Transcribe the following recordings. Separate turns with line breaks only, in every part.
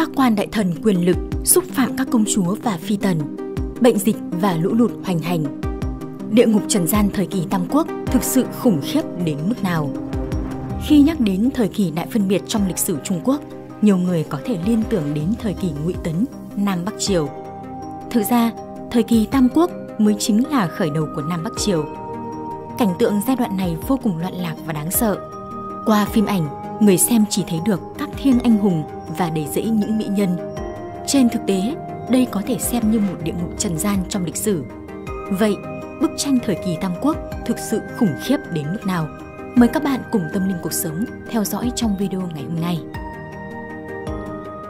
các quan đại thần quyền lực xúc phạm các công chúa và phi tần, bệnh dịch và lũ lụt hoành hành. Địa ngục trần gian thời kỳ Tam Quốc thực sự khủng khiếp đến mức nào? Khi nhắc đến thời kỳ đại phân biệt trong lịch sử Trung Quốc, nhiều người có thể liên tưởng đến thời kỳ Ngụy Tấn, Nam Bắc Triều. Thực ra, thời kỳ Tam Quốc mới chính là khởi đầu của Nam Bắc Triều. Cảnh tượng giai đoạn này vô cùng loạn lạc và đáng sợ. Qua phim ảnh, người xem chỉ thấy được các thiên anh hùng và đầy rẫy những mỹ nhân. Trên thực tế, đây có thể xem như một địa ngục trần gian trong lịch sử. Vậy, bức tranh thời kỳ Tam Quốc thực sự khủng khiếp đến mức nào? Mời các bạn cùng Tâm Linh Cuộc Sống theo dõi trong video ngày hôm nay.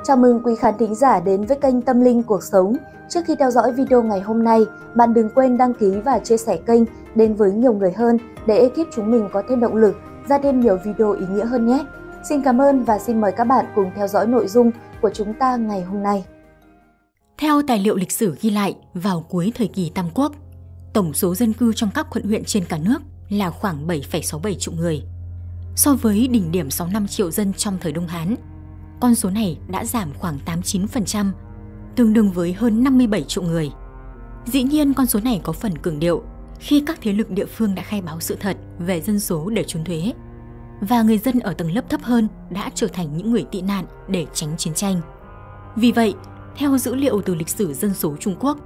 Chào mừng quý khán thính giả đến với kênh Tâm Linh Cuộc Sống. Trước khi theo dõi video ngày hôm nay, bạn đừng quên đăng ký và chia sẻ kênh đến với nhiều người hơn để ekip chúng mình có thêm động lực ra thêm nhiều video ý nghĩa hơn nhé. Xin cảm ơn và xin mời các bạn cùng theo dõi nội dung của chúng ta ngày hôm nay.
Theo tài liệu lịch sử ghi lại, vào cuối thời kỳ Tam Quốc, tổng số dân cư trong các quận huyện trên cả nước là khoảng 7,67 triệu người. So với đỉnh điểm 65 triệu dân trong thời Đông Hán, con số này đã giảm khoảng 89%, tương đương với hơn 57 triệu người. Dĩ nhiên con số này có phần cường điệu khi các thế lực địa phương đã khai báo sự thật về dân số để trốn thuế và người dân ở tầng lớp thấp hơn đã trở thành những người tị nạn để tránh chiến tranh. Vì vậy, theo dữ liệu từ lịch sử dân số Trung Quốc,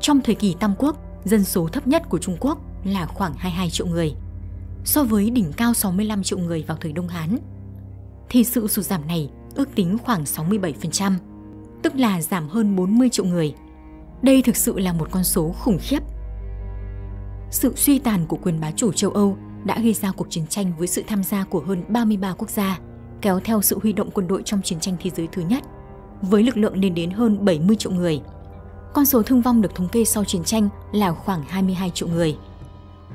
trong thời kỳ Tam Quốc, dân số thấp nhất của Trung Quốc là khoảng 22 triệu người. So với đỉnh cao 65 triệu người vào thời Đông Hán, thì sự sụt giảm này ước tính khoảng 67%, tức là giảm hơn 40 triệu người. Đây thực sự là một con số khủng khiếp. Sự suy tàn của quyền bá chủ châu Âu đã gây ra cuộc chiến tranh với sự tham gia của hơn 33 quốc gia, kéo theo sự huy động quân đội trong chiến tranh thế giới thứ nhất, với lực lượng lên đến hơn 70 triệu người. Con số thương vong được thống kê sau chiến tranh là khoảng 22 triệu người.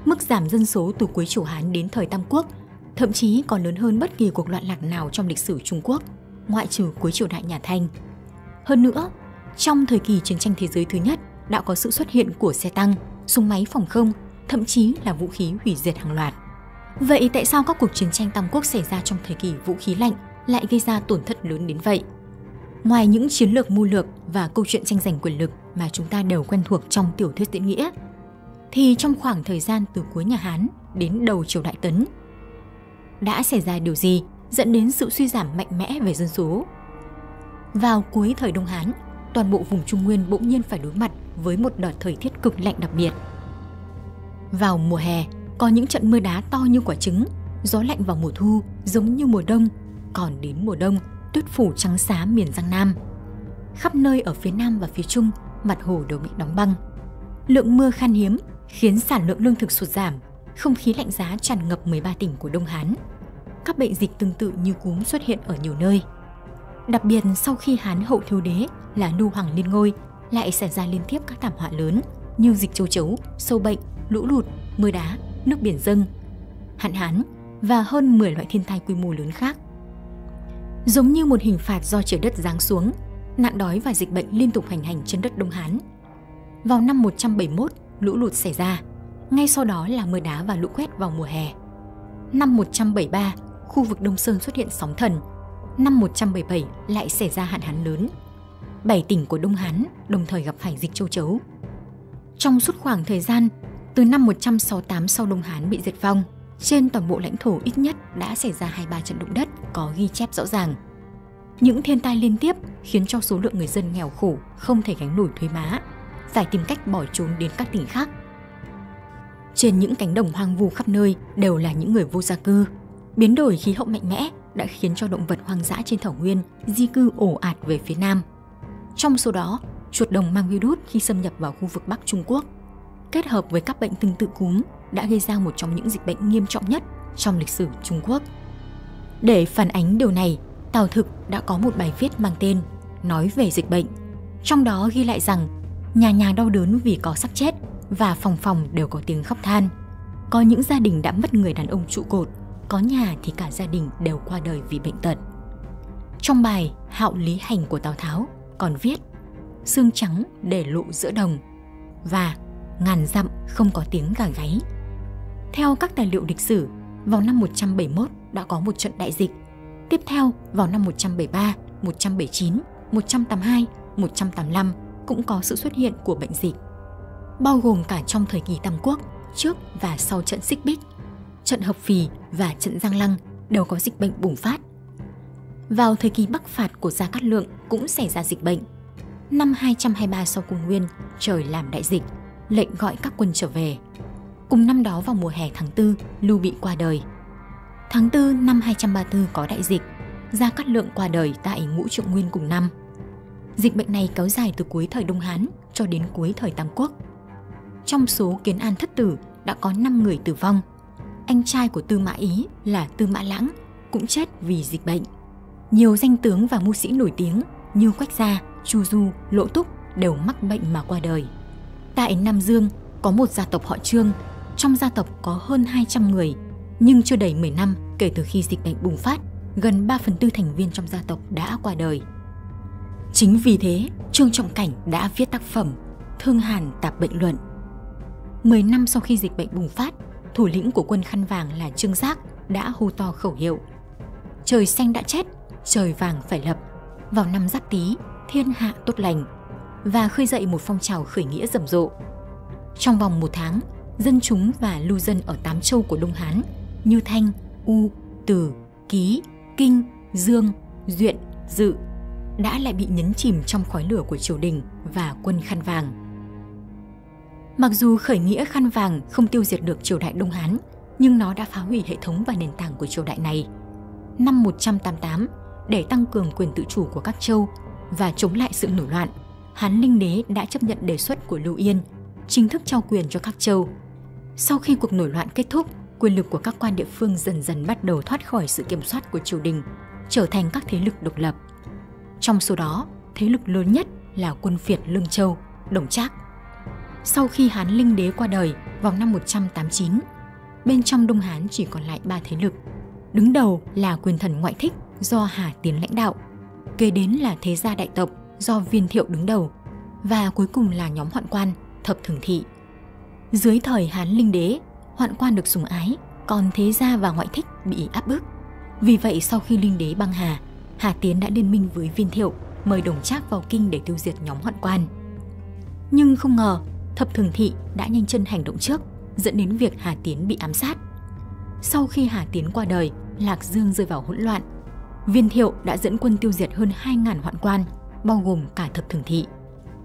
Mức giảm dân số từ cuối chủ Hán đến thời Tam Quốc thậm chí còn lớn hơn bất kỳ cuộc loạn lạc nào trong lịch sử Trung Quốc, ngoại trừ cuối triều đại nhà Thanh. Hơn nữa, trong thời kỳ chiến tranh thế giới thứ nhất đã có sự xuất hiện của xe tăng, súng máy phòng không, thậm chí là vũ khí hủy diệt hàng loạt. Vậy tại sao các cuộc chiến tranh tam quốc xảy ra trong thời kỳ vũ khí lạnh lại gây ra tổn thất lớn đến vậy? Ngoài những chiến lược mưu lược và câu chuyện tranh giành quyền lực mà chúng ta đều quen thuộc trong tiểu thuyết diễn nghĩa, thì trong khoảng thời gian từ cuối nhà Hán đến đầu triều Đại Tấn, đã xảy ra điều gì dẫn đến sự suy giảm mạnh mẽ về dân số? Vào cuối thời Đông Hán, toàn bộ vùng Trung Nguyên bỗng nhiên phải đối mặt với một đợt thời tiết cực lạnh đặc biệt. Vào mùa hè, có những trận mưa đá to như quả trứng, gió lạnh vào mùa thu giống như mùa đông, còn đến mùa đông, tuyết phủ trắng xá miền Giang Nam. Khắp nơi ở phía Nam và phía Trung, mặt hồ đều bị đóng băng. Lượng mưa khan hiếm khiến sản lượng lương thực sụt giảm, không khí lạnh giá tràn ngập 13 tỉnh của Đông Hán. Các bệnh dịch tương tự như cúm xuất hiện ở nhiều nơi. Đặc biệt sau khi Hán hậu thiếu đế là Nu Hoàng lên ngôi, lại xảy ra liên tiếp các thảm họa lớn như dịch châu chấu, sâu bệnh, lũ lụt, mưa đá, nước biển dâng, hạn hán và hơn 10 loại thiên tai quy mô lớn khác. Giống như một hình phạt do trời đất giáng xuống, nạn đói và dịch bệnh liên tục hành hành trên đất Đông Hán. Vào năm 171, lũ lụt xảy ra, ngay sau đó là mưa đá và lũ quét vào mùa hè. Năm 173, khu vực Đông Sơn xuất hiện sóng thần. Năm 177 lại xảy ra hạn hán lớn. Bảy tỉnh của Đông Hán đồng thời gặp phải dịch châu chấu. Trong suốt khoảng thời gian từ năm 168 sau Đông Hán bị diệt vong, trên toàn bộ lãnh thổ ít nhất đã xảy ra 23 trận động đất có ghi chép rõ ràng. Những thiên tai liên tiếp khiến cho số lượng người dân nghèo khổ không thể gánh nổi thuế má, phải tìm cách bỏ trốn đến các tỉnh khác. Trên những cánh đồng hoang vu khắp nơi đều là những người vô gia cư. Biến đổi khí hậu mạnh mẽ đã khiến cho động vật hoang dã trên thảo nguyên di cư ổ ạt về phía nam. Trong số đó, chuột đồng mang virus khi xâm nhập vào khu vực Bắc Trung Quốc kết hợp với các bệnh tương tự cúm đã gây ra một trong những dịch bệnh nghiêm trọng nhất trong lịch sử Trung Quốc. Để phản ánh điều này, Tào Thực đã có một bài viết mang tên Nói về dịch bệnh. Trong đó ghi lại rằng nhà nhà đau đớn vì có xác chết và phòng phòng đều có tiếng khóc than. Có những gia đình đã mất người đàn ông trụ cột, có nhà thì cả gia đình đều qua đời vì bệnh tật. Trong bài Hạo Lý Hành của Tào Tháo còn viết Xương trắng để lộ giữa đồng và ngàn dặm không có tiếng gà gáy. Theo các tài liệu lịch sử, vào năm 171 đã có một trận đại dịch. Tiếp theo, vào năm 173, 179, 182, 185 cũng có sự xuất hiện của bệnh dịch, bao gồm cả trong thời kỳ Tam Quốc, trước và sau trận Xích Bích, trận Hợp Phì và trận Giang Lăng đều có dịch bệnh bùng phát. Vào thời kỳ Bắc phạt của Gia Cát Lượng cũng xảy ra dịch bệnh. Năm 223 sau Cung Nguyên, trời làm đại dịch, lệnh gọi các quân trở về. Cùng năm đó vào mùa hè tháng 4, Lưu Bị qua đời. Tháng 4 năm 234 có đại dịch, Gia Cát Lượng qua đời tại Ngũ Trượng Nguyên cùng năm. Dịch bệnh này kéo dài từ cuối thời Đông Hán cho đến cuối thời Tam Quốc. Trong số kiến an thất tử đã có 5 người tử vong. Anh trai của Tư Mã Ý là Tư Mã Lãng cũng chết vì dịch bệnh. Nhiều danh tướng và mưu sĩ nổi tiếng như Quách Gia, Chu Du, Lỗ Túc đều mắc bệnh mà qua đời. Tại Nam Dương có một gia tộc họ Trương, trong gia tộc có hơn 200 người, nhưng chưa đầy 10 năm kể từ khi dịch bệnh bùng phát, gần 3 phần tư thành viên trong gia tộc đã qua đời. Chính vì thế, Trương Trọng Cảnh đã viết tác phẩm Thương Hàn Tạp Bệnh Luận. 10 năm sau khi dịch bệnh bùng phát, thủ lĩnh của quân khăn vàng là Trương Giác đã hô to khẩu hiệu Trời xanh đã chết, trời vàng phải lập. Vào năm Giáp Tý, thiên hạ tốt lành và khơi dậy một phong trào khởi nghĩa rầm rộ. Trong vòng một tháng, dân chúng và lưu dân ở tám châu của Đông Hán như Thanh, U, Từ, Ký, Kinh, Dương, Duyện, Dự đã lại bị nhấn chìm trong khói lửa của triều đình và quân khăn vàng. Mặc dù khởi nghĩa khăn vàng không tiêu diệt được triều đại Đông Hán, nhưng nó đã phá hủy hệ thống và nền tảng của triều đại này. Năm 188, để tăng cường quyền tự chủ của các châu và chống lại sự nổi loạn, Hán Linh Đế đã chấp nhận đề xuất của Lưu Yên, chính thức trao quyền cho các châu. Sau khi cuộc nổi loạn kết thúc, quyền lực của các quan địa phương dần dần bắt đầu thoát khỏi sự kiểm soát của triều đình, trở thành các thế lực độc lập. Trong số đó, thế lực lớn nhất là quân phiệt Lương Châu, Đồng Trác. Sau khi Hán Linh Đế qua đời vào năm 189, bên trong Đông Hán chỉ còn lại ba thế lực. Đứng đầu là quyền thần ngoại thích do Hà Tiến lãnh đạo, kế đến là thế gia đại tộc do Viên Thiệu đứng đầu và cuối cùng là nhóm hoạn quan Thập Thường Thị. Dưới thời Hán Linh Đế, hoạn quan được sủng ái, còn thế gia và ngoại thích bị áp bức. Vì vậy sau khi Linh Đế băng hà, Hà Tiến đã liên minh với Viên Thiệu, mời Đồng Trác vào kinh để tiêu diệt nhóm hoạn quan. Nhưng không ngờ, Thập Thường Thị đã nhanh chân hành động trước, dẫn đến việc Hà Tiến bị ám sát. Sau khi Hà Tiến qua đời, Lạc Dương rơi vào hỗn loạn. Viên Thiệu đã dẫn quân tiêu diệt hơn 2.000 hoạn quan, bao gồm cả Thập Thường Thị.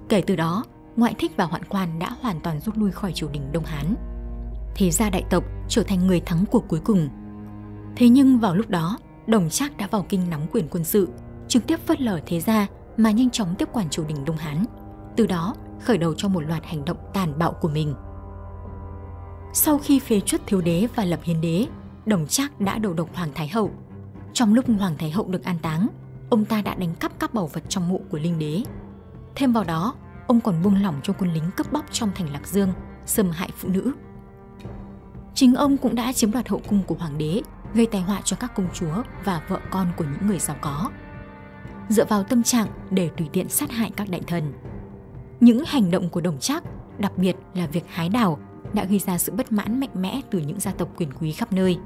Kể từ đó, ngoại thích và hoạn quan đã hoàn toàn rút lui khỏi triều đình Đông Hán. Thế gia đại tộc trở thành người thắng cuộc cuối cùng. Thế nhưng vào lúc đó, Đồng Trác đã vào kinh nắm quyền quân sự, trực tiếp phớt lờ thế gia mà nhanh chóng tiếp quản triều đình Đông Hán, từ đó khởi đầu cho một loạt hành động tàn bạo của mình. Sau khi phế truất thiếu đế và lập hiến đế, Đồng Trác đã đầu độc Hoàng Thái Hậu. Trong lúc Hoàng Thái Hậu được an táng, ông ta đã đánh cắp các bảo vật trong mộ của Linh Đế. Thêm vào đó, ông còn buông lỏng cho quân lính cướp bóc trong thành Lạc Dương, xâm hại phụ nữ. Chính ông cũng đã chiếm đoạt hậu cung của Hoàng đế gây tai họa cho các công chúa và vợ con của những người giàu có. Dựa vào tâm trạng để tùy tiện sát hại các đại thần. Những hành động của đồng trác, đặc biệt là việc hái đào, đã gây ra sự bất mãn mạnh mẽ từ những gia tộc quyền quý khắp nơi.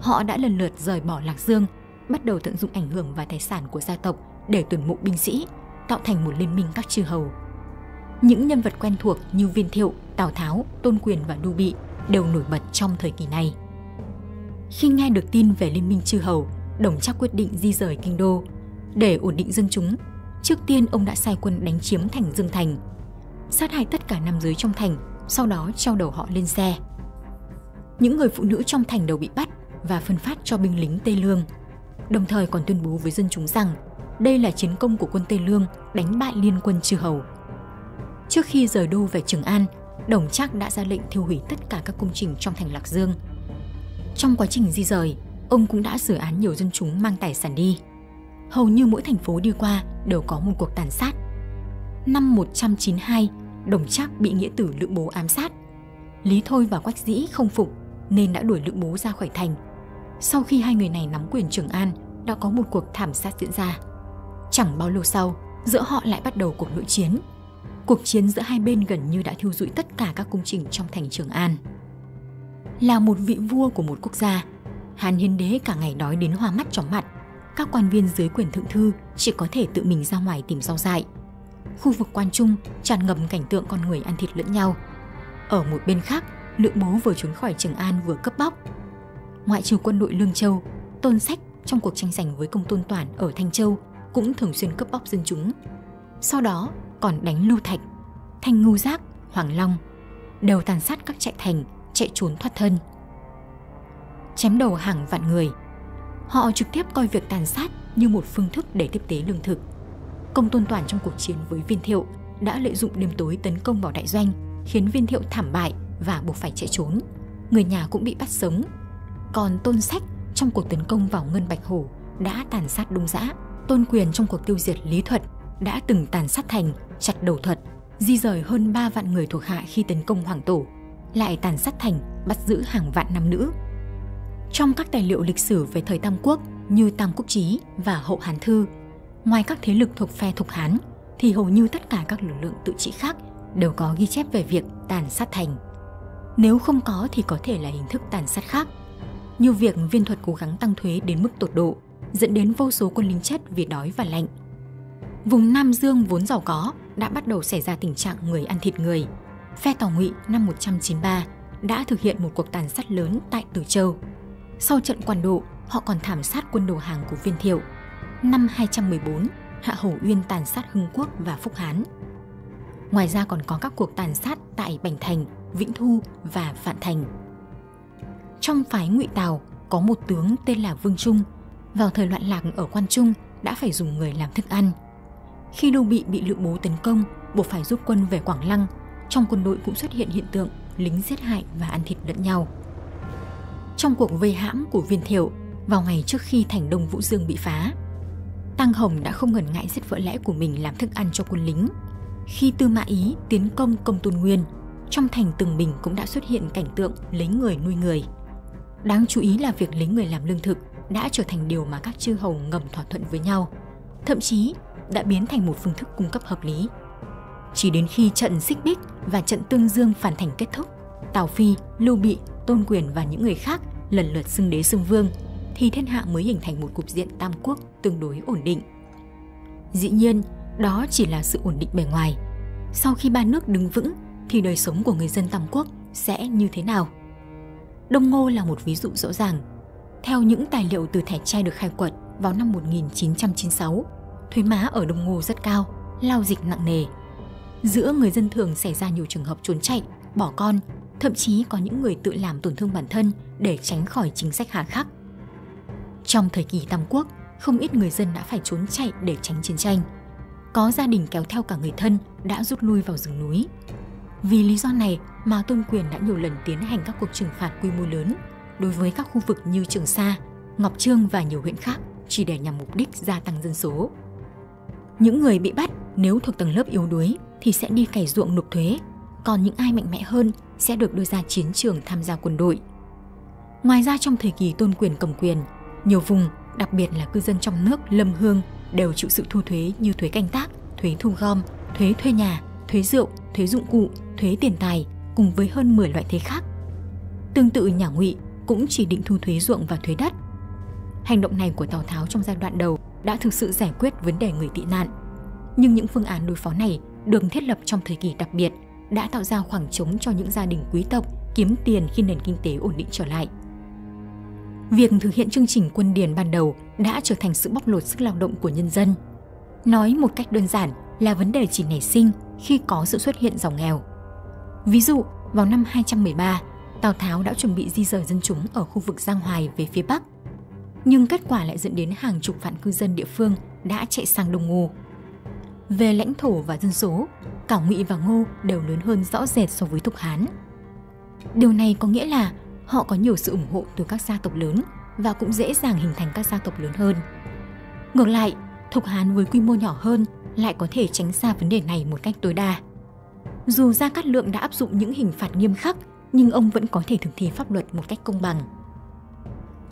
Họ đã lần lượt rời bỏ Lạc Dương, bắt đầu tận dụng ảnh hưởng và tài sản của gia tộc để tuyển mộ binh sĩ, tạo thành một liên minh các chư hầu. Những nhân vật quen thuộc như Viên Thiệu, Tào Tháo, Tôn Quyền và Đu Bị đều nổi bật trong thời kỳ này. Khi nghe được tin về Liên minh chư hầu, Đồng Trác quyết định di rời kinh đô. Để ổn định dân chúng, trước tiên ông đã sai quân đánh chiếm thành Dương Thành, sát hại tất cả nam giới trong thành, sau đó treo đầu họ lên xe. Những người phụ nữ trong thành đều bị bắt và phân phát cho binh lính Tây Lương, đồng thời còn tuyên bố với dân chúng rằng đây là chiến công của quân Tây Lương đánh bại liên quân chư hầu. Trước khi rời đô về Trường An, Đồng Trác đã ra lệnh thiêu hủy tất cả các công trình trong thành Lạc Dương – trong quá trình di rời, ông cũng đã xử án nhiều dân chúng mang tài sản đi. Hầu như mỗi thành phố đi qua đều có một cuộc tàn sát. Năm 192, Đồng Trác bị nghĩa tử Lữ Bố ám sát. Lý Thôi và Quách Dĩ không phục nên đã đuổi Lữ Bố ra khỏi thành. Sau khi hai người này nắm quyền Trường An, đã có một cuộc thảm sát diễn ra. Chẳng bao lâu sau, giữa họ lại bắt đầu cuộc nội chiến. Cuộc chiến giữa hai bên gần như đã thiêu rụi tất cả các công trình trong thành Trường An là một vị vua của một quốc gia. Hàn Hiến Đế cả ngày đói đến hoa mắt chóng mặt. các quan viên dưới quyền thượng thư chỉ có thể tự mình ra ngoài tìm rau dại. Khu vực quan trung tràn ngập cảnh tượng con người ăn thịt lẫn nhau. Ở một bên khác, lượng bố vừa trốn khỏi Trường An vừa cấp bóc. Ngoại trừ quân đội Lương Châu, Tôn Sách trong cuộc tranh giành với công tôn toàn ở Thanh Châu cũng thường xuyên cướp bóc dân chúng. Sau đó còn đánh Lưu Thạch, Thanh Ngưu Giác, Hoàng Long, đều tàn sát các trại thành, chạy trốn thoát thân. Chém đầu hàng vạn người, họ trực tiếp coi việc tàn sát như một phương thức để tiếp tế lương thực. Công tôn toàn trong cuộc chiến với viên thiệu đã lợi dụng đêm tối tấn công vào đại doanh, khiến viên thiệu thảm bại và buộc phải chạy trốn. Người nhà cũng bị bắt sống. Còn tôn sách trong cuộc tấn công vào Ngân Bạch Hổ đã tàn sát Đông dã Tôn Quyền trong cuộc tiêu diệt Lý Thuật đã từng tàn sát thành, chặt đầu thuật, di rời hơn 3 vạn người thuộc hạ khi tấn công Hoàng Tổ, lại tàn sát thành, bắt giữ hàng vạn nam nữ. Trong các tài liệu lịch sử về thời Tam Quốc như Tam Quốc Chí và Hậu Hán Thư, ngoài các thế lực thuộc phe Thục Hán, thì hầu như tất cả các lực lượng tự trị khác đều có ghi chép về việc tàn sát thành. Nếu không có thì có thể là hình thức tàn sát khác – như việc viên thuật cố gắng tăng thuế đến mức tột độ, dẫn đến vô số quân lính chết vì đói và lạnh. Vùng Nam Dương vốn giàu có đã bắt đầu xảy ra tình trạng người ăn thịt người. Phe Tào Ngụy năm 193 đã thực hiện một cuộc tàn sát lớn tại Từ Châu. Sau trận quan độ, họ còn thảm sát quân đồ hàng của viên thiệu. Năm 214, Hạ Hầu Uyên tàn sát Hưng Quốc và Phúc Hán. Ngoài ra còn có các cuộc tàn sát tại Bành Thành, Vĩnh Thu và Vạn Thành trong phái ngụy Tào có một tướng tên là Vương Trung, vào thời loạn lạc ở Quan Trung đã phải dùng người làm thức ăn. Khi Đô Bị bị Lữ Bố tấn công, buộc phải rút quân về Quảng Lăng, trong quân đội cũng xuất hiện hiện tượng lính giết hại và ăn thịt lẫn nhau. Trong cuộc vây hãm của Viên Thiệu, vào ngày trước khi thành Đông Vũ Dương bị phá, Tăng Hồng đã không ngần ngại giết vợ lẽ của mình làm thức ăn cho quân lính. Khi Tư Mã Ý tiến công công tôn nguyên, trong thành Từng Bình cũng đã xuất hiện cảnh tượng lấy người nuôi người – Đáng chú ý là việc lấy người làm lương thực đã trở thành điều mà các chư hầu ngầm thỏa thuận với nhau, thậm chí đã biến thành một phương thức cung cấp hợp lý. Chỉ đến khi trận Xích Bích và trận Tương Dương phản thành kết thúc, Tào Phi, Lưu Bị, Tôn Quyền và những người khác lần lượt xưng đế xưng vương, thì thiên hạ mới hình thành một cục diện tam quốc tương đối ổn định. Dĩ nhiên, đó chỉ là sự ổn định bề ngoài. Sau khi ba nước đứng vững, thì đời sống của người dân tam quốc sẽ như thế nào? Đông Ngô là một ví dụ rõ ràng. Theo những tài liệu từ thẻ trai được khai quật vào năm 1996, thuế má ở Đông Ngô rất cao, lao dịch nặng nề. Giữa người dân thường xảy ra nhiều trường hợp trốn chạy, bỏ con, thậm chí có những người tự làm tổn thương bản thân để tránh khỏi chính sách hà khắc. Trong thời kỳ Tam Quốc, không ít người dân đã phải trốn chạy để tránh chiến tranh. Có gia đình kéo theo cả người thân đã rút lui vào rừng núi. Vì lý do này mà Tôn Quyền đã nhiều lần tiến hành các cuộc trừng phạt quy mô lớn đối với các khu vực như Trường Sa, Ngọc Trương và nhiều huyện khác chỉ để nhằm mục đích gia tăng dân số. Những người bị bắt nếu thuộc tầng lớp yếu đuối thì sẽ đi cày ruộng nộp thuế, còn những ai mạnh mẽ hơn sẽ được đưa ra chiến trường tham gia quân đội. Ngoài ra trong thời kỳ tôn quyền cầm quyền, nhiều vùng, đặc biệt là cư dân trong nước lâm hương đều chịu sự thu thuế như thuế canh tác, thuế thu gom, thuế thuê nhà, thuế rượu, thuế dụng cụ, thuế tiền tài cùng với hơn 10 loại thuế khác. Tương tự nhà Ngụy cũng chỉ định thu thuế ruộng và thuế đất. Hành động này của Tào Tháo trong giai đoạn đầu đã thực sự giải quyết vấn đề người tị nạn. Nhưng những phương án đối phó này được thiết lập trong thời kỳ đặc biệt đã tạo ra khoảng trống cho những gia đình quý tộc kiếm tiền khi nền kinh tế ổn định trở lại. Việc thực hiện chương trình quân điền ban đầu đã trở thành sự bóc lột sức lao động của nhân dân. Nói một cách đơn giản là vấn đề chỉ nảy sinh khi có sự xuất hiện giàu nghèo. Ví dụ, vào năm 213, Tào Tháo đã chuẩn bị di rời dân chúng ở khu vực Giang Hoài về phía Bắc. Nhưng kết quả lại dẫn đến hàng chục vạn cư dân địa phương đã chạy sang Đông Ngô. Về lãnh thổ và dân số, cả Ngụy và Ngô đều lớn hơn rõ rệt so với Thục Hán. Điều này có nghĩa là họ có nhiều sự ủng hộ từ các gia tộc lớn và cũng dễ dàng hình thành các gia tộc lớn hơn. Ngược lại, Thục Hán với quy mô nhỏ hơn lại có thể tránh xa vấn đề này một cách tối đa. Dù Gia Cát Lượng đã áp dụng những hình phạt nghiêm khắc, nhưng ông vẫn có thể thực thi pháp luật một cách công bằng.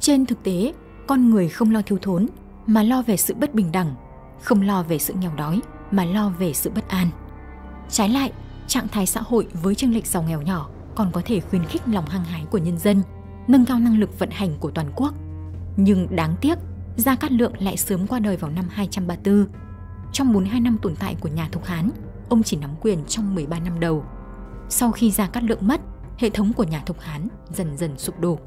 Trên thực tế, con người không lo thiếu thốn mà lo về sự bất bình đẳng, không lo về sự nghèo đói mà lo về sự bất an. Trái lại, trạng thái xã hội với chênh lệch giàu nghèo nhỏ còn có thể khuyến khích lòng hăng hái của nhân dân, nâng cao năng lực vận hành của toàn quốc. Nhưng đáng tiếc, Gia Cát Lượng lại sớm qua đời vào năm 234. Trong 42 năm tồn tại của nhà Thục Hán, ông chỉ nắm quyền trong 13 năm đầu. Sau khi Gia Cát Lượng mất, hệ thống của nhà Thục Hán dần dần sụp đổ.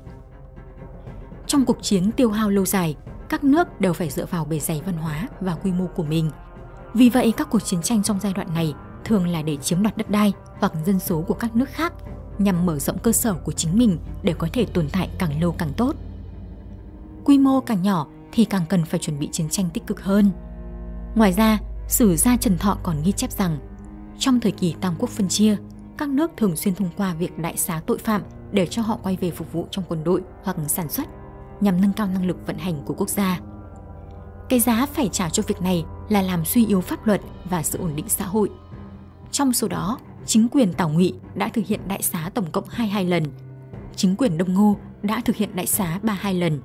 Trong cuộc chiến tiêu hao lâu dài, các nước đều phải dựa vào bề dày văn hóa và quy mô của mình. Vì vậy, các cuộc chiến tranh trong giai đoạn này thường là để chiếm đoạt đất đai hoặc dân số của các nước khác nhằm mở rộng cơ sở của chính mình để có thể tồn tại càng lâu càng tốt. Quy mô càng nhỏ thì càng cần phải chuẩn bị chiến tranh tích cực hơn. Ngoài ra, sử gia Trần Thọ còn ghi chép rằng trong thời kỳ Tam Quốc phân chia, các nước thường xuyên thông qua việc đại xá tội phạm để cho họ quay về phục vụ trong quân đội hoặc sản xuất nhằm nâng cao năng lực vận hành của quốc gia. Cái giá phải trả cho việc này là làm suy yếu pháp luật và sự ổn định xã hội. Trong số đó, chính quyền Tào Ngụy đã thực hiện đại xá tổng cộng 22 lần. Chính quyền Đông Ngô đã thực hiện đại xá 32 lần.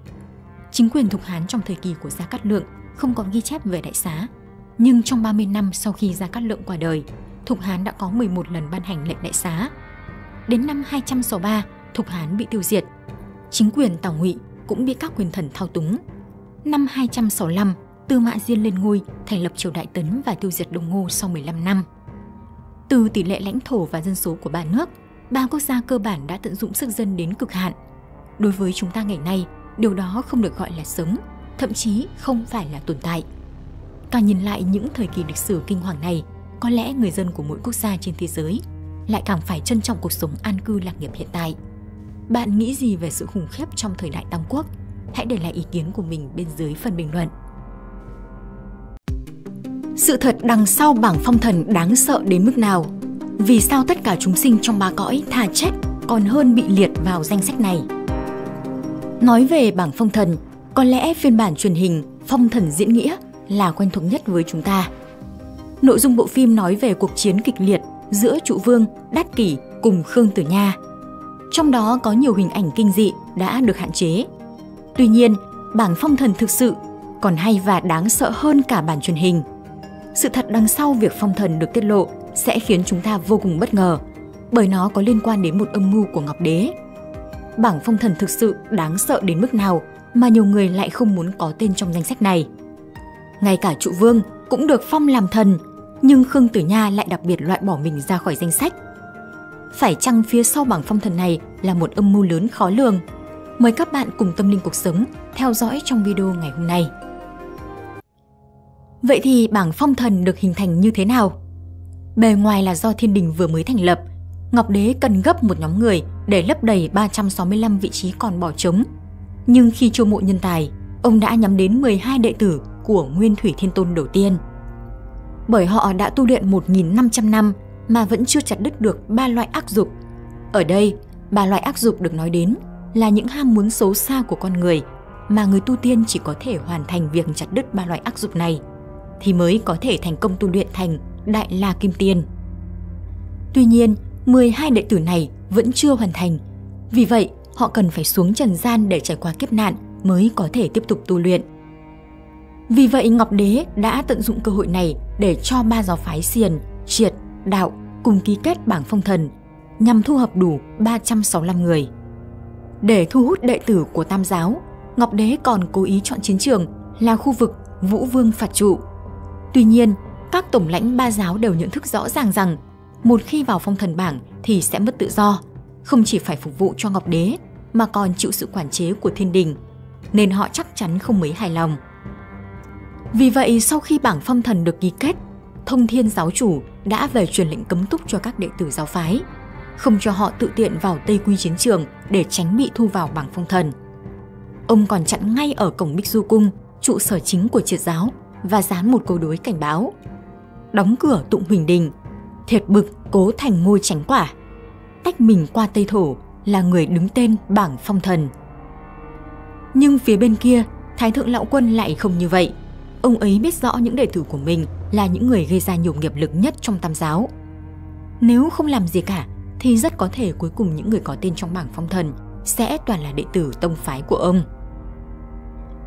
Chính quyền Thục Hán trong thời kỳ của Gia Cát Lượng không có ghi chép về đại xá. Nhưng trong 30 năm sau khi Gia Cát Lượng qua đời, Thục Hán đã có 11 lần ban hành lệnh đại xá. Đến năm 263, Thục Hán bị tiêu diệt. Chính quyền Tào Ngụy cũng bị các quyền thần thao túng. Năm 265, Tư Mã Diên lên ngôi, thành lập triều Đại Tấn và tiêu diệt Đông Ngô sau 15 năm. Từ tỷ lệ lãnh thổ và dân số của ba nước, ba quốc gia cơ bản đã tận dụng sức dân đến cực hạn. Đối với chúng ta ngày nay, điều đó không được gọi là sống, thậm chí không phải là tồn tại. Càng nhìn lại những thời kỳ lịch sử kinh hoàng này, có lẽ người dân của mỗi quốc gia trên thế giới lại càng phải trân trọng cuộc sống an cư lạc nghiệp hiện tại. Bạn nghĩ gì về sự khủng khiếp trong thời đại Tam Quốc? Hãy để lại ý kiến của mình bên dưới phần bình luận. Sự thật đằng sau bảng phong thần đáng sợ đến mức nào? Vì sao tất cả chúng sinh trong ba cõi thà chết còn hơn bị liệt vào danh sách này? Nói về bảng phong thần, có lẽ phiên bản truyền hình Phong thần diễn nghĩa là quen thuộc nhất với chúng ta. Nội dung bộ phim nói về cuộc chiến kịch liệt giữa trụ vương Đát Kỷ cùng Khương Tử Nha. Trong đó có nhiều hình ảnh kinh dị đã được hạn chế. Tuy nhiên, bảng phong thần thực sự còn hay và đáng sợ hơn cả bản truyền hình. Sự thật đằng sau việc phong thần được tiết lộ sẽ khiến chúng ta vô cùng bất ngờ, bởi nó có liên quan đến một âm mưu của Ngọc Đế. Bảng phong thần thực sự đáng sợ đến mức nào mà nhiều người lại không muốn có tên trong danh sách này. Ngay cả trụ vương cũng được phong làm thần, nhưng Khương Tử Nha lại đặc biệt loại bỏ mình ra khỏi danh sách. Phải chăng phía sau bảng phong thần này là một âm mưu lớn khó lường? Mời các bạn cùng tâm linh cuộc sống theo dõi trong video ngày hôm nay. Vậy thì bảng phong thần được hình thành như thế nào? Bề ngoài là do thiên đình vừa mới thành lập, Ngọc Đế cần gấp một nhóm người để lấp đầy 365 vị trí còn bỏ trống. Nhưng khi chiêu mộ nhân tài, ông đã nhắm đến 12 đệ tử của Nguyên Thủy Thiên Tôn đầu tiên. Bởi họ đã tu luyện 1.500 năm mà vẫn chưa chặt đứt được ba loại ác dục. Ở đây, ba loại ác dục được nói đến là những ham muốn xấu xa của con người mà người tu tiên chỉ có thể hoàn thành việc chặt đứt ba loại ác dục này thì mới có thể thành công tu luyện thành Đại La Kim Tiên. Tuy nhiên, 12 đệ tử này vẫn chưa hoàn thành. Vì vậy, họ cần phải xuống trần gian để trải qua kiếp nạn mới có thể tiếp tục tu luyện. Vì vậy Ngọc Đế đã tận dụng cơ hội này để cho ba giáo phái xiền, triệt, đạo cùng ký kết bảng phong thần nhằm thu hợp đủ 365 người. Để thu hút đệ tử của Tam giáo, Ngọc Đế còn cố ý chọn chiến trường là khu vực Vũ Vương phạt trụ. Tuy nhiên, các tổng lãnh ba giáo đều nhận thức rõ ràng rằng một khi vào phong thần bảng thì sẽ mất tự do, không chỉ phải phục vụ cho Ngọc Đế mà còn chịu sự quản chế của thiên đình, nên họ chắc chắn không mấy hài lòng. Vì vậy, sau khi bảng phong thần được ký kết, thông thiên giáo chủ đã về truyền lệnh cấm túc cho các đệ tử giáo phái, không cho họ tự tiện vào Tây Quy chiến trường để tránh bị thu vào bảng phong thần. Ông còn chặn ngay ở cổng Bích Du Cung, trụ sở chính của triệt giáo, và dán một câu đối cảnh báo. Đóng cửa tụng huỳnh đình, thiệt bực cố thành ngôi tránh quả. Tách mình qua Tây Thổ là người đứng tên bảng phong thần. Nhưng phía bên kia, Thái thượng lão quân lại không như vậy. Ông ấy biết rõ những đệ tử của mình là những người gây ra nhiều nghiệp lực nhất trong tam giáo. Nếu không làm gì cả, thì rất có thể cuối cùng những người có tên trong bảng phong thần sẽ toàn là đệ tử tông phái của ông.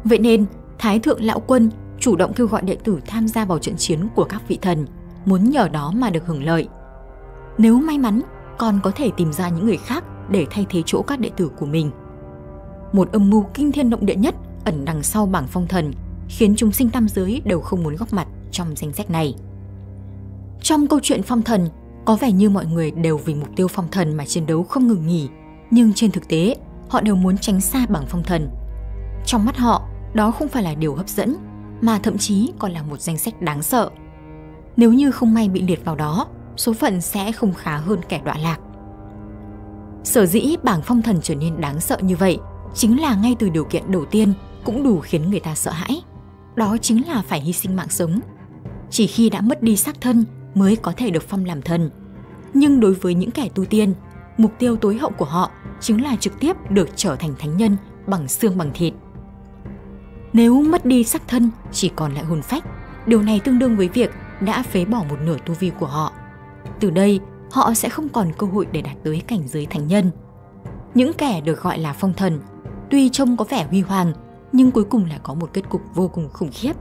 Vậy nên, Thái thượng lão quân chủ động kêu gọi đệ tử tham gia vào trận chiến của các vị thần, muốn nhờ đó mà được hưởng lợi. Nếu may mắn, còn có thể tìm ra những người khác để thay thế chỗ các đệ tử của mình. Một âm mưu kinh thiên động địa nhất ẩn đằng sau bảng phong thần khiến chúng sinh tam giới đều không muốn góp mặt trong danh sách này. Trong câu chuyện phong thần, có vẻ như mọi người đều vì mục tiêu phong thần mà chiến đấu không ngừng nghỉ, nhưng trên thực tế, họ đều muốn tránh xa bảng phong thần. Trong mắt họ, đó không phải là điều hấp dẫn, mà thậm chí còn là một danh sách đáng sợ. Nếu như không may bị liệt vào đó, số phận sẽ không khá hơn kẻ đọa lạc. Sở dĩ bảng phong thần trở nên đáng sợ như vậy chính là ngay từ điều kiện đầu tiên cũng đủ khiến người ta sợ hãi. Đó chính là phải hy sinh mạng sống. Chỉ khi đã mất đi xác thân mới có thể được phong làm thần. Nhưng đối với những kẻ tu tiên, mục tiêu tối hậu của họ chính là trực tiếp được trở thành thánh nhân bằng xương bằng thịt. Nếu mất đi xác thân, chỉ còn lại hồn phách, điều này tương đương với việc đã phế bỏ một nửa tu vi của họ. Từ đây, họ sẽ không còn cơ hội để đạt tới cảnh giới thánh nhân. Những kẻ được gọi là phong thần, tuy trông có vẻ huy hoàng, nhưng cuối cùng lại có một kết cục vô cùng khủng khiếp.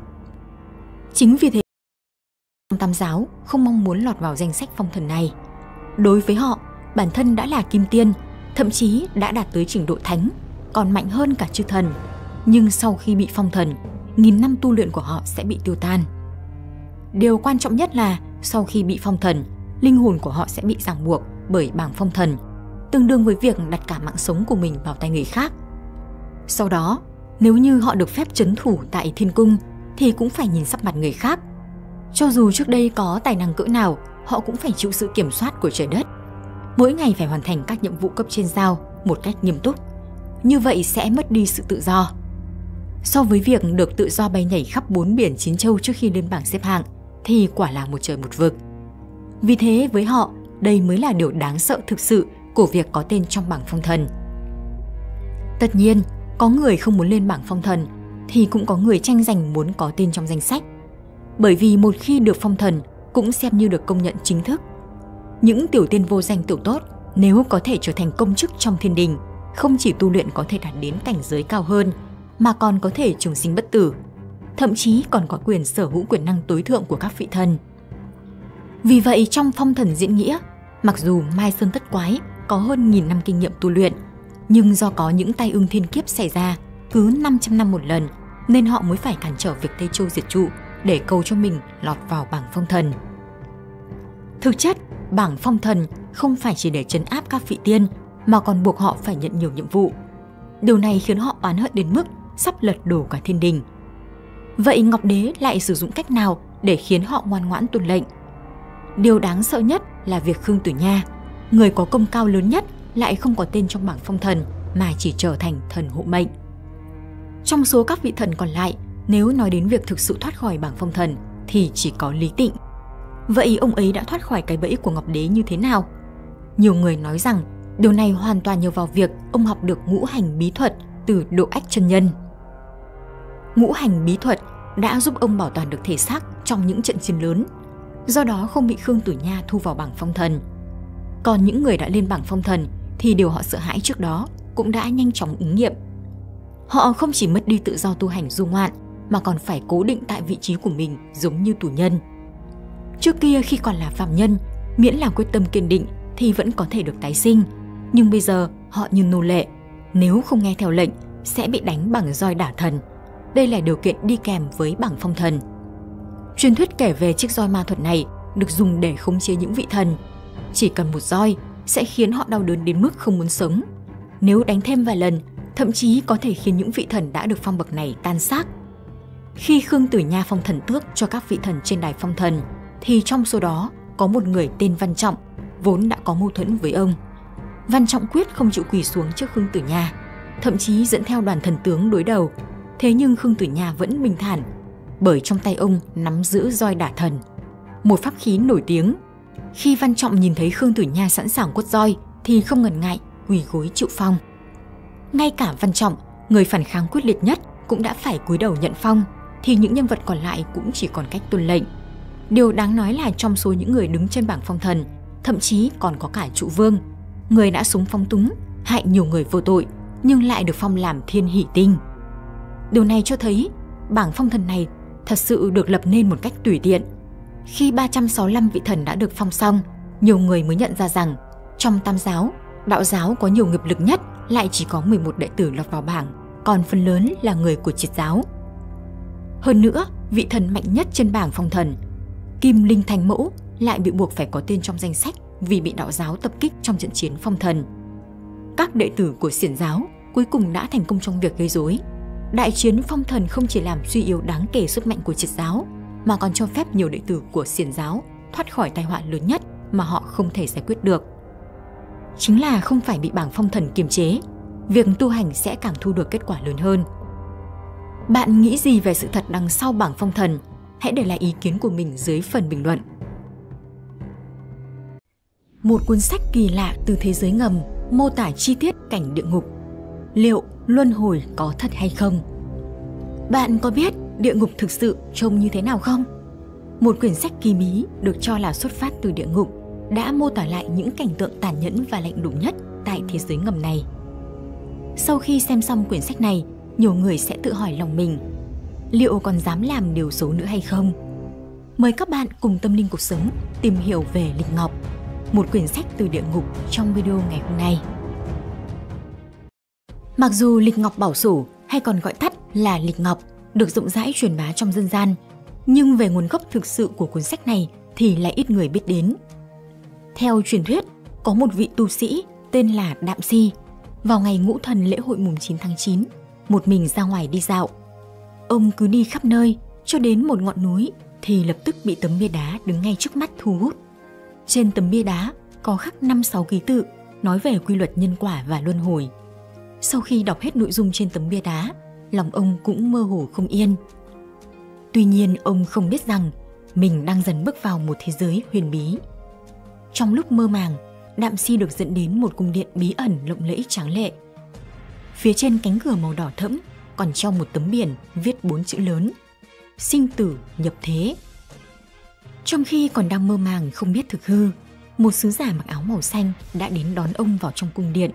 Chính vì thế, Tam giáo không mong muốn lọt vào danh sách phong thần này. Đối với họ, bản thân đã là kim tiên, thậm chí đã đạt tới trình độ thánh, còn mạnh hơn cả chư thần. Nhưng sau khi bị phong thần, nghìn năm tu luyện của họ sẽ bị tiêu tan. Điều quan trọng nhất là sau khi bị phong thần, linh hồn của họ sẽ bị ràng buộc bởi bảng phong thần, tương đương với việc đặt cả mạng sống của mình vào tay người khác. Sau đó, nếu như họ được phép chấn thủ tại thiên cung thì cũng phải nhìn sắc mặt người khác. Cho dù trước đây có tài năng cỡ nào, họ cũng phải chịu sự kiểm soát của trời đất. Mỗi ngày phải hoàn thành các nhiệm vụ cấp trên giao một cách nghiêm túc. Như vậy sẽ mất đi sự tự do. So với việc được tự do bay nhảy khắp bốn biển chín châu trước khi lên bảng xếp hạng, thì quả là một trời một vực. Vì thế với họ, đây mới là điều đáng sợ thực sự của việc có tên trong bảng phong thần. Tất nhiên, có người không muốn lên bảng phong thần thì cũng có người tranh giành muốn có tên trong danh sách. Bởi vì một khi được phong thần cũng xem như được công nhận chính thức. Những tiểu tiên vô danh tiểu tốt nếu có thể trở thành công chức trong thiên đình, không chỉ tu luyện có thể đạt đến cảnh giới cao hơn, mà còn có thể trùng sinh bất tử, thậm chí còn có quyền sở hữu quyền năng tối thượng của các vị thần. Vì vậy trong phong thần diễn nghĩa, mặc dù Mai Sơn Tất Quái có hơn nghìn năm kinh nghiệm tu luyện, nhưng do có những tai ương thiên kiếp xảy ra cứ 500 năm một lần nên họ mới phải cản trở việc Tây Châu diệt trụ để cầu cho mình lọt vào bảng phong thần. Thực chất, bảng phong thần không phải chỉ để chấn áp các vị tiên mà còn buộc họ phải nhận nhiều nhiệm vụ. Điều này khiến họ oán hận đến mức sắp lật đổ cả thiên đình. Vậy Ngọc Đế lại sử dụng cách nào để khiến họ ngoan ngoãn tuân lệnh? Điều đáng sợ nhất là việc Khương Tử Nha, người có công cao lớn nhất lại không có tên trong bảng phong thần mà chỉ trở thành thần hộ mệnh. Trong số các vị thần còn lại, nếu nói đến việc thực sự thoát khỏi bảng phong thần thì chỉ có Lý Tịnh. Vậy ông ấy đã thoát khỏi cái bẫy của Ngọc Đế như thế nào? Nhiều người nói rằng điều này hoàn toàn nhờ vào việc ông học được ngũ hành bí thuật từ độ ách chân nhân. Ngũ hành bí thuật đã giúp ông bảo toàn được thể xác trong những trận chiến lớn, do đó không bị Khương Tử Nha thu vào bảng phong thần. Còn những người đã lên bảng phong thần thì điều họ sợ hãi trước đó cũng đã nhanh chóng ứng nghiệm. Họ không chỉ mất đi tự do tu hành du ngoạn mà còn phải cố định tại vị trí của mình giống như tù nhân. Trước kia khi còn là phạm nhân, miễn là quyết tâm kiên định thì vẫn có thể được tái sinh. Nhưng bây giờ họ như nô lệ, nếu không nghe theo lệnh sẽ bị đánh bằng roi đả thần. Đây là điều kiện đi kèm với bảng phong thần. Truyền thuyết kể về chiếc roi ma thuật này được dùng để khống chế những vị thần. Chỉ cần một roi sẽ khiến họ đau đớn đến mức không muốn sống. Nếu đánh thêm vài lần, thậm chí có thể khiến những vị thần đã được phong bậc này tan xác. Khi Khương Tử Nha phong thần tước cho các vị thần trên đài phong thần, thì trong số đó có một người tên Văn Trọng, vốn đã có mâu thuẫn với ông. Văn Trọng quyết không chịu quỳ xuống trước Khương Tử Nha, thậm chí dẫn theo đoàn thần tướng đối đầu. Thế nhưng Khương Tử Nha vẫn bình thản, bởi trong tay ông nắm giữ roi đả thần. Một pháp khí nổi tiếng. Khi Văn Trọng nhìn thấy Khương Tử Nha sẵn sàng quất roi thì không ngần ngại quỳ gối chịu phong. Ngay cả Văn Trọng, người phản kháng quyết liệt nhất cũng đã phải cúi đầu nhận phong, thì những nhân vật còn lại cũng chỉ còn cách tuân lệnh. Điều đáng nói là trong số những người đứng trên bảng phong thần, thậm chí còn có cả trụ vương, người đã súng phong túng, hại nhiều người vô tội, nhưng lại được phong làm thiên hỷ tinh. Điều này cho thấy bảng phong thần này thật sự được lập nên một cách tùy tiện. Khi 365 vị thần đã được phong xong, nhiều người mới nhận ra rằng trong tam giáo, đạo giáo có nhiều nghiệp lực nhất lại chỉ có 11 đệ tử lọt vào bảng, còn phần lớn là người của triệt giáo. Hơn nữa, vị thần mạnh nhất trên bảng phong thần, Kim Linh Thành Mẫu lại bị buộc phải có tên trong danh sách vì bị đạo giáo tập kích trong trận chiến phong thần. Các đệ tử của xiển giáo cuối cùng đã thành công trong việc gây rối. Đại chiến phong thần không chỉ làm suy yếu đáng kể sức mạnh của triệt giáo, mà còn cho phép nhiều đệ tử của xiển giáo thoát khỏi tai họa lớn nhất mà họ không thể giải quyết được. Chính là không phải bị bảng phong thần kiềm chế, việc tu hành sẽ càng thu được kết quả lớn hơn. Bạn nghĩ gì về sự thật đằng sau bảng phong thần? Hãy để lại ý kiến của mình dưới phần bình luận. Một cuốn sách kỳ lạ từ thế giới ngầm mô tả chi tiết cảnh địa ngục. Liệu luân hồi có thật hay không? Bạn có biết địa ngục thực sự trông như thế nào không? Một quyển sách kỳ bí được cho là xuất phát từ địa ngục đã mô tả lại những cảnh tượng tàn nhẫn và lạnh lùng nhất tại thế giới ngầm này. Sau khi xem xong quyển sách này, nhiều người sẽ tự hỏi lòng mình, liệu còn dám làm điều xấu nữa hay không? Mời các bạn cùng tâm linh cuộc sống tìm hiểu về Lịch Ngọc, một quyển sách từ địa ngục trong video ngày hôm nay. Mặc dù Lịch Ngọc Bảo Sủ hay còn gọi tắt là Lịch Ngọc được rộng rãi truyền bá trong dân gian, nhưng về nguồn gốc thực sự của cuốn sách này thì lại ít người biết đến. Theo truyền thuyết, có một vị tu sĩ tên là Đạm Si, vào ngày ngũ thần lễ hội mùng 9 tháng 9, một mình ra ngoài đi dạo. Ông cứ đi khắp nơi, cho đến một ngọn núi thì lập tức bị tấm bia đá đứng ngay trước mắt thu hút. Trên tấm bia đá có khắc 5-6 ký tự nói về quy luật nhân quả và luân hồi. Sau khi đọc hết nội dung trên tấm bia đá, lòng ông cũng mơ hồ không yên. Tuy nhiên ông không biết rằng mình đang dần bước vào một thế giới huyền bí. Trong lúc mơ màng, Đạm Si được dẫn đến một cung điện bí ẩn lộng lẫy tráng lệ. Phía trên cánh cửa màu đỏ thẫm còn treo một tấm biển viết bốn chữ lớn Sinh tử nhập thế. Trong khi còn đang mơ màng không biết thực hư, một sứ giả mặc áo màu xanh đã đến đón ông vào trong cung điện.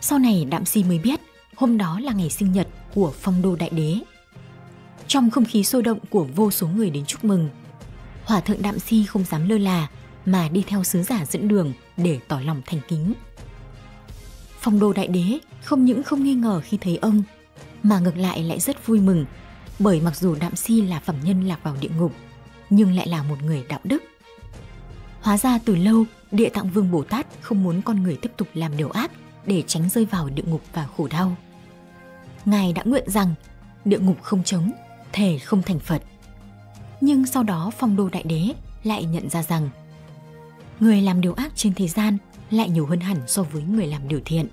Sau này Đạm Si mới biết hôm đó là ngày sinh nhật của phong đô đại đế. Trong không khí sôi động của vô số người đến chúc mừng, Hòa thượng Đạm Si không dám lơ là mà đi theo sứ giả dẫn đường để tỏ lòng thành kính. Phong đô đại đế không những không nghi ngờ khi thấy ông, mà ngược lại lại rất vui mừng bởi mặc dù Đạm Si là phẩm nhân lạc vào địa ngục, nhưng lại là một người đạo đức. Hóa ra từ lâu, Địa Tạng Vương Bồ Tát không muốn con người tiếp tục làm điều ác để tránh rơi vào địa ngục và khổ đau. Ngài đã nguyện rằng địa ngục không chống, thể không thành Phật. Nhưng sau đó phong đô đại đế lại nhận ra rằng người làm điều ác trên thế gian lại nhiều hơn hẳn so với người làm điều thiện.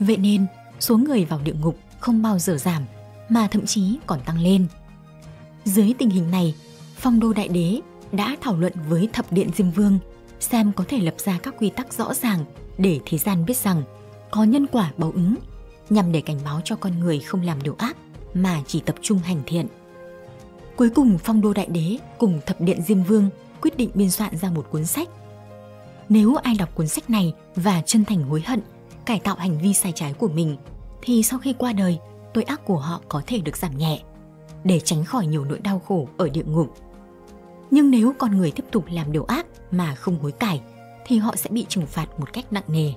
Vậy nên, số người vào địa ngục không bao giờ giảm, mà thậm chí còn tăng lên. Dưới tình hình này, phong đô đại đế đã thảo luận với thập điện Diêm Vương xem có thể lập ra các quy tắc rõ ràng để thế gian biết rằng có nhân quả báo ứng nhằm để cảnh báo cho con người không làm điều ác mà chỉ tập trung hành thiện. Cuối cùng Phong Đô Đại Đế cùng Thập Điện Diêm Vương quyết định biên soạn ra một cuốn sách. Nếu ai đọc cuốn sách này và chân thành hối hận, cải tạo hành vi sai trái của mình, thì sau khi qua đời, tội ác của họ có thể được giảm nhẹ, để tránh khỏi nhiều nỗi đau khổ ở địa ngục. Nhưng nếu con người tiếp tục làm điều ác mà không hối cải, thì họ sẽ bị trừng phạt một cách nặng nề.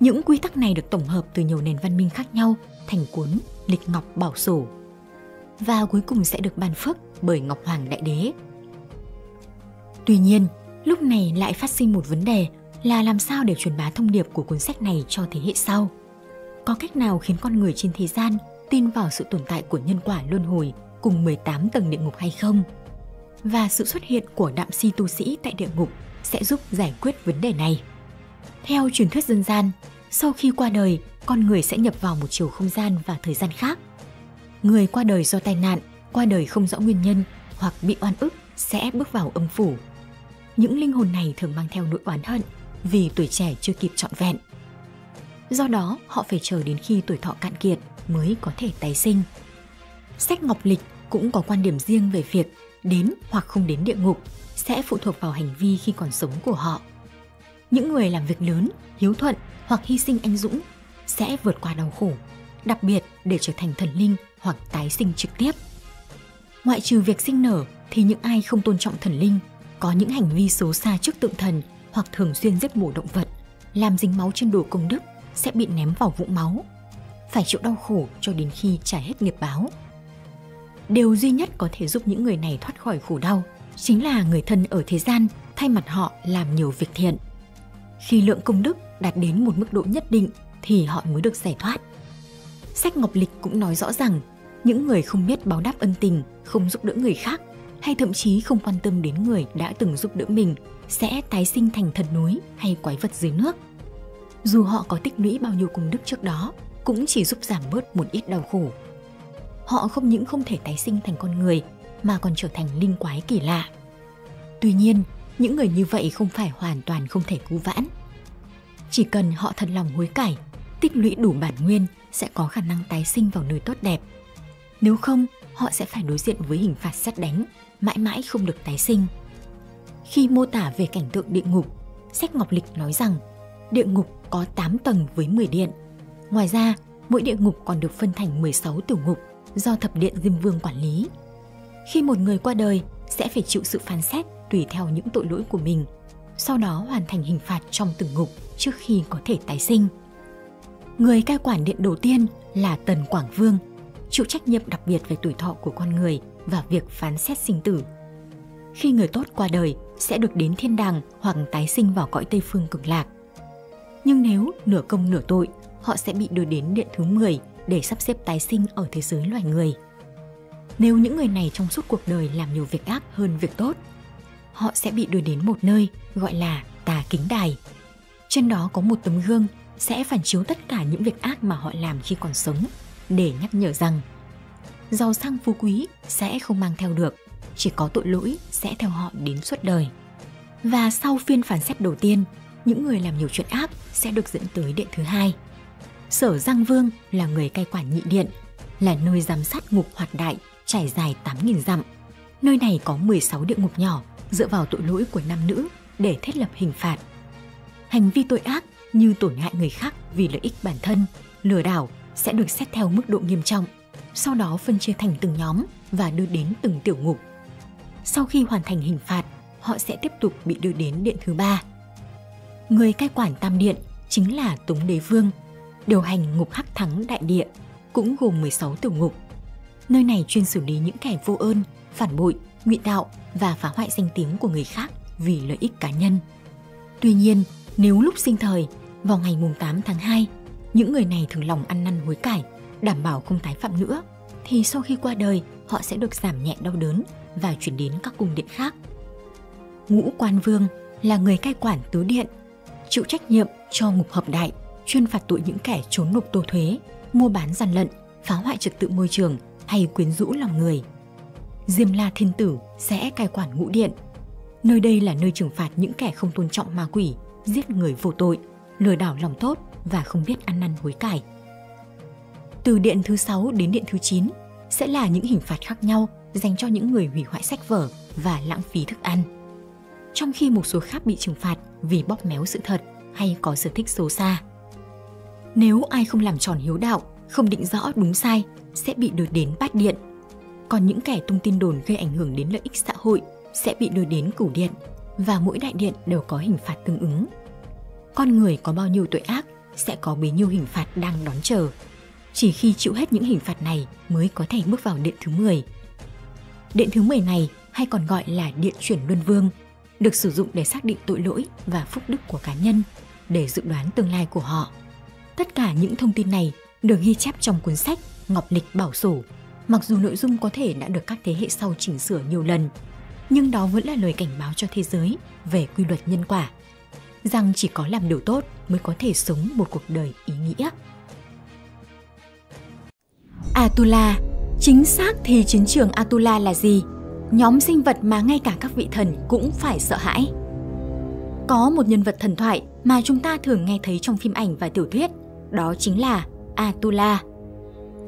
Những quy tắc này được tổng hợp từ nhiều nền văn minh khác nhau thành cuốn Lịch Ngọc Bảo Sổ và cuối cùng sẽ được ban phước bởi Ngọc Hoàng Đại Đế. Tuy nhiên, lúc này lại phát sinh một vấn đề là làm sao để truyền bá thông điệp của cuốn sách này cho thế hệ sau. Có cách nào khiến con người trên thế gian tin vào sự tồn tại của nhân quả luân hồi cùng 18 tầng địa ngục hay không? Và sự xuất hiện của đạm si tu sĩ tại địa ngục sẽ giúp giải quyết vấn đề này. Theo truyền thuyết dân gian, sau khi qua đời, con người sẽ nhập vào một chiều không gian và thời gian khác. Người qua đời do tai nạn, qua đời không rõ nguyên nhân hoặc bị oan ức sẽ bước vào âm phủ. Những linh hồn này thường mang theo nỗi oán hận vì tuổi trẻ chưa kịp trọn vẹn. Do đó, họ phải chờ đến khi tuổi thọ cạn kiệt mới có thể tái sinh. Sách Ngọc Lịch cũng có quan điểm riêng về việc đến hoặc không đến địa ngục sẽ phụ thuộc vào hành vi khi còn sống của họ những người làm việc lớn, hiếu thuận hoặc hy sinh anh dũng sẽ vượt qua đau khổ, đặc biệt để trở thành thần linh hoặc tái sinh trực tiếp. Ngoại trừ việc sinh nở thì những ai không tôn trọng thần linh, có những hành vi xấu xa trước tượng thần hoặc thường xuyên giết mổ động vật, làm dính máu trên đồ công đức sẽ bị ném vào vũng máu. phải chịu đau khổ cho đến khi trả hết nghiệp báo. Điều duy nhất có thể giúp những người này thoát khỏi khổ đau chính là người thân ở thế gian thay mặt họ làm nhiều việc thiện. Khi lượng công đức đạt đến một mức độ nhất định thì họ mới được giải thoát. Sách Ngọc Lịch cũng nói rõ rằng những người không biết báo đáp ân tình, không giúp đỡ người khác hay thậm chí không quan tâm đến người đã từng giúp đỡ mình sẽ tái sinh thành thần núi hay quái vật dưới nước. Dù họ có tích lũy bao nhiêu công đức trước đó, cũng chỉ giúp giảm bớt một ít đau khổ. Họ không những không thể tái sinh thành con người mà còn trở thành linh quái kỳ lạ. Tuy nhiên, những người như vậy không phải hoàn toàn không thể cứu vãn. Chỉ cần họ thật lòng hối cải, tích lũy đủ bản nguyên sẽ có khả năng tái sinh vào nơi tốt đẹp. Nếu không, họ sẽ phải đối diện với hình phạt xét đánh, mãi mãi không được tái sinh. Khi mô tả về cảnh tượng địa ngục, sách Ngọc Lịch nói rằng địa ngục có 8 tầng với 10 điện. Ngoài ra, mỗi địa ngục còn được phân thành 16 tiểu ngục do thập điện Diêm Vương quản lý. Khi một người qua đời, sẽ phải chịu sự phán xét tùy theo những tội lỗi của mình, sau đó hoàn thành hình phạt trong từng ngục trước khi có thể tái sinh. Người cai quản điện đầu tiên là Tần Quảng Vương, chịu trách nhiệm đặc biệt về tuổi thọ của con người và việc phán xét sinh tử. Khi người tốt qua đời sẽ được đến thiên đàng hoặc tái sinh vào cõi Tây Phương cực lạc. Nhưng nếu nửa công nửa tội, họ sẽ bị đưa đến điện thứ 10 để sắp xếp tái sinh ở thế giới loài người. Nếu những người này trong suốt cuộc đời làm nhiều việc ác hơn việc tốt, họ sẽ bị đưa đến một nơi gọi là tà kính đài. Trên đó có một tấm gương sẽ phản chiếu tất cả những việc ác mà họ làm khi còn sống để nhắc nhở rằng giàu sang phú quý sẽ không mang theo được, chỉ có tội lỗi sẽ theo họ đến suốt đời. Và sau phiên phán xét đầu tiên, những người làm nhiều chuyện ác sẽ được dẫn tới điện thứ hai. Sở Giang Vương là người cai quản nhị điện, là nơi giám sát ngục hoạt đại trải dài 8.000 dặm. Nơi này có 16 địa ngục nhỏ dựa vào tội lỗi của nam nữ để thiết lập hình phạt. Hành vi tội ác như tổn hại người khác vì lợi ích bản thân, lừa đảo sẽ được xét theo mức độ nghiêm trọng, sau đó phân chia thành từng nhóm và đưa đến từng tiểu ngục. Sau khi hoàn thành hình phạt, họ sẽ tiếp tục bị đưa đến điện thứ ba. Người cai quản tam điện chính là Tống Đế Vương, điều hành ngục Hắc Thắng Đại Địa, cũng gồm 16 tiểu ngục. Nơi này chuyên xử lý những kẻ vô ơn, phản bội, ngụy đạo và phá hoại danh tiếng của người khác vì lợi ích cá nhân. Tuy nhiên, nếu lúc sinh thời, vào ngày mùng 8 tháng 2, những người này thường lòng ăn năn hối cải, đảm bảo không tái phạm nữa, thì sau khi qua đời, họ sẽ được giảm nhẹ đau đớn và chuyển đến các cung điện khác. Ngũ Quan Vương là người cai quản tứ điện, chịu trách nhiệm cho ngục hợp đại, chuyên phạt tội những kẻ trốn nộp tô thuế, mua bán gian lận, phá hoại trật tự môi trường hay quyến rũ lòng người. Diêm La Thiên Tử sẽ cai quản ngũ điện. Nơi đây là nơi trừng phạt những kẻ không tôn trọng ma quỷ, giết người vô tội, lừa đảo lòng tốt và không biết ăn năn hối cải. Từ điện thứ 6 đến điện thứ 9 sẽ là những hình phạt khác nhau dành cho những người hủy hoại sách vở và lãng phí thức ăn. Trong khi một số khác bị trừng phạt vì bóp méo sự thật hay có sở thích xấu xa. Nếu ai không làm tròn hiếu đạo, không định rõ đúng sai sẽ bị đưa đến bát điện. Còn những kẻ tung tin đồn gây ảnh hưởng đến lợi ích xã hội sẽ bị đưa đến cửu điện và mỗi đại điện đều có hình phạt tương ứng. Con người có bao nhiêu tội ác sẽ có bấy nhiêu hình phạt đang đón chờ. Chỉ khi chịu hết những hình phạt này mới có thể bước vào điện thứ 10. Điện thứ 10 này hay còn gọi là điện chuyển luân vương, được sử dụng để xác định tội lỗi và phúc đức của cá nhân, để dự đoán tương lai của họ. Tất cả những thông tin này được ghi chép trong cuốn sách Ngọc Lịch Bảo Sổ. Mặc dù nội dung có thể đã được các thế hệ sau chỉnh sửa nhiều lần, nhưng đó vẫn là lời cảnh báo cho thế giới về quy luật nhân quả rằng chỉ có làm điều tốt mới có thể sống một cuộc đời ý nghĩa. Atula Chính xác thì chiến trường Atula là gì? Nhóm sinh vật mà ngay cả các vị thần cũng phải sợ hãi. Có một nhân vật thần thoại mà chúng ta thường nghe thấy trong phim ảnh và tiểu thuyết, đó chính là Atula. Atula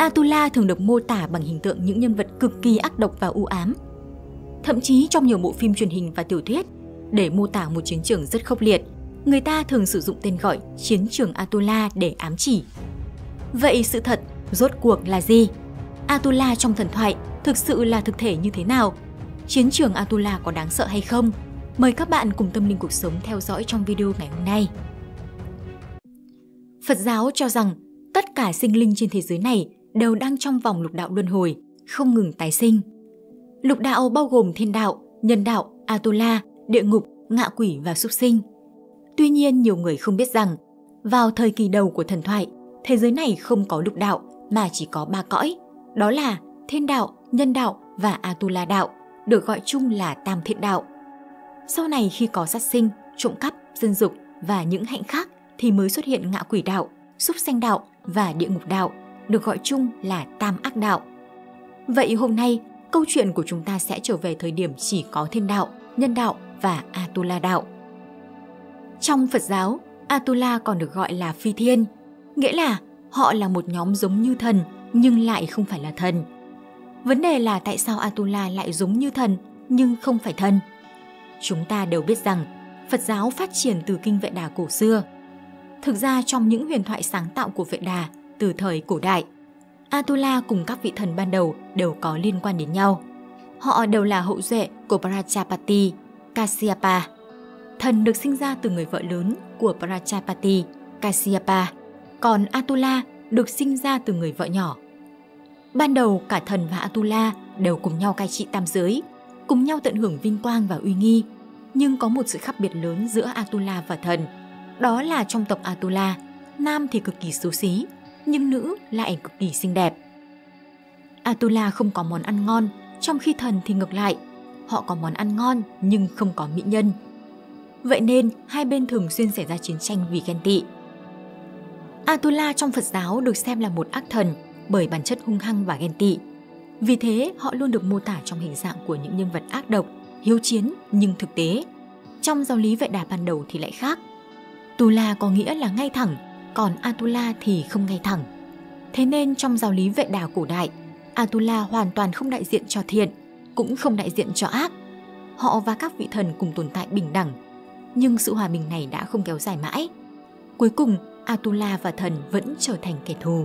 Atula thường được mô tả bằng hình tượng những nhân vật cực kỳ ác độc và u ám. Thậm chí trong nhiều bộ phim truyền hình và tiểu thuyết, để mô tả một chiến trường rất khốc liệt, người ta thường sử dụng tên gọi chiến trường Atula để ám chỉ. Vậy sự thật rốt cuộc là gì? Atula trong thần thoại thực sự là thực thể như thế nào? Chiến trường Atula có đáng sợ hay không? Mời các bạn cùng tâm linh cuộc sống theo dõi trong video ngày hôm nay. Phật giáo cho rằng Tất cả sinh linh trên thế giới này đều đang trong vòng lục đạo luân hồi, không ngừng tái sinh. Lục đạo bao gồm thiên đạo, nhân đạo, Atula, địa ngục, ngạ quỷ và súc sinh. Tuy nhiên nhiều người không biết rằng, vào thời kỳ đầu của thần thoại, thế giới này không có lục đạo mà chỉ có ba cõi, đó là thiên đạo, nhân đạo và Atula đạo, được gọi chung là tam thiện đạo. Sau này khi có sát sinh, trộm cắp, dân dục và những hạnh khác thì mới xuất hiện ngạ quỷ đạo, súc sanh đạo và địa ngục đạo, được gọi chung là tam ác đạo. Vậy hôm nay, câu chuyện của chúng ta sẽ trở về thời điểm chỉ có thiên đạo, nhân đạo và Atula đạo. Trong Phật giáo, Atula còn được gọi là phi thiên, nghĩa là họ là một nhóm giống như thần nhưng lại không phải là thần. Vấn đề là tại sao Atula lại giống như thần nhưng không phải thần? Chúng ta đều biết rằng Phật giáo phát triển từ kinh Vệ Đà cổ xưa. Thực ra trong những huyền thoại sáng tạo của Vệ Đà từ thời cổ đại, Atula cùng các vị thần ban đầu đều có liên quan đến nhau. Họ đều là hậu duệ của Prajapati, Kasyapa. Thần được sinh ra từ người vợ lớn của Prajapati, Kasyapa, còn Atula được sinh ra từ người vợ nhỏ. Ban đầu cả thần và Atula đều cùng nhau cai trị tam giới, cùng nhau tận hưởng vinh quang và uy nghi. Nhưng có một sự khác biệt lớn giữa Atula và thần. Đó là trong tộc Atula, nam thì cực kỳ xấu xí, nhưng nữ lại cực kỳ xinh đẹp. Atula không có món ăn ngon, trong khi thần thì ngược lại. Họ có món ăn ngon nhưng không có mỹ nhân. Vậy nên hai bên thường xuyên xảy ra chiến tranh vì ghen tị. Atula trong Phật giáo được xem là một ác thần bởi bản chất hung hăng và ghen tị. Vì thế, họ luôn được mô tả trong hình dạng của những nhân vật ác độc, hiếu chiến nhưng thực tế. Trong giáo lý vệ đà ban đầu thì lại khác. Tula có nghĩa là ngay thẳng, còn Atula thì không ngay thẳng. Thế nên trong giáo lý vệ Đảo cổ đại, Atula hoàn toàn không đại diện cho thiện, cũng không đại diện cho ác. Họ và các vị thần cùng tồn tại bình đẳng, nhưng sự hòa bình này đã không kéo dài mãi. Cuối cùng, Atula và thần vẫn trở thành kẻ thù.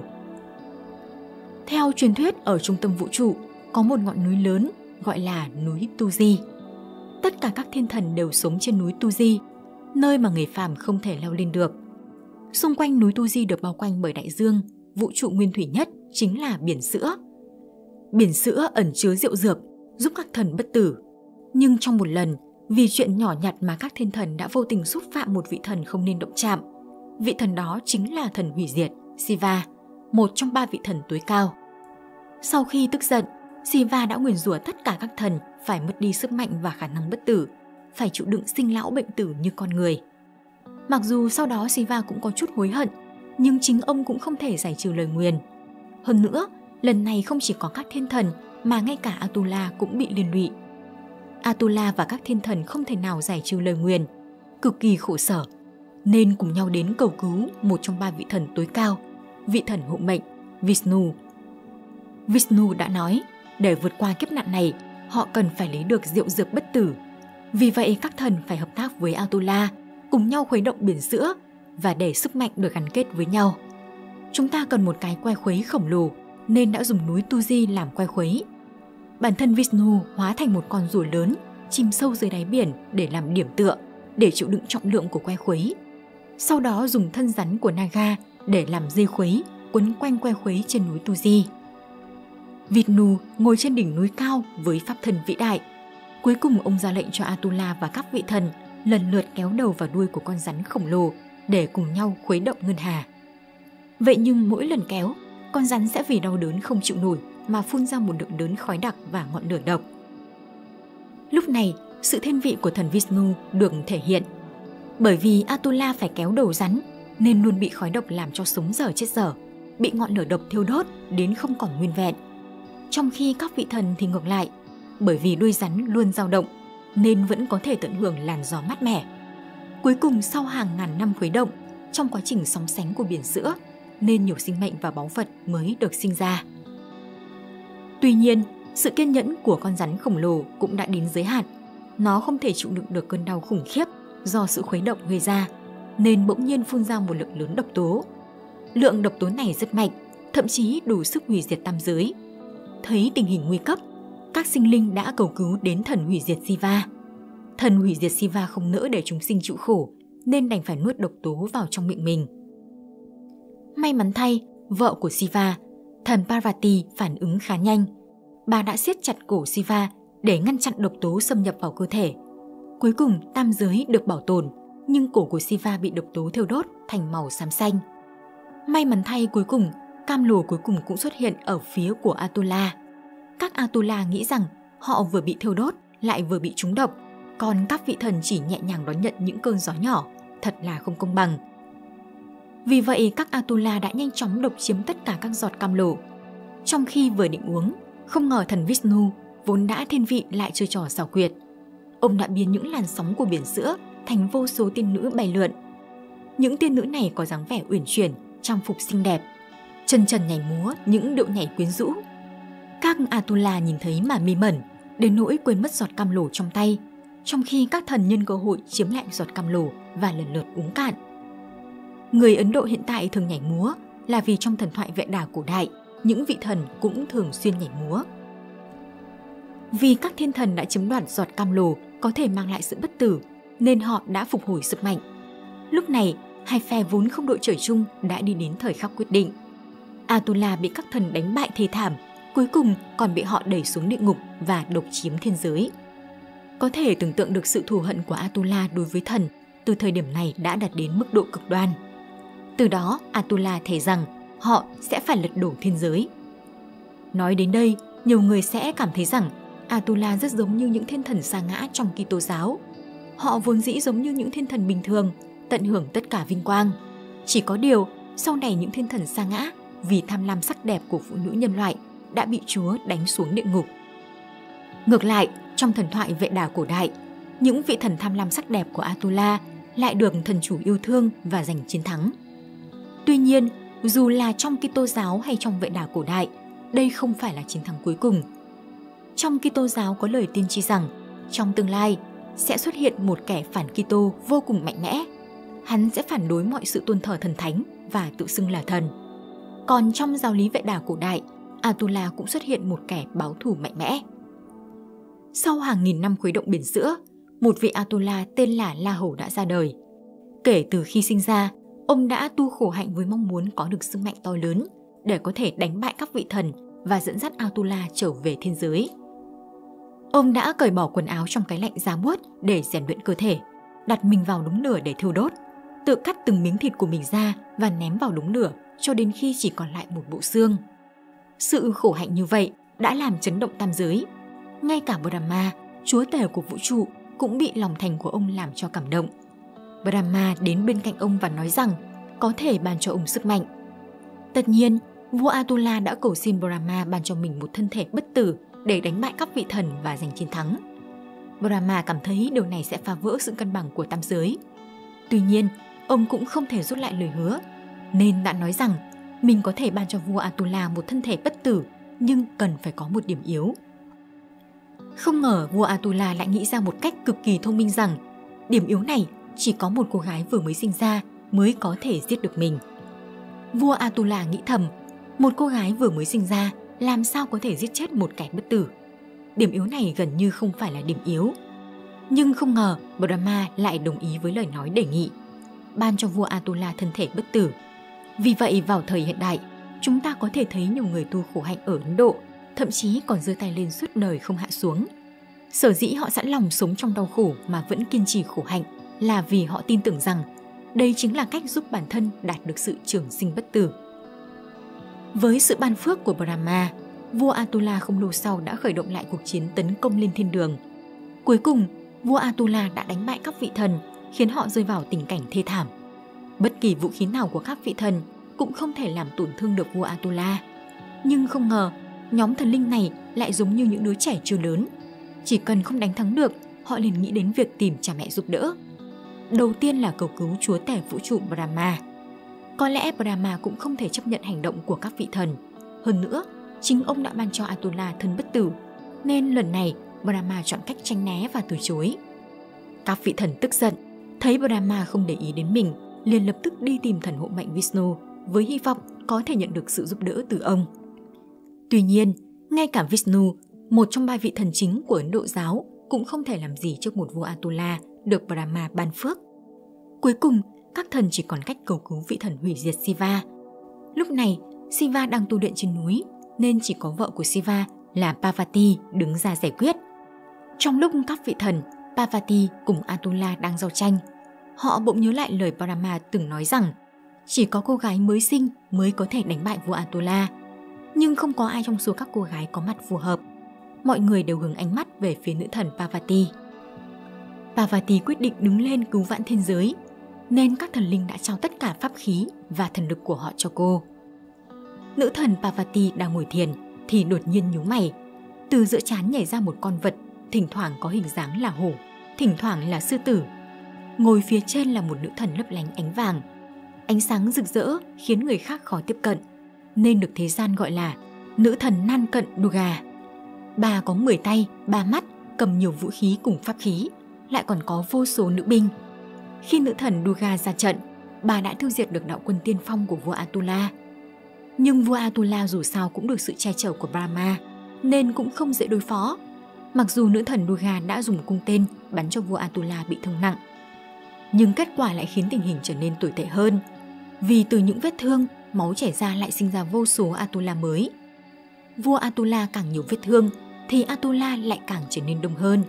Theo truyền thuyết ở trung tâm vũ trụ có một ngọn núi lớn gọi là núi Tu Di. Tất cả các thiên thần đều sống trên núi Tu Di, nơi mà người phàm không thể leo lên được. Xung quanh núi Tu Di được bao quanh bởi đại dương, vũ trụ nguyên thủy nhất chính là biển sữa. Biển sữa ẩn chứa rượu dược, giúp các thần bất tử. Nhưng trong một lần, vì chuyện nhỏ nhặt mà các thiên thần đã vô tình xúc phạm một vị thần không nên động chạm, vị thần đó chính là thần hủy diệt, Siva, một trong ba vị thần tối cao. Sau khi tức giận, Siva đã nguyền rủa tất cả các thần phải mất đi sức mạnh và khả năng bất tử, phải chịu đựng sinh lão bệnh tử như con người. Mặc dù sau đó Siva cũng có chút hối hận, nhưng chính ông cũng không thể giải trừ lời nguyền. Hơn nữa, lần này không chỉ có các thiên thần mà ngay cả Atula cũng bị liên lụy. Atula và các thiên thần không thể nào giải trừ lời nguyền, cực kỳ khổ sở, nên cùng nhau đến cầu cứu một trong ba vị thần tối cao vị thần hộ mệnh, Vishnu. Vishnu đã nói, để vượt qua kiếp nạn này, họ cần phải lấy được rượu dược bất tử. Vì vậy các thần phải hợp tác với Atula, cùng nhau khuấy động biển sữa và để sức mạnh được gắn kết với nhau. Chúng ta cần một cái que khuấy khổng lồ nên đã dùng núi Tuji làm que khuấy. Bản thân Vishnu hóa thành một con rùa lớn chìm sâu dưới đáy biển để làm điểm tựa, để chịu đựng trọng lượng của que khuấy. Sau đó dùng thân rắn của Naga để làm dây khuấy quấn quanh que khuấy trên núi Tu Di. Vishnu ngồi trên đỉnh núi cao với pháp thần vĩ đại. Cuối cùng ông ra lệnh cho Atula và các vị thần lần lượt kéo đầu và đuôi của con rắn khổng lồ để cùng nhau khuấy động ngân hà. Vậy nhưng mỗi lần kéo, con rắn sẽ vì đau đớn không chịu nổi mà phun ra một lượng lớn khói đặc và ngọn lửa độc. Lúc này, sự thiên vị của thần Vishnu được thể hiện. Bởi vì Atula phải kéo đầu rắn nên luôn bị khói độc làm cho sống dở chết dở, bị ngọn lửa độc thiêu đốt đến không còn nguyên vẹn. Trong khi các vị thần thì ngược lại, bởi vì đuôi rắn luôn dao động nên vẫn có thể tận hưởng làn gió mát mẻ. Cuối cùng sau hàng ngàn năm khuấy động, trong quá trình sóng sánh của biển sữa, nên nhiều sinh mệnh và báu vật mới được sinh ra. Tuy nhiên, sự kiên nhẫn của con rắn khổng lồ cũng đã đến giới hạn. Nó không thể chịu đựng được cơn đau khủng khiếp do sự khuấy động gây ra nên bỗng nhiên phun ra một lượng lớn độc tố. Lượng độc tố này rất mạnh, thậm chí đủ sức hủy diệt tam giới. Thấy tình hình nguy cấp, các sinh linh đã cầu cứu đến thần hủy diệt Siva. Thần hủy diệt Siva không nỡ để chúng sinh chịu khổ, nên đành phải nuốt độc tố vào trong miệng mình. May mắn thay, vợ của Siva, thần Parvati phản ứng khá nhanh. Bà đã siết chặt cổ Siva để ngăn chặn độc tố xâm nhập vào cơ thể. Cuối cùng, tam giới được bảo tồn, nhưng cổ của Siva bị độc tố thiêu đốt thành màu xám xanh. May mắn thay cuối cùng, cam lồ cuối cùng cũng xuất hiện ở phía của Atula. Các Atula nghĩ rằng họ vừa bị thiêu đốt lại vừa bị trúng độc, còn các vị thần chỉ nhẹ nhàng đón nhận những cơn gió nhỏ, thật là không công bằng. Vì vậy, các Atula đã nhanh chóng độc chiếm tất cả các giọt cam lồ. Trong khi vừa định uống, không ngờ thần Vishnu vốn đã thiên vị lại chơi trò xảo quyệt. Ông đã biến những làn sóng của biển sữa thành vô số tiên nữ bay lượn. Những tiên nữ này có dáng vẻ uyển chuyển, trang phục xinh đẹp, chân trần nhảy múa những điệu nhảy quyến rũ. Các Atula nhìn thấy mà mê mẩn, đến nỗi quên mất giọt cam lồ trong tay, trong khi các thần nhân cơ hội chiếm lại giọt cam lồ và lần lượt uống cạn. Người Ấn Độ hiện tại thường nhảy múa là vì trong thần thoại vệ đà cổ đại, những vị thần cũng thường xuyên nhảy múa. Vì các thiên thần đã chiếm đoạt giọt cam lồ có thể mang lại sự bất tử, nên họ đã phục hồi sức mạnh. Lúc này, hai phe vốn không đội trời chung đã đi đến thời khắc quyết định. Atula bị các thần đánh bại thê thảm, cuối cùng còn bị họ đẩy xuống địa ngục và độc chiếm thiên giới. Có thể tưởng tượng được sự thù hận của Atula đối với thần từ thời điểm này đã đạt đến mức độ cực đoan. Từ đó, Atula thề rằng họ sẽ phải lật đổ thiên giới. Nói đến đây, nhiều người sẽ cảm thấy rằng Atula rất giống như những thiên thần sa ngã trong Kitô giáo. Họ vốn dĩ giống như những thiên thần bình thường, tận hưởng tất cả vinh quang. Chỉ có điều, sau này những thiên thần sa ngã vì tham lam sắc đẹp của phụ nữ nhân loại đã bị Chúa đánh xuống địa ngục. Ngược lại, trong thần thoại vệ đà cổ đại, những vị thần tham lam sắc đẹp của Atula lại được thần chủ yêu thương và giành chiến thắng. Tuy nhiên, dù là trong Kitô giáo hay trong vệ đà cổ đại, đây không phải là chiến thắng cuối cùng. Trong Kitô giáo có lời tiên tri rằng, trong tương lai sẽ xuất hiện một kẻ phản Kitô vô cùng mạnh mẽ. Hắn sẽ phản đối mọi sự tôn thờ thần thánh và tự xưng là thần. Còn trong giáo lý vệ đà cổ đại, Atula cũng xuất hiện một kẻ báo thù mạnh mẽ. Sau hàng nghìn năm khuấy động biển sữa, một vị Atula tên là La Hầu đã ra đời. Kể từ khi sinh ra, ông đã tu khổ hạnh với mong muốn có được sức mạnh to lớn để có thể đánh bại các vị thần và dẫn dắt Atula trở về thiên giới. Ông đã cởi bỏ quần áo trong cái lạnh giá buốt để rèn luyện cơ thể, đặt mình vào đống lửa để thiêu đốt, tự cắt từng miếng thịt của mình ra và ném vào đống lửa cho đến khi chỉ còn lại một bộ xương. Sự khổ hạnh như vậy đã làm chấn động tam giới. Ngay cả Brahma, chúa tể của vũ trụ, cũng bị lòng thành của ông làm cho cảm động. Brahma đến bên cạnh ông và nói rằng có thể ban cho ông sức mạnh. Tất nhiên, vua Atula đã cầu xin Brahma ban cho mình một thân thể bất tử để đánh bại các vị thần và giành chiến thắng. Brahma cảm thấy điều này sẽ phá vỡ sự cân bằng của tam giới. Tuy nhiên, ông cũng không thể rút lại lời hứa, nên đã nói rằng mình có thể ban cho vua Atula một thân thể bất tử, nhưng cần phải có một điểm yếu. Không ngờ vua Atula lại nghĩ ra một cách cực kỳ thông minh rằng điểm yếu này chỉ có một cô gái vừa mới sinh ra mới có thể giết được mình. Vua Atula nghĩ thầm, một cô gái vừa mới sinh ra làm sao có thể giết chết một kẻ bất tử. Điểm yếu này gần như không phải là điểm yếu. Nhưng không ngờ Brahma lại đồng ý với lời nói đề nghị, ban cho vua Atula thân thể bất tử. Vì vậy vào thời hiện đại, chúng ta có thể thấy nhiều người tu khổ hạnh ở Ấn Độ, thậm chí còn giơ tay lên suốt đời không hạ xuống. Sở dĩ họ sẵn lòng sống trong đau khổ mà vẫn kiên trì khổ hạnh là vì họ tin tưởng rằng đây chính là cách giúp bản thân đạt được sự trường sinh bất tử. Với sự ban phước của Brahma, vua Atula không lâu sau đã khởi động lại cuộc chiến tấn công lên thiên đường. Cuối cùng, vua Atula đã đánh bại các vị thần, khiến họ rơi vào tình cảnh thê thảm. Bất kỳ vũ khí nào của các vị thần cũng không thể làm tổn thương được vua Atula. Nhưng không ngờ, nhóm thần linh này lại giống như những đứa trẻ chưa lớn. Chỉ cần không đánh thắng được, họ liền nghĩ đến việc tìm cha mẹ giúp đỡ. Đầu tiên là cầu cứu chúa tể vũ trụ Brahma. Có lẽ Brahma cũng không thể chấp nhận hành động của các vị thần. Hơn nữa, chính ông đã ban cho Atula thân bất tử, nên lần này Brahma chọn cách tranh né và từ chối. Các vị thần tức giận, thấy Brahma không để ý đến mình, liền lập tức đi tìm thần hộ mệnh Vishnu với hy vọng có thể nhận được sự giúp đỡ từ ông. Tuy nhiên, ngay cả Vishnu, một trong ba vị thần chính của Ấn Độ giáo, cũng không thể làm gì trước một vua Atula được Brahma ban phước. Cuối cùng, các thần chỉ còn cách cầu cứu vị thần hủy diệt Shiva. Lúc này, Siva đang tu luyện trên núi nên chỉ có vợ của Siva là Parvati đứng ra giải quyết. Trong lúc các vị thần Parvati cùng Atula đang giao tranh, họ bỗng nhớ lại lời Parama từng nói rằng chỉ có cô gái mới sinh mới có thể đánh bại vua Atula. Nhưng không có ai trong số các cô gái có mặt phù hợp. Mọi người đều hướng ánh mắt về phía nữ thần Parvati. Parvati quyết định đứng lên cứu vãn thiên giới, nên các thần linh đã trao tất cả pháp khí và thần lực của họ cho cô. Nữ thần Parvati đang ngồi thiền thì đột nhiên nhíu mày. Từ giữa chán nhảy ra một con vật, thỉnh thoảng có hình dáng là hổ, thỉnh thoảng là sư tử. Ngồi phía trên là một nữ thần lấp lánh ánh vàng. Ánh sáng rực rỡ khiến người khác khó tiếp cận, nên được thế gian gọi là nữ thần nan cận Duga. Bà có 10 tay, ba mắt, cầm nhiều vũ khí cùng pháp khí, lại còn có vô số nữ binh. Khi nữ thần Duga ra trận, bà đã tiêu diệt được đạo quân tiên phong của vua Atula. Nhưng vua Atula dù sao cũng được sự che chở của Brahma, nên cũng không dễ đối phó. Mặc dù nữ thần Durga đã dùng cung tên bắn cho vua Atula bị thương nặng. Nhưng kết quả lại khiến tình hình trở nên tồi tệ hơn. Vì từ những vết thương, máu chảy ra lại sinh ra vô số Atula mới. Vua Atula càng nhiều vết thương, thì Atula lại càng trở nên đông hơn.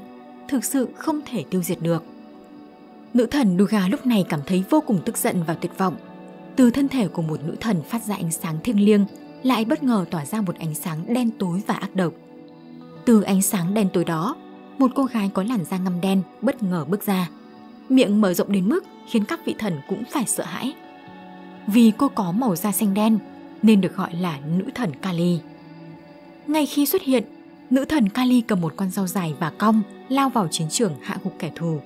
Thực sự không thể tiêu diệt được. Nữ thần Duga lúc này cảm thấy vô cùng tức giận và tuyệt vọng. Từ thân thể của một nữ thần phát ra ánh sáng thiêng liêng, lại bất ngờ tỏa ra một ánh sáng đen tối và ác độc. Từ ánh sáng đen tối đó, một cô gái có làn da ngăm đen bất ngờ bước ra. Miệng mở rộng đến mức khiến các vị thần cũng phải sợ hãi. Vì cô có màu da xanh đen nên được gọi là nữ thần Kali. Ngay khi xuất hiện, nữ thần Kali cầm một con dao dài và cong lao vào chiến trường hạ gục kẻ thù.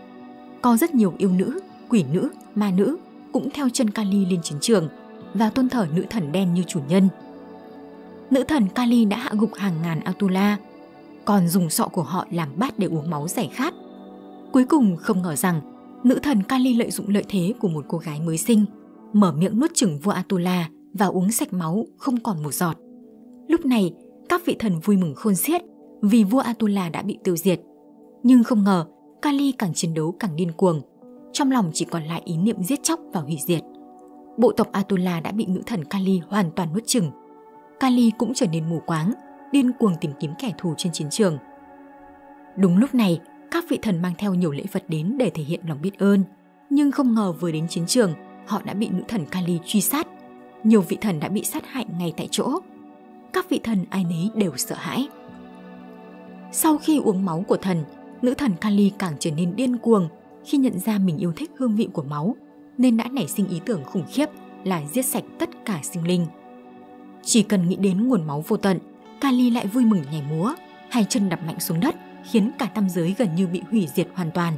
Có rất nhiều yêu nữ, quỷ nữ, ma nữ cũng theo chân Kali lên chiến trường và tôn thờ nữ thần đen như chủ nhân. Nữ thần Kali đã hạ gục hàng ngàn Atula, còn dùng sọ của họ làm bát để uống máu giải khát. Cuối cùng không ngờ rằng nữ thần Kali lợi dụng lợi thế của một cô gái mới sinh, mở miệng nuốt chửng vua Atula và uống sạch máu không còn một giọt. Lúc này, các vị thần vui mừng khôn xiết vì vua Atula đã bị tiêu diệt. Nhưng không ngờ, Kali càng chiến đấu càng điên cuồng, trong lòng chỉ còn lại ý niệm giết chóc và hủy diệt. Bộ tộc Atula đã bị nữ thần Kali hoàn toàn nuốt chửng. Kali cũng trở nên mù quáng, điên cuồng tìm kiếm kẻ thù trên chiến trường. Đúng lúc này, các vị thần mang theo nhiều lễ vật đến để thể hiện lòng biết ơn. Nhưng không ngờ vừa đến chiến trường, họ đã bị nữ thần Kali truy sát. Nhiều vị thần đã bị sát hại ngay tại chỗ. Các vị thần ai nấy đều sợ hãi. Sau khi uống máu của thần, nữ thần Kali càng trở nên điên cuồng khi nhận ra mình yêu thích hương vị của máu nên đã nảy sinh ý tưởng khủng khiếp là giết sạch tất cả sinh linh. Chỉ cần nghĩ đến nguồn máu vô tận, Kali lại vui mừng nhảy múa, hai chân đập mạnh xuống đất khiến cả tam giới gần như bị hủy diệt hoàn toàn.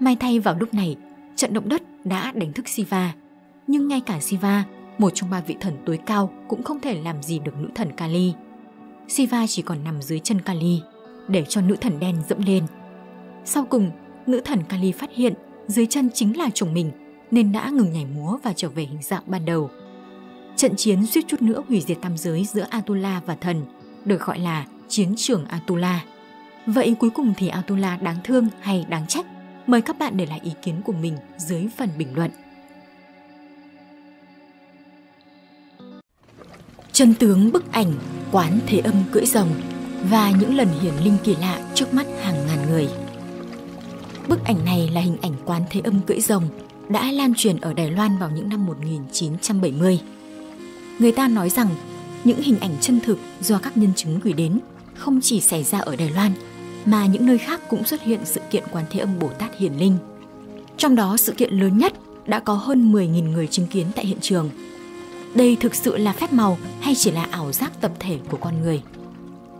May thay vào lúc này, trận động đất đã đánh thức Siva. Nhưng ngay cả Siva, một trong ba vị thần tối cao cũng không thể làm gì được nữ thần Kali. Siva chỉ còn nằm dưới chân Kali, để cho nữ thần đen dẫm lên. Sau cùng, nữ thần Kali phát hiện dưới chân chính là chồng mình nên đã ngừng nhảy múa và trở về hình dạng ban đầu. Trận chiến suýt chút nữa hủy diệt tam giới giữa Atula và thần, được gọi là chiến trường Atula. Vậy cuối cùng thì Atula đáng thương hay đáng trách? Mời các bạn để lại ý kiến của mình dưới phần bình luận. Chân tướng bức ảnh, Quán Thế Âm cưỡi rồng và những lần hiển linh kỳ lạ trước mắt hàng ngàn người. Bức ảnh này là hình ảnh quán thế âm cưỡi rồng đã lan truyền ở Đài Loan vào những năm 1970. Người ta nói rằng những hình ảnh chân thực do các nhân chứng gửi đến không chỉ xảy ra ở Đài Loan mà những nơi khác cũng xuất hiện sự kiện quán thế âm Bồ Tát hiển linh. Trong đó, sự kiện lớn nhất đã có hơn 10.000 người chứng kiến tại hiện trường. Đây thực sự là phép màu hay chỉ là ảo giác tập thể của con người?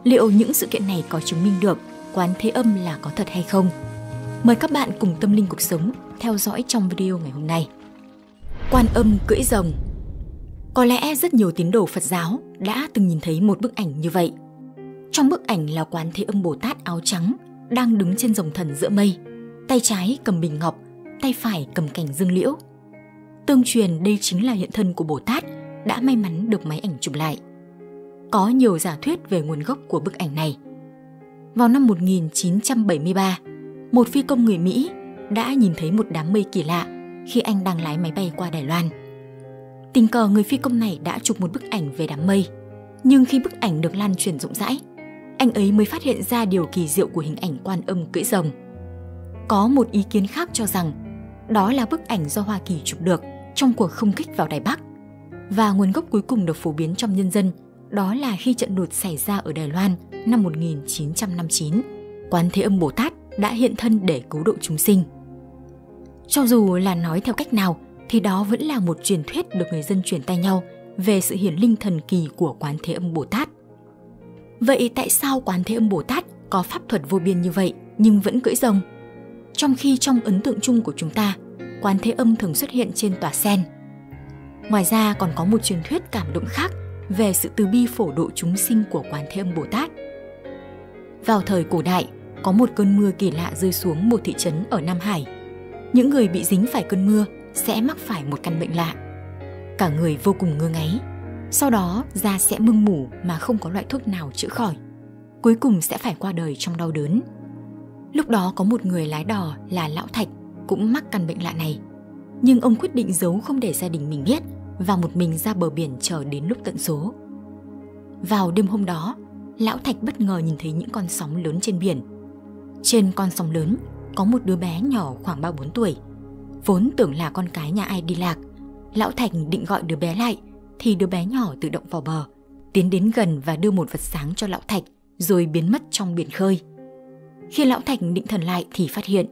Liệu những sự kiện này có chứng minh được quán thế âm là có thật hay không? Mời các bạn cùng tâm linh cuộc sống theo dõi trong video ngày hôm nay. Quan âm cưỡi rồng Có lẽ rất nhiều tín đồ Phật giáo đã từng nhìn thấy một bức ảnh như vậy. Trong bức ảnh là quán thế âm Bồ Tát áo trắng đang đứng trên dòng thần giữa mây, tay trái cầm bình ngọc, tay phải cầm cành dương liễu. Tương truyền đây chính là hiện thân của Bồ Tát đã may mắn được máy ảnh chụp lại. Có nhiều giả thuyết về nguồn gốc của bức ảnh này. Vào năm 1973, một phi công người Mỹ đã nhìn thấy một đám mây kỳ lạ khi anh đang lái máy bay qua Đài Loan. Tình cờ người phi công này đã chụp một bức ảnh về đám mây. Nhưng khi bức ảnh được lan truyền rộng rãi, anh ấy mới phát hiện ra điều kỳ diệu của hình ảnh quan âm cưỡi rồng. Có một ý kiến khác cho rằng đó là bức ảnh do Hoa Kỳ chụp được trong cuộc không kích vào Đài Bắc. Và nguồn gốc cuối cùng được phổ biến trong nhân dân đó là khi trận đột xảy ra ở Đài Loan năm 1959, Quán Thế Âm Bồ Tát đã hiện thân để cứu độ chúng sinh. Cho dù là nói theo cách nào thì đó vẫn là một truyền thuyết được người dân truyền tay nhau về sự hiển linh thần kỳ của Quán Thế Âm Bồ Tát. Vậy tại sao Quán Thế Âm Bồ Tát có pháp thuật vô biên như vậy nhưng vẫn cưỡi rồng? Trong khi trong ấn tượng chung của chúng ta, Quán Thế Âm thường xuất hiện trên tòa sen. Ngoài ra còn có một truyền thuyết cảm động khác về sự từ bi phổ độ chúng sinh của Quán Thế Âm Bồ Tát. Vào thời cổ đại, có một cơn mưa kỳ lạ rơi xuống một thị trấn ở Nam Hải. Những người bị dính phải cơn mưa sẽ mắc phải một căn bệnh lạ. Cả người vô cùng ngơ ngáy. Sau đó da sẽ mưng mủ mà không có loại thuốc nào chữa khỏi. Cuối cùng sẽ phải qua đời trong đau đớn. Lúc đó có một người lái đò là Lão Thạch cũng mắc căn bệnh lạ này. Nhưng ông quyết định giấu không để gia đình mình biết và một mình ra bờ biển chờ đến lúc tận số. Vào đêm hôm đó, Lão Thạch bất ngờ nhìn thấy những con sóng lớn trên biển. Trên con sóng lớn có một đứa bé nhỏ khoảng 3-4 tuổi. Vốn tưởng là con cái nhà ai đi lạc. Lão Thạch định gọi đứa bé lại thì đứa bé nhỏ tự động vào bờ, tiến đến gần và đưa một vật sáng cho Lão Thạch rồi biến mất trong biển khơi. Khi Lão Thạch định thần lại thì phát hiện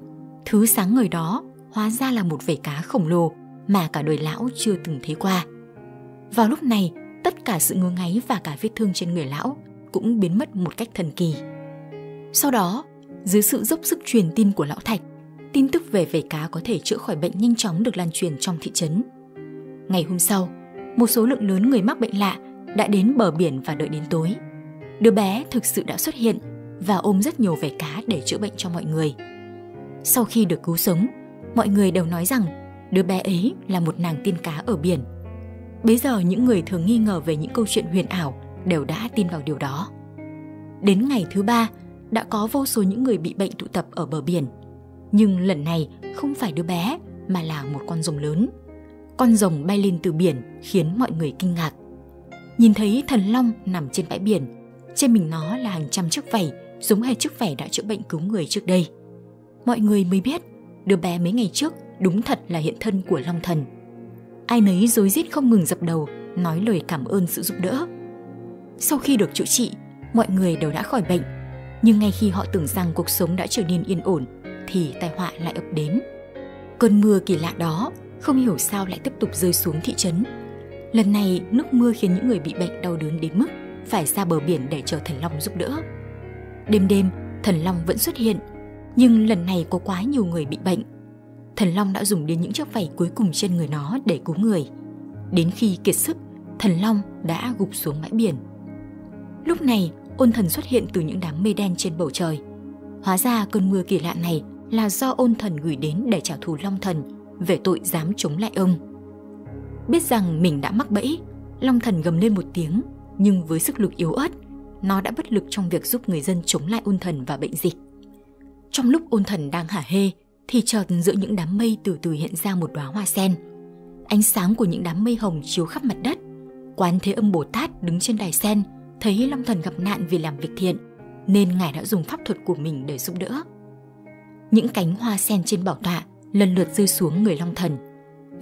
thứ sáng ngời đó hóa ra là một vảy cá khổng lồ mà cả đời lão chưa từng thấy qua. Vào lúc này, tất cả sự ngứa ngáy và cả vết thương trên người lão cũng biến mất một cách thần kỳ. Sau đó, dưới sự dốc sức truyền tin của lão Thạch, tin tức về vảy cá có thể chữa khỏi bệnh nhanh chóng được lan truyền trong thị trấn. Ngày hôm sau, một số lượng lớn người mắc bệnh lạ đã đến bờ biển và đợi đến tối. Đứa bé thực sự đã xuất hiện và ôm rất nhiều vẻ cá để chữa bệnh cho mọi người. Sau khi được cứu sống, mọi người đều nói rằng đứa bé ấy là một nàng tiên cá ở biển. Bây giờ những người thường nghi ngờ về những câu chuyện huyền ảo đều đã tin vào điều đó. Đến ngày thứ ba, đã có vô số những người bị bệnh tụ tập ở bờ biển. Nhưng lần này không phải đứa bé mà là một con rồng lớn. Con rồng bay lên từ biển khiến mọi người kinh ngạc. Nhìn thấy thần long nằm trên bãi biển, trên mình nó là hàng trăm chiếc vảy giống hệt chiếc vảy đã chữa bệnh cứu người trước đây. Mọi người mới biết đứa bé mấy ngày trước đúng thật là hiện thân của Long Thần. Ai nấy rối rít không ngừng dập đầu, nói lời cảm ơn sự giúp đỡ. Sau khi được chữa trị, mọi người đều đã khỏi bệnh. Nhưng ngay khi họ tưởng rằng cuộc sống đã trở nên yên ổn, thì tai họa lại ập đến. Cơn mưa kỳ lạ đó không hiểu sao lại tiếp tục rơi xuống thị trấn. Lần này, nước mưa khiến những người bị bệnh đau đớn đến mức phải ra bờ biển để chờ thần long giúp đỡ. Đêm đêm, thần long vẫn xuất hiện, nhưng lần này có quá nhiều người bị bệnh thần long đã dùng đến những chiếc vảy cuối cùng trên người nó để cứu người. Đến khi kiệt sức, thần long đã gục xuống bãi biển. Lúc này, ôn thần xuất hiện từ những đám mây đen trên bầu trời. Hóa ra cơn mưa kỳ lạ này là do ôn thần gửi đến để trả thù long thần về tội dám chống lại ông. Biết rằng mình đã mắc bẫy, long thần gầm lên một tiếng, nhưng với sức lực yếu ớt, nó đã bất lực trong việc giúp người dân chống lại ôn thần và bệnh dịch. Trong lúc ôn thần đang hả hê, thì chợt giữa những đám mây từ từ hiện ra một đóa hoa sen. Ánh sáng của những đám mây hồng chiếu khắp mặt đất. Quán Thế Âm Bồ Tát đứng trên đài sen, thấy Long Thần gặp nạn vì làm việc thiện, nên ngài đã dùng pháp thuật của mình để giúp đỡ. Những cánh hoa sen trên bảo tọa lần lượt rơi xuống người Long Thần.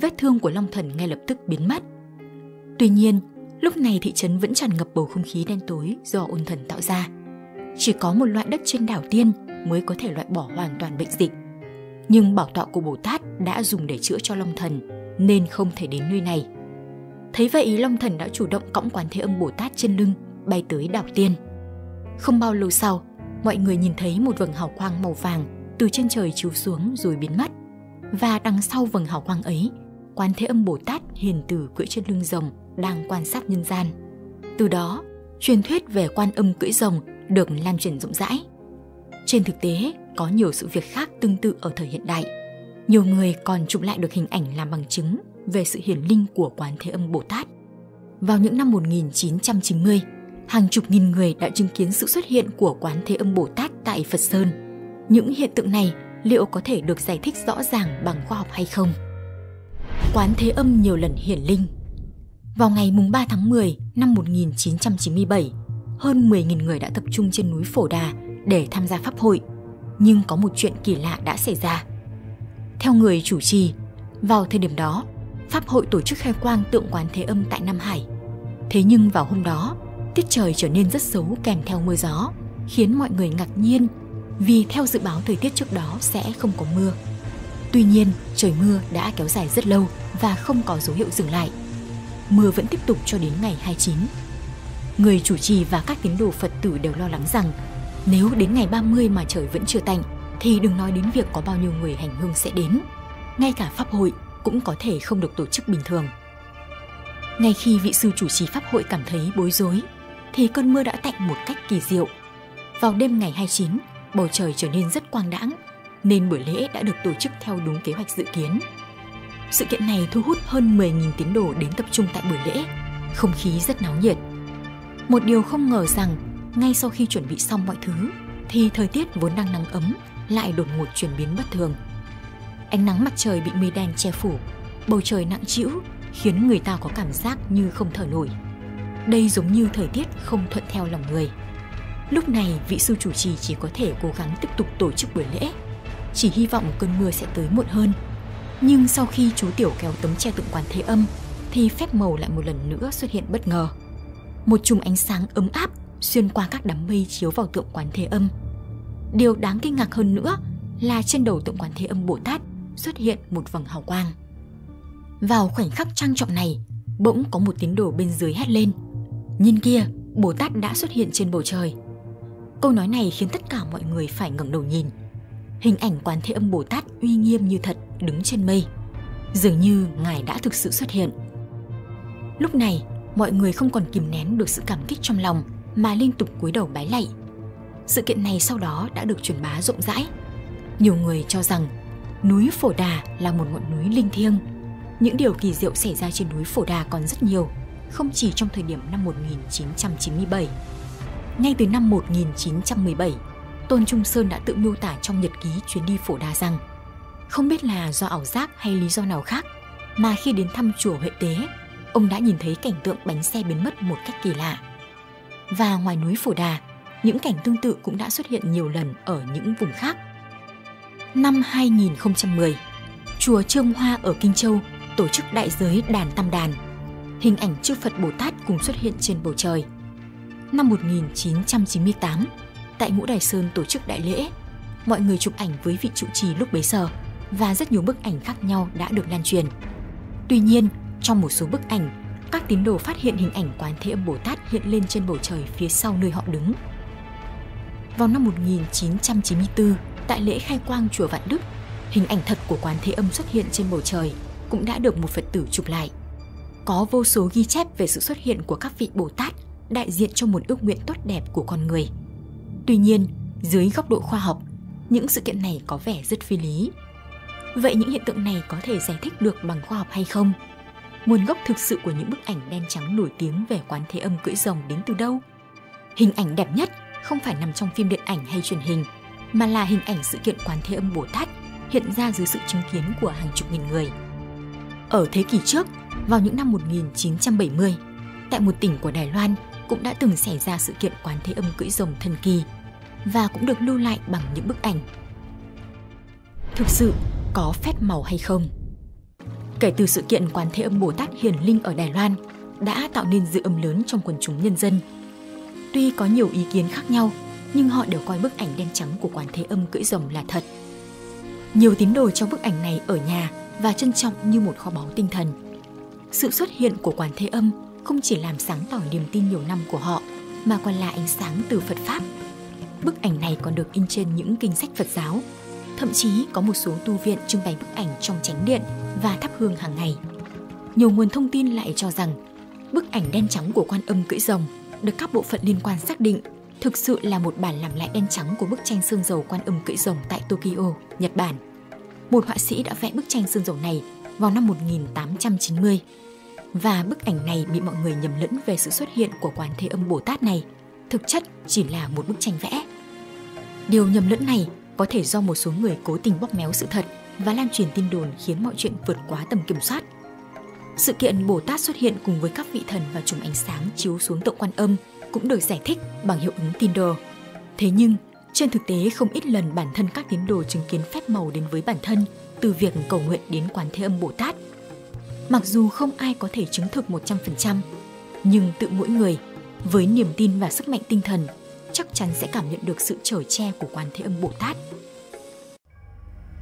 Vết thương của Long Thần ngay lập tức biến mất. Tuy nhiên, lúc này thị trấn vẫn tràn ngập bầu không khí đen tối do ôn thần tạo ra. Chỉ có một loại đất trên đảo tiên mới có thể loại bỏ hoàn toàn bệnh dịch nhưng bảo tọa của Bồ Tát đã dùng để chữa cho Long Thần nên không thể đến nơi này. Thấy vậy Long Thần đã chủ động cõng quán thế âm Bồ Tát trên lưng bay tới đảo tiên. Không bao lâu sau, mọi người nhìn thấy một vầng hào quang màu vàng từ trên trời chiếu xuống rồi biến mất. Và đằng sau vầng hào quang ấy, quan thế âm Bồ Tát hiền từ cưỡi trên lưng rồng đang quan sát nhân gian. Từ đó, truyền thuyết về quan âm cưỡi rồng được lan truyền rộng rãi. Trên thực tế, có nhiều sự việc khác tương tự ở thời hiện đại. Nhiều người còn chụp lại được hình ảnh làm bằng chứng về sự hiển linh của Quán Thế Âm Bồ Tát. Vào những năm 1990, hàng chục nghìn người đã chứng kiến sự xuất hiện của Quán Thế Âm Bồ Tát tại Phật Sơn. Những hiện tượng này liệu có thể được giải thích rõ ràng bằng khoa học hay không? Quán Thế Âm nhiều lần hiển linh Vào ngày mùng 3 tháng 10 năm 1997, hơn 10.000 người đã tập trung trên núi Phổ Đà để tham gia pháp hội. Nhưng có một chuyện kỳ lạ đã xảy ra. Theo người chủ trì, vào thời điểm đó, Pháp hội tổ chức khai quang tượng quán Thế Âm tại Nam Hải. Thế nhưng vào hôm đó, tiết trời trở nên rất xấu kèm theo mưa gió, khiến mọi người ngạc nhiên vì theo dự báo thời tiết trước đó sẽ không có mưa. Tuy nhiên, trời mưa đã kéo dài rất lâu và không có dấu hiệu dừng lại. Mưa vẫn tiếp tục cho đến ngày 29. Người chủ trì và các tín đồ Phật tử đều lo lắng rằng nếu đến ngày 30 mà trời vẫn chưa tạnh thì đừng nói đến việc có bao nhiêu người hành hương sẽ đến. Ngay cả pháp hội cũng có thể không được tổ chức bình thường. Ngay khi vị sư chủ trì pháp hội cảm thấy bối rối, thì cơn mưa đã tạnh một cách kỳ diệu. Vào đêm ngày 29, bầu trời trở nên rất quang đãng, nên buổi lễ đã được tổ chức theo đúng kế hoạch dự kiến. Sự kiện này thu hút hơn 10.000 tín đồ đến tập trung tại buổi lễ, không khí rất náo nhiệt. Một điều không ngờ rằng, ngay sau khi chuẩn bị xong mọi thứ, thì thời tiết vốn đang nắng ấm lại đột ngột chuyển biến bất thường – Ánh nắng mặt trời bị mây đen che phủ, bầu trời nặng trĩu khiến người ta có cảm giác như không thở nổi. Đây giống như thời tiết không thuận theo lòng người. Lúc này, vị sư chủ trì chỉ có thể cố gắng tiếp tục tổ chức buổi lễ, chỉ hy vọng cơn mưa sẽ tới muộn hơn. Nhưng sau khi chú Tiểu kéo tấm che tượng quan thế âm, thì phép màu lại một lần nữa xuất hiện bất ngờ. Một chùm ánh sáng ấm áp xuyên qua các đám mây chiếu vào tượng quán thế âm. Điều đáng kinh ngạc hơn nữa là trên đầu tượng quán thế âm Bồ Tát xuất hiện một vầng hào quang. Vào khoảnh khắc trang trọng này, bỗng có một tín đồ bên dưới hét lên. Nhìn kia, Bồ Tát đã xuất hiện trên bầu trời. Câu nói này khiến tất cả mọi người phải ngẩng đầu nhìn. Hình ảnh quán thế âm Bồ Tát uy nghiêm như thật đứng trên mây. Dường như Ngài đã thực sự xuất hiện. Lúc này, mọi người không còn kìm nén được sự cảm kích trong lòng mà liên tục cúi đầu bái lạy. Sự kiện này sau đó đã được truyền bá rộng rãi. Nhiều người cho rằng núi Phổ Đà là một ngọn núi linh thiêng. Những điều kỳ diệu xảy ra trên núi Phổ Đà còn rất nhiều, không chỉ trong thời điểm năm 1997. Ngay từ năm 1917, Tôn Trung Sơn đã tự miêu tả trong nhật ký chuyến đi Phổ đa rằng không biết là do ảo giác hay lý do nào khác mà khi đến thăm chùa Huệ Tế, ông đã nhìn thấy cảnh tượng bánh xe biến mất một cách kỳ lạ. Và ngoài núi Phổ Đà, những cảnh tương tự cũng đã xuất hiện nhiều lần ở những vùng khác Năm 2010, chùa Trương Hoa ở Kinh Châu tổ chức đại giới đàn tam đàn. Hình ảnh chư Phật Bồ Tát cùng xuất hiện trên bầu trời. Năm 1998, tại Ngũ Đài Sơn tổ chức đại lễ, mọi người chụp ảnh với vị trụ trì lúc bấy giờ và rất nhiều bức ảnh khác nhau đã được lan truyền. Tuy nhiên, trong một số bức ảnh, các tín đồ phát hiện hình ảnh Quán Thế Âm Bồ Tát hiện lên trên bầu trời phía sau nơi họ đứng. Vào năm 1994, tại lễ khai quang chùa Vạn Đức, hình ảnh thật của quán thế âm xuất hiện trên bầu trời cũng đã được một Phật tử chụp lại. Có vô số ghi chép về sự xuất hiện của các vị Bồ Tát đại diện cho một ước nguyện tốt đẹp của con người. Tuy nhiên, dưới góc độ khoa học, những sự kiện này có vẻ rất phi lý. Vậy những hiện tượng này có thể giải thích được bằng khoa học hay không? Nguồn gốc thực sự của những bức ảnh đen trắng nổi tiếng về quán thế âm cưỡi rồng đến từ đâu? Hình ảnh đẹp nhất không phải nằm trong phim điện ảnh hay truyền hình – mà là hình ảnh sự kiện Quán Thế Âm Bồ Tát hiện ra dưới sự chứng kiến của hàng chục nghìn người. Ở thế kỷ trước, vào những năm 1970, tại một tỉnh của Đài Loan cũng đã từng xảy ra sự kiện Quán Thế Âm cưỡi rồng thần kỳ và cũng được lưu lại bằng những bức ảnh. Thực sự, có phép màu hay không? Kể từ sự kiện Quán Thế Âm Bồ Tát hiển linh ở Đài Loan đã tạo nên dư âm lớn trong quần chúng nhân dân. Tuy có nhiều ý kiến khác nhau, nhưng họ đều coi bức ảnh đen trắng của quán thế âm cưỡi rồng là thật. Nhiều tín đồ trong bức ảnh này ở nhà và trân trọng như một kho báu tinh thần. Sự xuất hiện của quán thế âm không chỉ làm sáng tỏ niềm tin nhiều năm của họ, mà còn là ánh sáng từ Phật Pháp. Bức ảnh này còn được in trên những kinh sách Phật giáo. Thậm chí có một số tu viện trưng bày bức ảnh trong chánh điện và thắp hương hàng ngày. Nhiều nguồn thông tin lại cho rằng bức ảnh đen trắng của quan âm cưỡi rồng được các bộ phận liên quan xác định thực sự là một bản làm lại đen trắng của bức tranh sơn dầu quan âm cưỡi rồng tại Tokyo, Nhật Bản. Một họa sĩ đã vẽ bức tranh sơn dầu này vào năm 1890 và bức ảnh này bị mọi người nhầm lẫn về sự xuất hiện của quán thế âm Bồ Tát này, thực chất chỉ là một bức tranh vẽ. Điều nhầm lẫn này có thể do một số người cố tình bóp méo sự thật và lan truyền tin đồn khiến mọi chuyện vượt quá tầm kiểm soát. Sự kiện Bồ Tát xuất hiện cùng với các vị thần và chùm ánh sáng chiếu xuống tượng quan âm cũng được giải thích bằng hiệu ứng Tinder. Thế nhưng, trên thực tế không ít lần bản thân các tín đồ chứng kiến phép màu đến với bản thân từ việc cầu nguyện đến quán thế âm Bồ Tát. Mặc dù không ai có thể chứng thực 100%, nhưng tự mỗi người với niềm tin và sức mạnh tinh thần chắc chắn sẽ cảm nhận được sự trở che của quan thế âm Bồ Tát.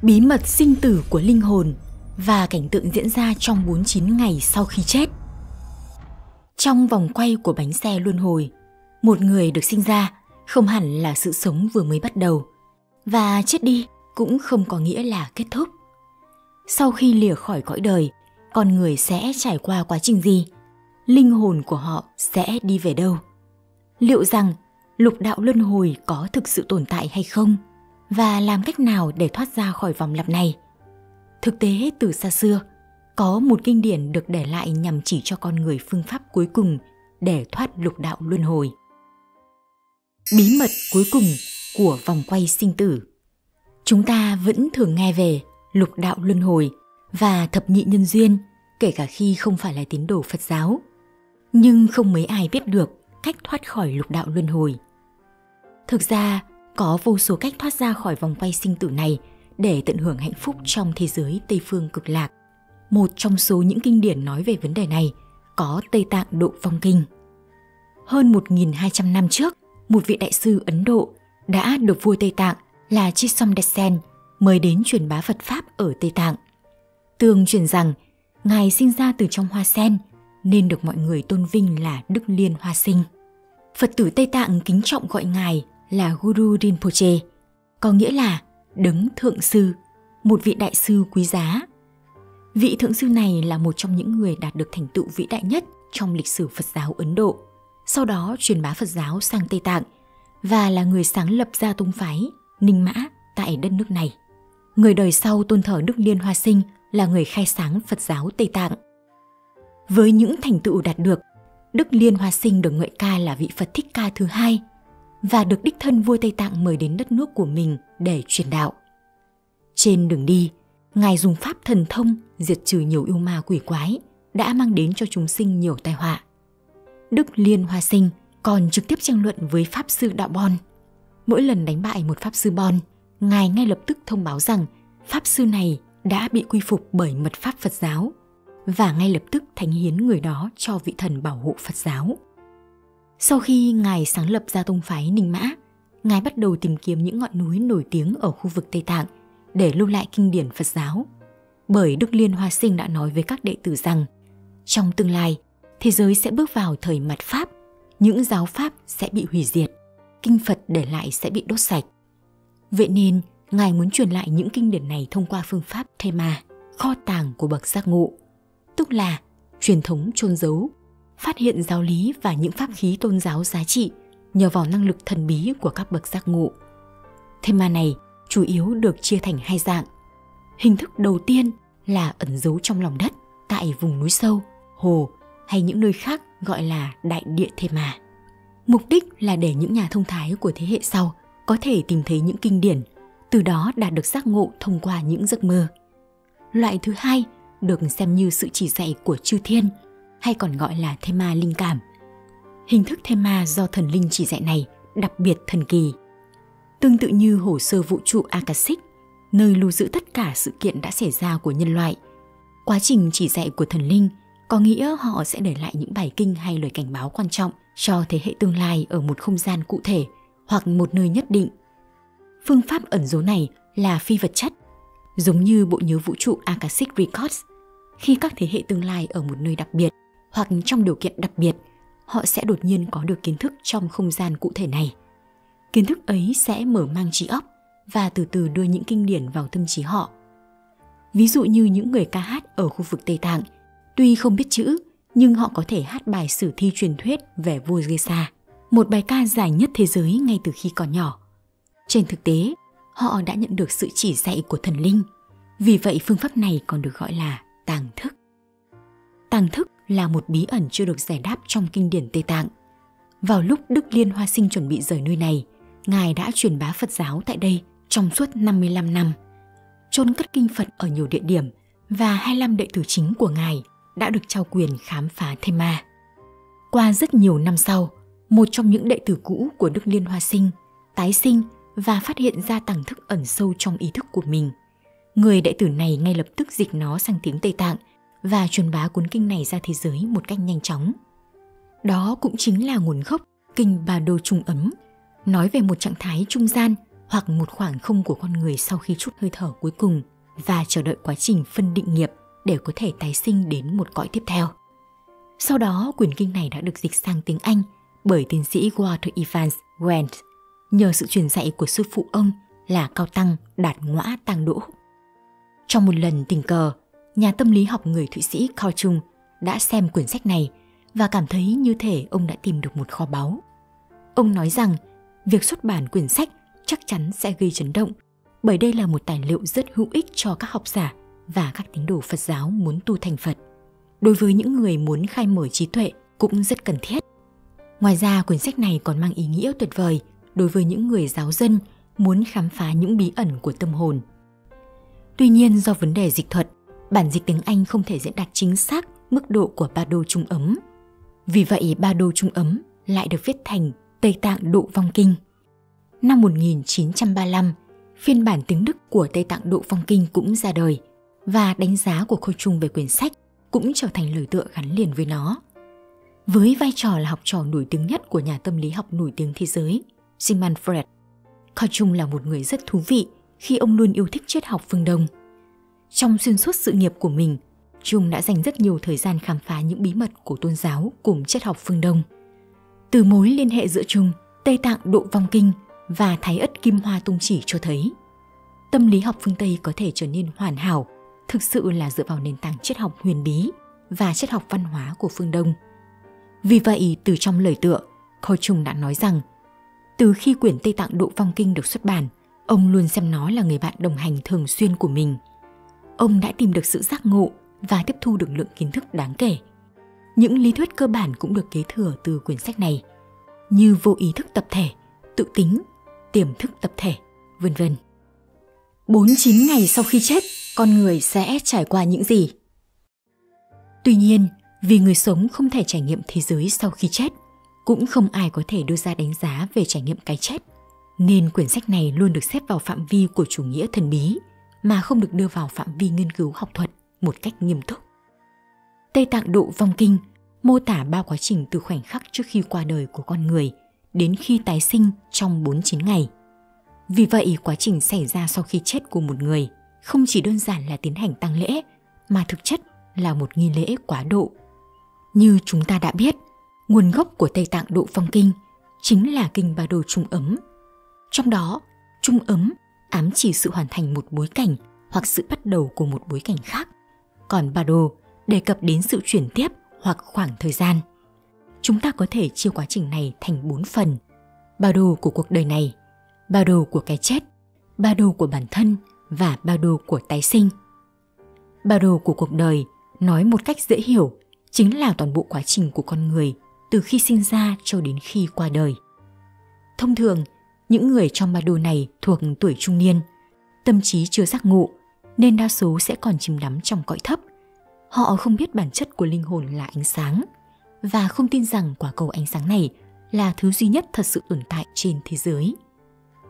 Bí mật sinh tử của linh hồn và cảnh tượng diễn ra trong 49 ngày sau khi chết. Trong vòng quay của bánh xe luân hồi, một người được sinh ra không hẳn là sự sống vừa mới bắt đầu và chết đi cũng không có nghĩa là kết thúc. Sau khi lìa khỏi cõi đời, con người sẽ trải qua quá trình gì? Linh hồn của họ sẽ đi về đâu? Liệu rằng lục đạo luân hồi có thực sự tồn tại hay không? Và làm cách nào để thoát ra khỏi vòng lặp này? Thực tế từ xa xưa, có một kinh điển được để lại nhằm chỉ cho con người phương pháp cuối cùng để thoát lục đạo luân hồi. Bí mật cuối cùng của vòng quay sinh tử. Chúng ta vẫn thường nghe về lục đạo luân hồi và thập nhị nhân duyên, kể cả khi không phải là tín đồ Phật giáo. Nhưng không mấy ai biết được cách thoát khỏi lục đạo luân hồi. Thực ra, có vô số cách thoát ra khỏi vòng quay sinh tử này để tận hưởng hạnh phúc trong thế giới Tây phương cực lạc. Một trong số những kinh điển nói về vấn đề này có Tây Tạng Độ Phong Kinh. Hơn 1.200 năm trước, một vị đại sư Ấn Độ đã được vua Tây Tạng là Chisom Desen mời đến truyền bá Phật Pháp ở Tây Tạng. Tường truyền rằng Ngài sinh ra từ trong hoa sen nên được mọi người tôn vinh là Đức Liên Hoa Sinh. Phật tử Tây Tạng kính trọng gọi Ngài là Guru Rinpoche, có nghĩa là đấng thượng sư, một vị đại sư quý giá. Vị thượng sư này là một trong những người đạt được thành tựu vĩ đại nhất trong lịch sử Phật giáo Ấn Độ, sau đó truyền bá Phật giáo sang Tây Tạng và là người sáng lập ra tông phái Ninh Mã tại đất nước này. Người đời sau tôn thờ Đức Liên Hoa Sinh là người khai sáng Phật giáo Tây Tạng. Với những thành tựu đạt được, Đức Liên Hoa Sinh được ngợi ca là vị Phật Thích Ca thứ hai và được đích thân vua Tây Tạng mời đến đất nước của mình để truyền đạo. Trên đường đi, Ngài dùng pháp thần thông diệt trừ nhiều yêu ma quỷ quái, đã mang đến cho chúng sinh nhiều tai họa. Đức Liên Hoa Sinh còn trực tiếp tranh luận với Pháp Sư Đạo Bon. Mỗi lần đánh bại một Pháp Sư Bon, Ngài ngay lập tức thông báo rằng Pháp Sư này đã bị quy phục bởi mật pháp Phật giáo và ngay lập tức thánh hiến người đó cho vị thần bảo hộ Phật giáo. Sau khi Ngài sáng lập ra tông phái Ninh Mã, Ngài bắt đầu tìm kiếm những ngọn núi nổi tiếng ở khu vực Tây Tạng để lưu lại kinh điển Phật giáo. Bởi Đức Liên Hoa Sinh đã nói với các đệ tử rằng, trong tương lai, thế giới sẽ bước vào thời mặt Pháp, những giáo Pháp sẽ bị hủy diệt, kinh Phật để lại sẽ bị đốt sạch. Vậy nên, Ngài muốn truyền lại những kinh điển này thông qua phương pháp Thema, kho tàng của bậc giác ngộ, tức là truyền thống chôn giấu, phát hiện giáo lý và những pháp khí tôn giáo giá trị nhờ vào năng lực thần bí của các bậc giác ngộ. Thema này chủ yếu được chia thành hai dạng. Hình thức đầu tiên là ẩn giấu trong lòng đất tại vùng núi sâu, hồ hay những nơi khác gọi là đại địa Thema. Mục đích là để những nhà thông thái của thế hệ sau có thể tìm thấy những kinh điển từ đó đạt được giác ngộ thông qua những giấc mơ. Loại thứ hai được xem như sự chỉ dạy của chư thiên hay còn gọi là thema linh cảm. Hình thức thema do thần linh chỉ dạy này đặc biệt thần kỳ. Tương tự như hồ sơ vũ trụ Akashic, nơi lưu giữ tất cả sự kiện đã xảy ra của nhân loại. Quá trình chỉ dạy của thần linh có nghĩa họ sẽ để lại những bài kinh hay lời cảnh báo quan trọng cho thế hệ tương lai ở một không gian cụ thể hoặc một nơi nhất định Phương pháp ẩn dấu này là phi vật chất, giống như bộ nhớ vũ trụ Akashic Records. Khi các thế hệ tương lai ở một nơi đặc biệt hoặc trong điều kiện đặc biệt, họ sẽ đột nhiên có được kiến thức trong không gian cụ thể này. Kiến thức ấy sẽ mở mang trí óc và từ từ đưa những kinh điển vào tâm trí họ. Ví dụ như những người ca hát ở khu vực Tây Tạng, tuy không biết chữ, nhưng họ có thể hát bài sử thi truyền thuyết về vua Gesa, một bài ca dài nhất thế giới ngay từ khi còn nhỏ. Trên thực tế, họ đã nhận được sự chỉ dạy của thần linh. Vì vậy phương pháp này còn được gọi là tàng thức. Tàng thức là một bí ẩn chưa được giải đáp trong kinh điển Tây Tạng. Vào lúc Đức Liên Hoa Sinh chuẩn bị rời nơi này, Ngài đã truyền bá Phật giáo tại đây trong suốt 55 năm. Chôn cất kinh Phật ở nhiều địa điểm và 25 đệ tử chính của Ngài đã được trao quyền khám phá thêm ma. Qua rất nhiều năm sau, một trong những đệ tử cũ của Đức Liên Hoa Sinh tái sinh và phát hiện ra tàng thức ẩn sâu trong ý thức của mình. Người đệ tử này ngay lập tức dịch nó sang tiếng Tây Tạng và truyền bá cuốn kinh này ra thế giới một cách nhanh chóng. Đó cũng chính là nguồn gốc kinh Bà Đô Trung ấm, nói về một trạng thái trung gian hoặc một khoảng không của con người sau khi chút hơi thở cuối cùng và chờ đợi quá trình phân định nghiệp để có thể tái sinh đến một cõi tiếp theo. Sau đó, quyển kinh này đã được dịch sang tiếng Anh bởi tiến sĩ Walter Evans Wendt nhờ sự truyền dạy của sư phụ ông là cao tăng đạt ngõa tăng đỗ. Trong một lần tình cờ, nhà tâm lý học người Thụy Sĩ Cao Jung đã xem quyển sách này và cảm thấy như thể ông đã tìm được một kho báu. Ông nói rằng việc xuất bản quyển sách chắc chắn sẽ gây chấn động bởi đây là một tài liệu rất hữu ích cho các học giả và các tín đồ Phật giáo muốn tu thành Phật. Đối với những người muốn khai mở trí tuệ cũng rất cần thiết. Ngoài ra, quyển sách này còn mang ý nghĩa tuyệt vời đối với những người giáo dân muốn khám phá những bí ẩn của tâm hồn. Tuy nhiên do vấn đề dịch thuật, bản dịch tiếng Anh không thể diễn đạt chính xác mức độ của ba đô trung ấm. Vì vậy ba đô trung ấm lại được viết thành Tây Tạng Độ Vong Kinh. Năm 1935, phiên bản tiếng Đức của Tây Tạng Độ Vong Kinh cũng ra đời và đánh giá của Khôi Trung về quyển sách cũng trở thành lời tựa gắn liền với nó. Với vai trò là học trò nổi tiếng nhất của nhà tâm lý học nổi tiếng thế giới, Sigmund Freud, Coi Jung là một người rất thú vị khi ông luôn yêu thích triết học phương Đông. Trong xuyên suốt sự nghiệp của mình, Jung đã dành rất nhiều thời gian khám phá những bí mật của tôn giáo cùng triết học phương Đông. Từ mối liên hệ giữa Trung, Tây Tạng Độ Vong Kinh và Thái Ất Kim Hoa Tung Chỉ cho thấy tâm lý học phương Tây có thể trở nên hoàn hảo thực sự là dựa vào nền tảng triết học huyền bí và triết học văn hóa của phương Đông. Vì vậy, từ trong lời tựa, Khôi Trung đã nói rằng từ khi quyển Tây Tạng Độ Phong Kinh được xuất bản, ông luôn xem nó là người bạn đồng hành thường xuyên của mình. Ông đã tìm được sự giác ngộ và tiếp thu được lượng kiến thức đáng kể. Những lý thuyết cơ bản cũng được kế thừa từ quyển sách này, như vô ý thức tập thể, tự tính, tiềm thức tập thể, vân vân. 49 ngày sau khi chết, con người sẽ trải qua những gì? Tuy nhiên, vì người sống không thể trải nghiệm thế giới sau khi chết, cũng không ai có thể đưa ra đánh giá về trải nghiệm cái chết, nên quyển sách này luôn được xếp vào phạm vi của chủ nghĩa thần bí mà không được đưa vào phạm vi nghiên cứu học thuật một cách nghiêm túc. Tây Tạng Độ Vong Kinh mô tả ba quá trình từ khoảnh khắc trước khi qua đời của con người đến khi tái sinh trong 49 ngày. Vì vậy, quá trình xảy ra sau khi chết của một người không chỉ đơn giản là tiến hành tang lễ, mà thực chất là một nghi lễ quá độ. Như chúng ta đã biết, nguồn gốc của Tây Tạng Độ Phong Kinh chính là kinh Ba Đồ Trung ấm. Trong đó, Trung ấm ám chỉ sự hoàn thành một bối cảnh hoặc sự bắt đầu của một bối cảnh khác. Còn Ba Đồ đề cập đến sự chuyển tiếp hoặc khoảng thời gian. Chúng ta có thể chia quá trình này thành bốn phần. Ba đồ của cuộc đời này, ba đồ của cái chết, ba đồ của bản thân và ba đồ của tái sinh. Ba đồ của cuộc đời nói một cách dễ hiểu chính là toàn bộ quá trình của con người từ khi sinh ra cho đến khi qua đời. Thông thường, những người trong ba đồ này thuộc tuổi trung niên, tâm trí chưa giác ngộ nên đa số sẽ còn chìm đắm trong cõi thấp. Họ không biết bản chất của linh hồn là ánh sáng và không tin rằng quả cầu ánh sáng này là thứ duy nhất thật sự tồn tại trên thế giới.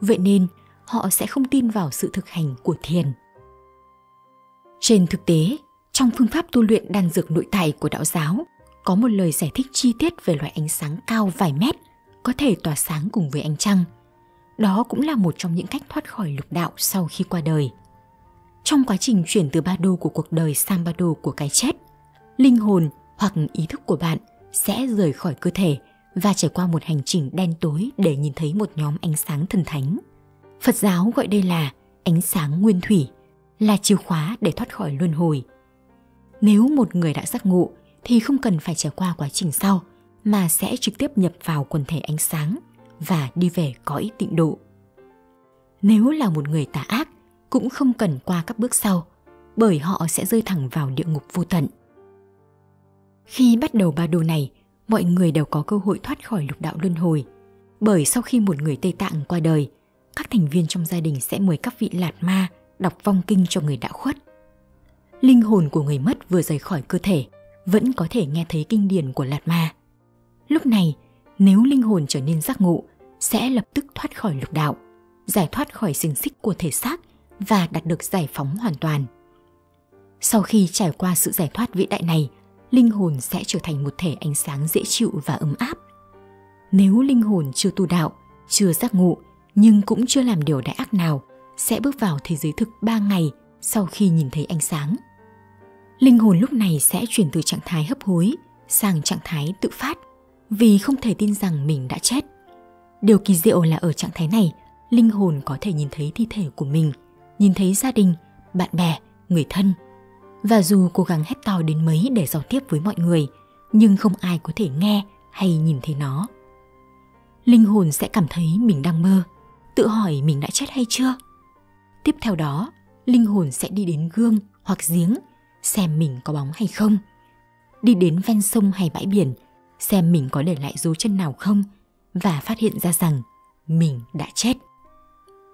Vậy nên, họ sẽ không tin vào sự thực hành của thiền. Trên thực tế, trong phương pháp tu luyện đan dược nội tại của đạo giáo, có một lời giải thích chi tiết về loại ánh sáng cao vài mét, có thể tỏa sáng cùng với ánh trăng. Đó cũng là một trong những cách thoát khỏi lục đạo sau khi qua đời. Trong quá trình chuyển từ ba đô của cuộc đời sang ba đô của cái chết, linh hồn hoặc ý thức của bạn sẽ rời khỏi cơ thể và trải qua một hành trình đen tối để nhìn thấy một nhóm ánh sáng thần thánh. Phật giáo gọi đây là ánh sáng nguyên thủy, là chìa khóa để thoát khỏi luân hồi. Nếu một người đã giác ngộ thì không cần phải trải qua quá trình sau mà sẽ trực tiếp nhập vào quần thể ánh sáng và đi về cõi tịnh độ. Nếu là một người tà ác cũng không cần qua các bước sau bởi họ sẽ rơi thẳng vào địa ngục vô tận. Khi bắt đầu ba đồ này, mọi người đều có cơ hội thoát khỏi lục đạo luân hồi. Bởi sau khi một người Tây Tạng qua đời, các thành viên trong gia đình sẽ mời các vị lạt ma đọc vong kinh cho người đã khuất. Linh hồn của người mất vừa rời khỏi cơ thể, vẫn có thể nghe thấy kinh điển của Lạt Ma. Lúc này, nếu linh hồn trở nên giác ngộ, sẽ lập tức thoát khỏi lục đạo, giải thoát khỏi xiềng xích của thể xác và đạt được giải phóng hoàn toàn. Sau khi trải qua sự giải thoát vĩ đại này, linh hồn sẽ trở thành một thể ánh sáng dễ chịu và ấm áp. Nếu linh hồn chưa tu đạo, chưa giác ngộ, nhưng cũng chưa làm điều đại ác nào, sẽ bước vào thế giới thực ba ngày sau khi nhìn thấy ánh sáng. Linh hồn lúc này sẽ chuyển từ trạng thái hấp hối sang trạng thái tự phát vì không thể tin rằng mình đã chết. Điều kỳ diệu là ở trạng thái này, linh hồn có thể nhìn thấy thi thể của mình, nhìn thấy gia đình, bạn bè, người thân. Và dù cố gắng hét to đến mấy để giao tiếp với mọi người, nhưng không ai có thể nghe hay nhìn thấy nó. Linh hồn sẽ cảm thấy mình đang mơ, tự hỏi mình đã chết hay chưa. Tiếp theo đó, linh hồn sẽ đi đến gương hoặc giếng xem mình có bóng hay không. Đi đến ven sông hay bãi biển xem mình có để lại dấu chân nào không và phát hiện ra rằng mình đã chết.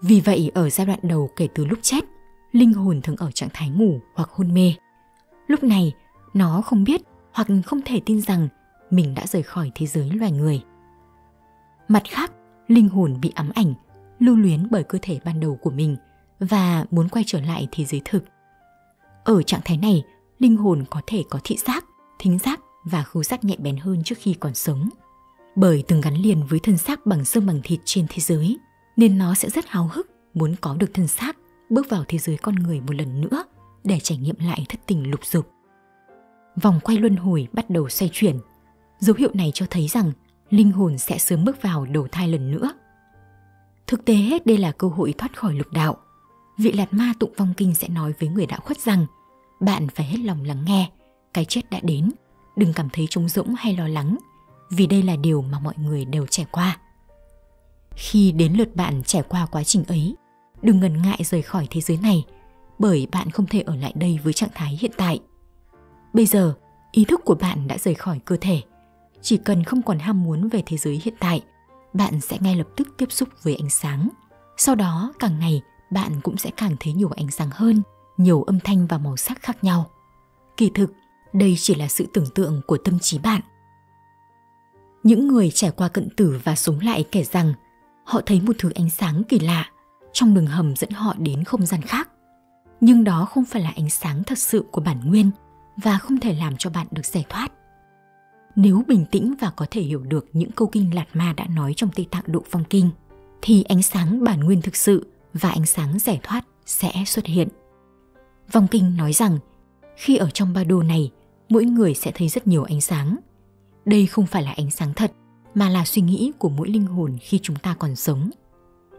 Vì vậy ở giai đoạn đầu kể từ lúc chết, linh hồn thường ở trạng thái ngủ hoặc hôn mê. Lúc này, nó không biết hoặc không thể tin rằng mình đã rời khỏi thế giới loài người. Mặt khác, linh hồn bị ám ảnh, lưu luyến bởi cơ thể ban đầu của mình và muốn quay trở lại thế giới thực. Ở trạng thái này, linh hồn có thể có thị giác, thính giác và khứu giác nhạy bén hơn trước khi còn sống. Bởi từng gắn liền với thân xác bằng xương bằng thịt trên thế giới, nên nó sẽ rất háo hức muốn có được thân xác bước vào thế giới con người một lần nữa để trải nghiệm lại thất tình lục dục. Vòng quay luân hồi bắt đầu xoay chuyển. Dấu hiệu này cho thấy rằng linh hồn sẽ sớm bước vào đầu thai lần nữa. Thực tế đây là cơ hội thoát khỏi lục đạo. Vị Lạt Ma tụng vong kinh sẽ nói với người đã khuất rằng bạn phải hết lòng lắng nghe, cái chết đã đến. Đừng cảm thấy trống rỗng hay lo lắng vì đây là điều mà mọi người đều trải qua. Khi đến lượt bạn trải qua quá trình ấy đừng ngần ngại rời khỏi thế giới này bởi bạn không thể ở lại đây với trạng thái hiện tại. Bây giờ ý thức của bạn đã rời khỏi cơ thể. Chỉ cần không còn ham muốn về thế giới hiện tại bạn sẽ ngay lập tức tiếp xúc với ánh sáng. Sau đó càng ngày bạn cũng sẽ càng thấy nhiều ánh sáng hơn, nhiều âm thanh và màu sắc khác nhau. Kỳ thực, đây chỉ là sự tưởng tượng của tâm trí bạn. Những người trải qua cận tử và sống lại kể rằng, họ thấy một thứ ánh sáng kỳ lạ trong đường hầm dẫn họ đến không gian khác. Nhưng đó không phải là ánh sáng thật sự của bản nguyên và không thể làm cho bạn được giải thoát. Nếu bình tĩnh và có thể hiểu được những câu kinh lạt ma đã nói trong tây tạng độ phong kinh, thì ánh sáng bản nguyên thực sự và ánh sáng giải thoát sẽ xuất hiện vong kinh nói rằng khi ở trong ba đô này mỗi người sẽ thấy rất nhiều ánh sáng. Đây không phải là ánh sáng thật, mà là suy nghĩ của mỗi linh hồn khi chúng ta còn sống.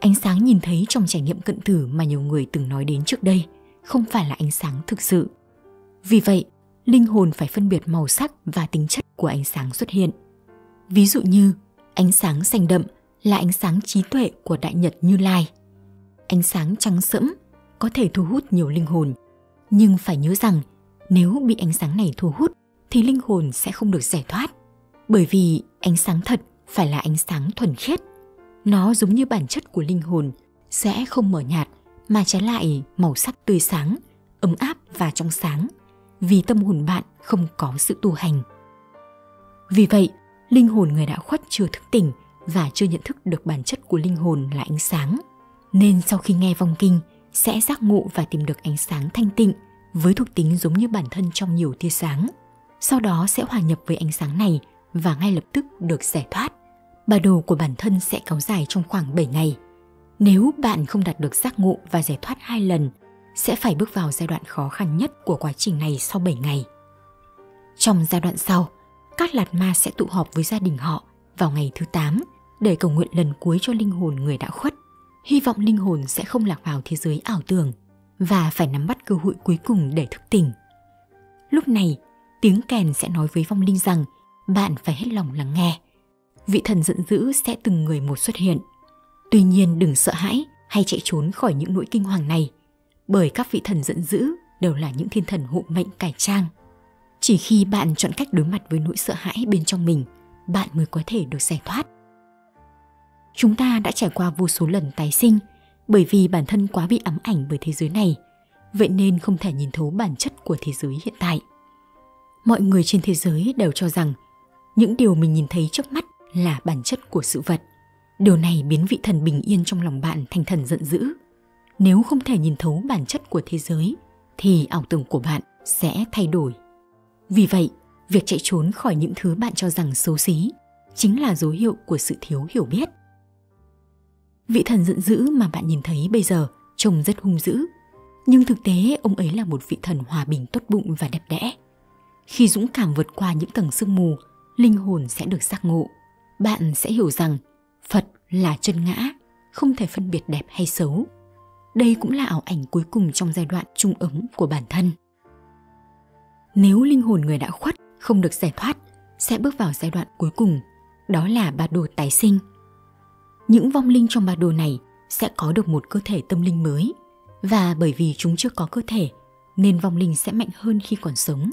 Ánh sáng nhìn thấy trong trải nghiệm cận tử mà nhiều người từng nói đến trước đây không phải là ánh sáng thực sự. Vì vậy, linh hồn phải phân biệt màu sắc và tính chất của ánh sáng xuất hiện. Ví dụ như, ánh sáng xanh đậm là ánh sáng trí tuệ của Đại Nhật Như Lai. Ánh sáng trắng sẫm có thể thu hút nhiều linh hồn, nhưng phải nhớ rằng nếu bị ánh sáng này thu hút thì linh hồn sẽ không được giải thoát. Bởi vì ánh sáng thật phải là ánh sáng thuần khiết. Nó giống như bản chất của linh hồn sẽ không mở nhạt mà trái lại màu sắc tươi sáng ấm áp và trong sáng vì tâm hồn bạn không có sự tu hành. Vì vậy linh hồn người đã khuất chưa thức tỉnh và chưa nhận thức được bản chất của linh hồn là ánh sáng nên sau khi nghe vong kinh sẽ giác ngộ và tìm được ánh sáng thanh tịnh với thuộc tính giống như bản thân trong nhiều tia sáng. Sau đó sẽ hòa nhập với ánh sáng này và ngay lập tức được giải thoát. Bà đồ của bản thân sẽ kéo dài trong khoảng 7 ngày. Nếu bạn không đạt được giác ngộ và giải thoát hai lần, sẽ phải bước vào giai đoạn khó khăn nhất của quá trình này sau 7 ngày. Trong giai đoạn sau, các lạt ma sẽ tụ họp với gia đình họ vào ngày thứ 8 để cầu nguyện lần cuối cho linh hồn người đã khuất. Hy vọng linh hồn sẽ không lạc vào thế giới ảo tưởng và phải nắm bắt cơ hội cuối cùng để thức tỉnh. Lúc này, tiếng kèn sẽ nói với vong linh rằng bạn phải hết lòng lắng nghe. Vị thần giận dữ sẽ từng người một xuất hiện. Tuy nhiên đừng sợ hãi hay chạy trốn khỏi những nỗi kinh hoàng này, bởi các vị thần giận dữ đều là những thiên thần hộ mệnh cải trang. Chỉ khi bạn chọn cách đối mặt với nỗi sợ hãi bên trong mình, bạn mới có thể được giải thoát. Chúng ta đã trải qua vô số lần tái sinh bởi vì bản thân quá bị ám ảnh bởi thế giới này, vậy nên không thể nhìn thấu bản chất của thế giới hiện tại. mọi người trên thế giới đều cho rằng những điều mình nhìn thấy trước mắt là bản chất của sự vật. Điều này biến vị thần bình yên trong lòng bạn thành thần giận dữ. Nếu không thể nhìn thấu bản chất của thế giới, thì ảo tưởng của bạn sẽ thay đổi. Vì vậy, việc chạy trốn khỏi những thứ bạn cho rằng xấu xí chính là dấu hiệu của sự thiếu hiểu biết. Vị thần giận dữ mà bạn nhìn thấy bây giờ trông rất hung dữ, nhưng thực tế ông ấy là một vị thần hòa bình tốt bụng và đẹp đẽ. Khi dũng cảm vượt qua những tầng sương mù, linh hồn sẽ được giác ngộ. Bạn sẽ hiểu rằng Phật là chân ngã, không thể phân biệt đẹp hay xấu. Đây cũng là ảo ảnh cuối cùng trong giai đoạn trung ấm của bản thân. Nếu linh hồn người đã khuất không được giải thoát, sẽ bước vào giai đoạn cuối cùng, đó là ba đồ tái sinh. Những vong linh trong bản đồ này sẽ có được một cơ thể tâm linh mới, và bởi vì chúng chưa có cơ thể, nên vong linh sẽ mạnh hơn khi còn sống,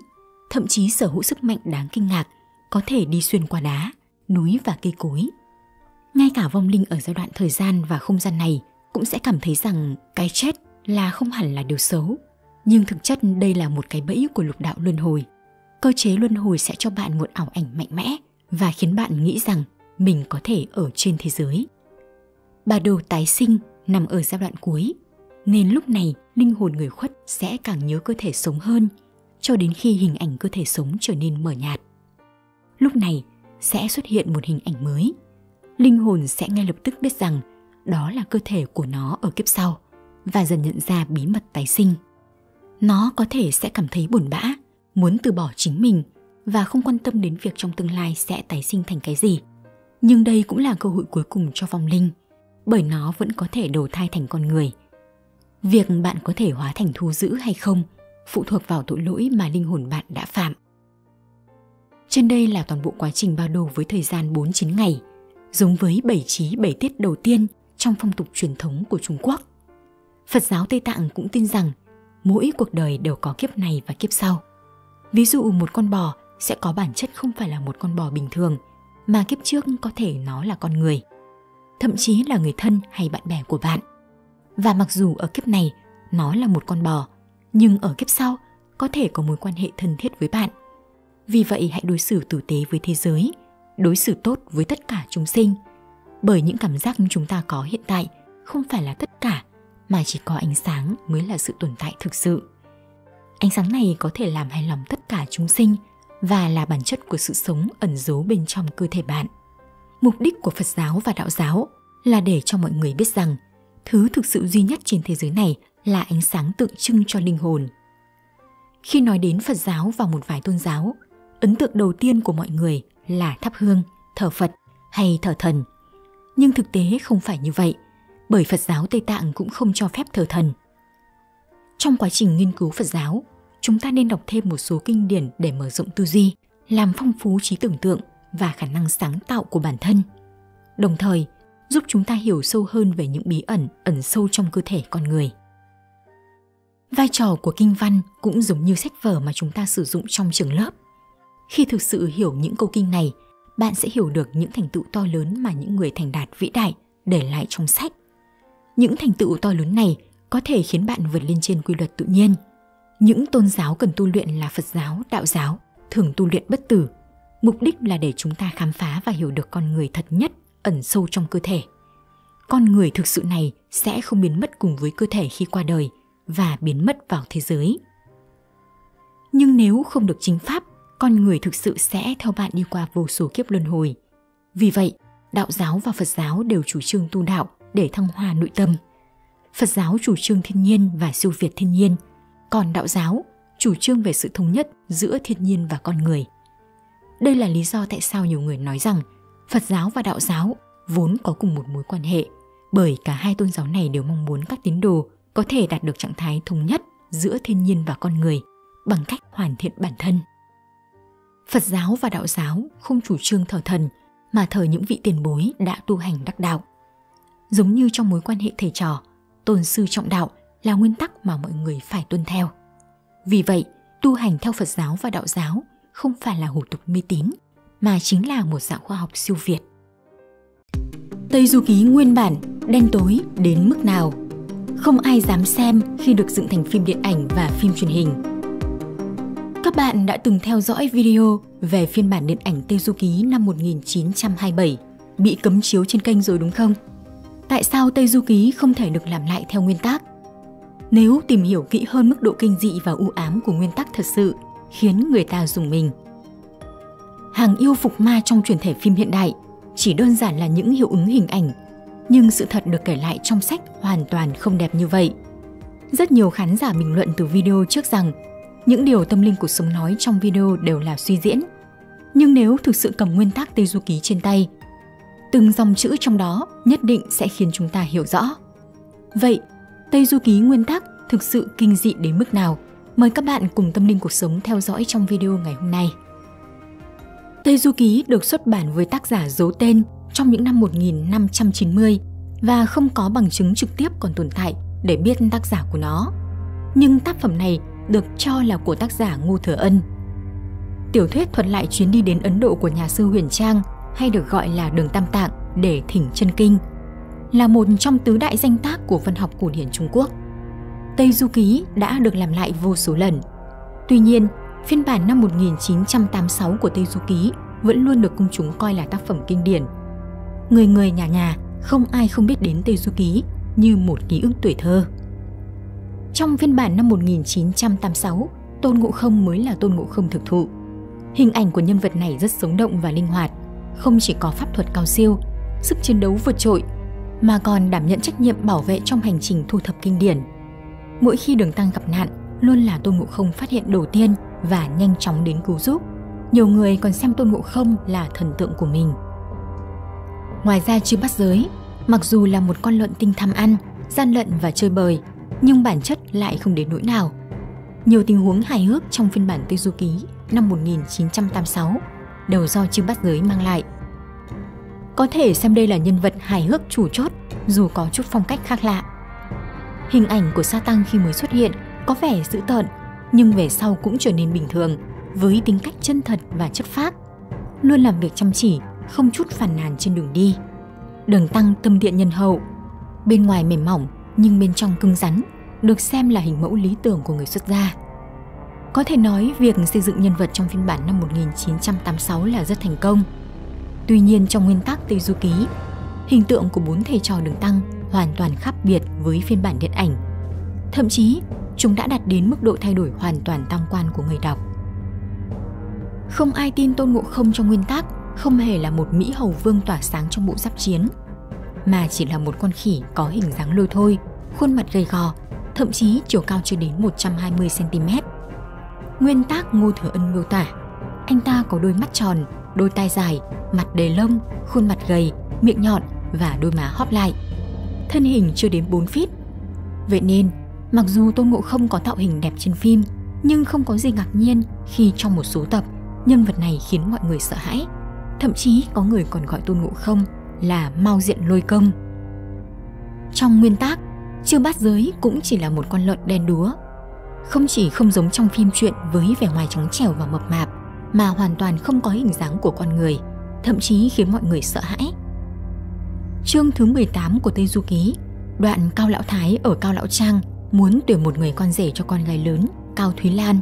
thậm chí sở hữu sức mạnh đáng kinh ngạc, có thể đi xuyên qua đá, núi và cây cối. Ngay cả vong linh ở giai đoạn thời gian và không gian này cũng sẽ cảm thấy rằng cái chết là không hẳn là điều xấu, nhưng thực chất đây là một cái bẫy của lục đạo luân hồi. Cơ chế luân hồi sẽ cho bạn một ảo ảnh mạnh mẽ và khiến bạn nghĩ rằng mình có thể ở trên thế giới. Bà đồ tái sinh nằm ở giai đoạn cuối, nên lúc này linh hồn người khuất sẽ càng nhớ cơ thể sống hơn, cho đến khi hình ảnh cơ thể sống trở nên mờ nhạt. Lúc này sẽ xuất hiện một hình ảnh mới. Linh hồn sẽ ngay lập tức biết rằng đó là cơ thể của nó ở kiếp sau và dần nhận ra bí mật tái sinh. Nó có thể sẽ cảm thấy buồn bã, muốn từ bỏ chính mình và không quan tâm đến việc trong tương lai sẽ tái sinh thành cái gì. Nhưng đây cũng là cơ hội cuối cùng cho vong linh, bởi nó vẫn có thể đầu thai thành con người. Việc bạn có thể hóa thành thu dữ hay không phụ thuộc vào tội lỗi mà linh hồn bạn đã phạm. Trên đây là toàn bộ quá trình bao đồ với thời gian 49 ngày, giống với 7 trí 7 tiết đầu tiên trong phong tục truyền thống của Trung Quốc. Phật giáo Tây Tạng cũng tin rằng mỗi cuộc đời đều có kiếp này và kiếp sau. Ví dụ một con bò sẽ có bản chất không phải là một con bò bình thường, mà kiếp trước có thể nó là con người, thậm chí là người thân hay bạn bè của bạn. Và mặc dù ở kiếp này nó là một con bò, nhưng ở kiếp sau có thể có mối quan hệ thân thiết với bạn. Vì vậy hãy đối xử tử tế với thế giới, đối xử tốt với tất cả chúng sinh. Bởi những cảm giác chúng ta có hiện tại không phải là tất cả, mà chỉ có ánh sáng mới là sự tồn tại thực sự. Ánh sáng này có thể làm hài lòng tất cả chúng sinh và là bản chất của sự sống ẩn giấu bên trong cơ thể bạn. Mục đích của Phật giáo và đạo giáo là để cho mọi người biết rằng thứ thực sự duy nhất trên thế giới này là ánh sáng tượng trưng cho linh hồn. Khi nói đến Phật giáo và một vài tôn giáo, ấn tượng đầu tiên của mọi người là thắp hương, thờ Phật hay thờ thần. Nhưng thực tế không phải như vậy, bởi Phật giáo Tây Tạng cũng không cho phép thờ thần. Trong quá trình nghiên cứu Phật giáo, chúng ta nên đọc thêm một số kinh điển để mở rộng tư duy, làm phong phú trí tưởng tượng và khả năng sáng tạo của bản thân. Đồng thời, giúp chúng ta hiểu sâu hơn về những bí ẩn ẩn sâu trong cơ thể con người. Vai trò của kinh văn cũng giống như sách vở mà chúng ta sử dụng trong trường lớp. Khi thực sự hiểu những câu kinh này, bạn sẽ hiểu được những thành tựu to lớn mà những người thành đạt vĩ đại để lại trong sách. Những thành tựu to lớn này có thể khiến bạn vượt lên trên quy luật tự nhiên. Những tôn giáo cần tu luyện là Phật giáo, đạo giáo, thường tu luyện bất tử. Mục đích là để chúng ta khám phá và hiểu được con người thật nhất ẩn sâu trong cơ thể. Con người thực sự này sẽ không biến mất cùng với cơ thể khi qua đời và biến mất vào thế giới. Nhưng nếu không được chính pháp, con người thực sự sẽ theo bạn đi qua vô số kiếp luân hồi. Vì vậy, đạo giáo và Phật giáo đều chủ trương tu đạo để thăng hoa nội tâm. Phật giáo chủ trương thiên nhiên và siêu việt thiên nhiên, còn đạo giáo chủ trương về sự thống nhất giữa thiên nhiên và con người. Đây là lý do tại sao nhiều người nói rằng Phật giáo và đạo giáo vốn có cùng một mối quan hệ, bởi cả hai tôn giáo này đều mong muốn các tín đồ có thể đạt được trạng thái thống nhất giữa thiên nhiên và con người bằng cách hoàn thiện bản thân. Phật giáo và đạo giáo không chủ trương thờ thần mà thờ những vị tiền bối đã tu hành đắc đạo. Giống như trong mối quan hệ thầy trò, tôn sư trọng đạo là nguyên tắc mà mọi người phải tuân theo. Vì vậy, tu hành theo Phật giáo và đạo giáo không phải là hủ tục mê tín, mà chính là một dạng khoa học siêu việt. Tây Du Ký nguyên bản đen tối đến mức nào? Không ai dám xem khi được dựng thành phim điện ảnh và phim truyền hình. Các bạn đã từng theo dõi video về phiên bản điện ảnh Tây Du Ký năm 1927 bị cấm chiếu trên kênh rồi đúng không? Tại sao Tây Du Ký không thể được làm lại theo nguyên tác? Nếu tìm hiểu kỹ hơn mức độ kinh dị và u ám của nguyên tắc thật sự khiến người ta dùng mình. Hàng yêu phục ma trong truyền thể phim hiện đại chỉ đơn giản là những hiệu ứng hình ảnh, nhưng sự thật được kể lại trong sách hoàn toàn không đẹp như vậy. Rất nhiều khán giả bình luận từ video trước rằng những điều tâm linh của sống nói trong video đều là suy diễn. Nhưng nếu thực sự cầm nguyên tắc Tây Du Ký trên tay, từng dòng chữ trong đó nhất định sẽ khiến chúng ta hiểu rõ. Vậy, Tây Du Ký nguyên tắc thực sự kinh dị đến mức nào? Mời các bạn cùng tâm linh cuộc sống theo dõi trong video ngày hôm nay. Tây Du Ký được xuất bản với tác giả giấu tên trong những năm 1590 và không có bằng chứng trực tiếp còn tồn tại để biết tác giả của nó. Nhưng tác phẩm này được cho là của tác giả Ngô Thừa Ân. Tiểu thuyết thuật lại chuyến đi đến Ấn Độ của nhà sư Huyền Trang hay được gọi là Đường Tam Tạng để thỉnh chân kinh, là một trong tứ đại danh tác của văn học cổ điển Trung Quốc. Tây Du Ký đã được làm lại vô số lần. Tuy nhiên, phiên bản năm 1986 của Tây Du Ký vẫn luôn được công chúng coi là tác phẩm kinh điển. Người người nhà nhà không ai không biết đến Tây Du Ký như một ký ức tuổi thơ. Trong phiên bản năm 1986, Tôn Ngộ Không mới là Tôn Ngộ Không thực thụ. Hình ảnh của nhân vật này rất sống động và linh hoạt, không chỉ có pháp thuật cao siêu, sức chiến đấu vượt trội, mà còn đảm nhận trách nhiệm bảo vệ trong hành trình thu thập kinh điển. Mỗi khi đường tăng gặp nạn, luôn là Tôn Ngộ Không phát hiện đầu tiên và nhanh chóng đến cứu giúp. Nhiều người còn xem Tôn Ngộ Không là thần tượng của mình. Ngoài ra chư bắt giới, mặc dù là một con lợn tinh tham ăn, gian lận và chơi bời, nhưng bản chất lại không đến nỗi nào. Nhiều tình huống hài hước trong phiên bản Tây Du Ký năm 1986 đều do chư bắt giới mang lại. Có thể xem đây là nhân vật hài hước chủ chốt dù có chút phong cách khác lạ. Hình ảnh của sa tăng khi mới xuất hiện có vẻ dữ tợn nhưng về sau cũng trở nên bình thường với tính cách chân thật và chất phác, luôn làm việc chăm chỉ, không chút phàn nàn trên đường đi. Đường tăng tâm thiện nhân hậu, bên ngoài mềm mỏng nhưng bên trong cứng rắn, được xem là hình mẫu lý tưởng của người xuất gia. Có thể nói việc xây dựng nhân vật trong phiên bản năm 1986 là rất thành công. Tuy nhiên trong nguyên tắc Tây Du Ký, hình tượng của bốn thầy trò đường tăng hoàn toàn khác biệt với phiên bản điện ảnh. Thậm chí, chúng đã đạt đến mức độ thay đổi hoàn toàn tam quan của người đọc. Không ai tin Tôn Ngộ Không trong nguyên tắc không hề là một Mỹ Hầu Vương tỏa sáng trong bộ giáp chiến, mà chỉ là một con khỉ có hình dáng lôi thôi, khuôn mặt gầy gò, thậm chí chiều cao chưa đến 120cm. Nguyên tác Ngô Thừa Ân miêu tả, anh ta có đôi mắt tròn, đôi tai dài, mặt đầy lông, khuôn mặt gầy, miệng nhọn và đôi má hóp lại. Thân hình chưa đến 4 feet. Vậy nên, mặc dù Tôn Ngộ Không có tạo hình đẹp trên phim, nhưng không có gì ngạc nhiên khi trong một số tập, nhân vật này khiến mọi người sợ hãi. Thậm chí có người còn gọi Tôn Ngộ Không là mau diện lôi công. Trong nguyên tác, trương Bát Giới cũng chỉ là một con lợn đen đúa. Không chỉ không giống trong phim truyện với vẻ ngoài trắng trẻo và mập mạp, mà hoàn toàn không có hình dáng của con người, thậm chí khiến mọi người sợ hãi. Chương thứ 18 của Tây Du Ký, đoạn Cao Lão Thái ở Cao Lão Trang muốn tuyển một người con rể cho con gái lớn, Cao Thúy Lan.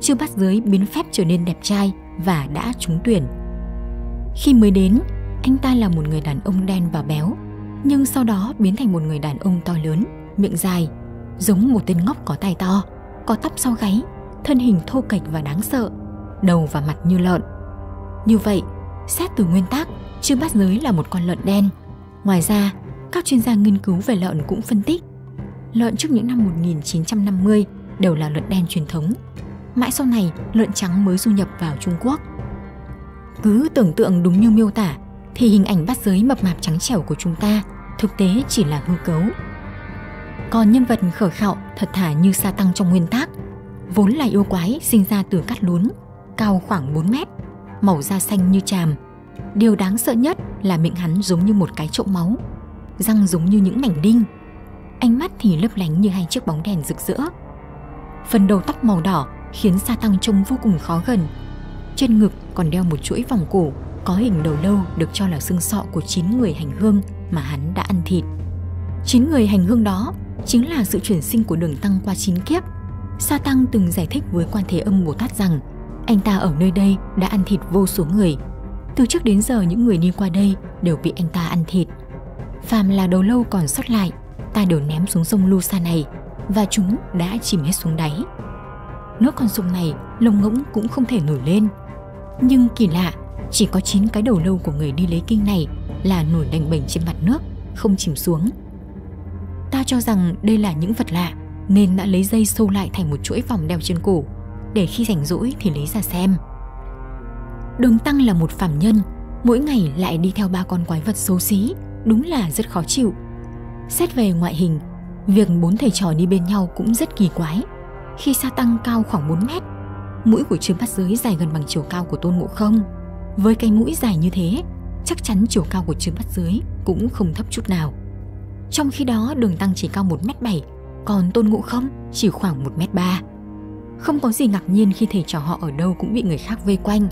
Chưa Bát Giới biến phép trở nên đẹp trai và đã trúng tuyển. Khi mới đến, anh ta là một người đàn ông đen và béo, nhưng sau đó biến thành một người đàn ông to lớn, miệng dài, giống một tên ngốc có tai to, có tóc sau gáy, thân hình thô kệch và đáng sợ, đầu và mặt như lợn. Như vậy, xét từ nguyên tắc, chưa bắt giới là một con lợn đen. Ngoài ra, các chuyên gia nghiên cứu về lợn cũng phân tích, lợn trước những năm 1950 đều là lợn đen truyền thống. Mãi sau này, lợn trắng mới du nhập vào Trung Quốc. Cứ tưởng tượng đúng như miêu tả, thì hình ảnh bắt giới mập mạp trắng trẻo của chúng ta thực tế chỉ là hư cấu. Còn nhân vật khở khạo thật thà như sa tăng trong nguyên tác, vốn là yêu quái sinh ra từ cát lún, cao khoảng 4 mét, màu da xanh như tràm. Điều đáng sợ nhất là miệng hắn giống như một cái chậu máu, răng giống như những mảnh đinh. Ánh mắt thì lấp lánh như hai chiếc bóng đèn rực rỡ. Phần đầu tóc màu đỏ khiến sa tăng trông vô cùng khó gần. Trên ngực còn đeo một chuỗi vòng cổ có hình đầu lâu được cho là xương sọ của 9 người hành hương mà hắn đã ăn thịt. 9 người hành hương đó chính là sự chuyển sinh của đường tăng qua chín kiếp. Sa Tăng từng giải thích với quan thế âm Bồ Tát rằng anh ta ở nơi đây đã ăn thịt vô số người. Từ trước đến giờ những người đi qua đây đều bị anh ta ăn thịt. Phàm là đầu lâu còn sót lại, ta đều ném xuống sông Lusa này và chúng đã chìm hết xuống đáy. Nước con sông này lồng ngỗng cũng không thể nổi lên. Nhưng kỳ lạ, chỉ có 9 cái đầu lâu của người đi lấy kinh này là nổi đành bềnh trên mặt nước, không chìm xuống. Ta cho rằng đây là những vật lạ nên đã lấy dây sâu lại thành một chuỗi vòng đeo trên cổ để khi rảnh rỗi thì lấy ra xem. Đường Tăng là một phạm nhân, mỗi ngày lại đi theo ba con quái vật xấu xí, đúng là rất khó chịu. Xét về ngoại hình, việc bốn thầy trò đi bên nhau cũng rất kỳ quái. Khi Sa Tăng cao khoảng 4 mét, mũi của Trương Bát Giới dài gần bằng chiều cao của Tôn Ngộ Không. Với cái mũi dài như thế, chắc chắn chiều cao của Trương Bát Giới cũng không thấp chút nào. Trong khi đó đường Tăng chỉ cao 1m7, còn Tôn Ngộ Không chỉ khoảng 1m3. Không có gì ngạc nhiên khi thầy trò họ ở đâu cũng bị người khác vây quanh.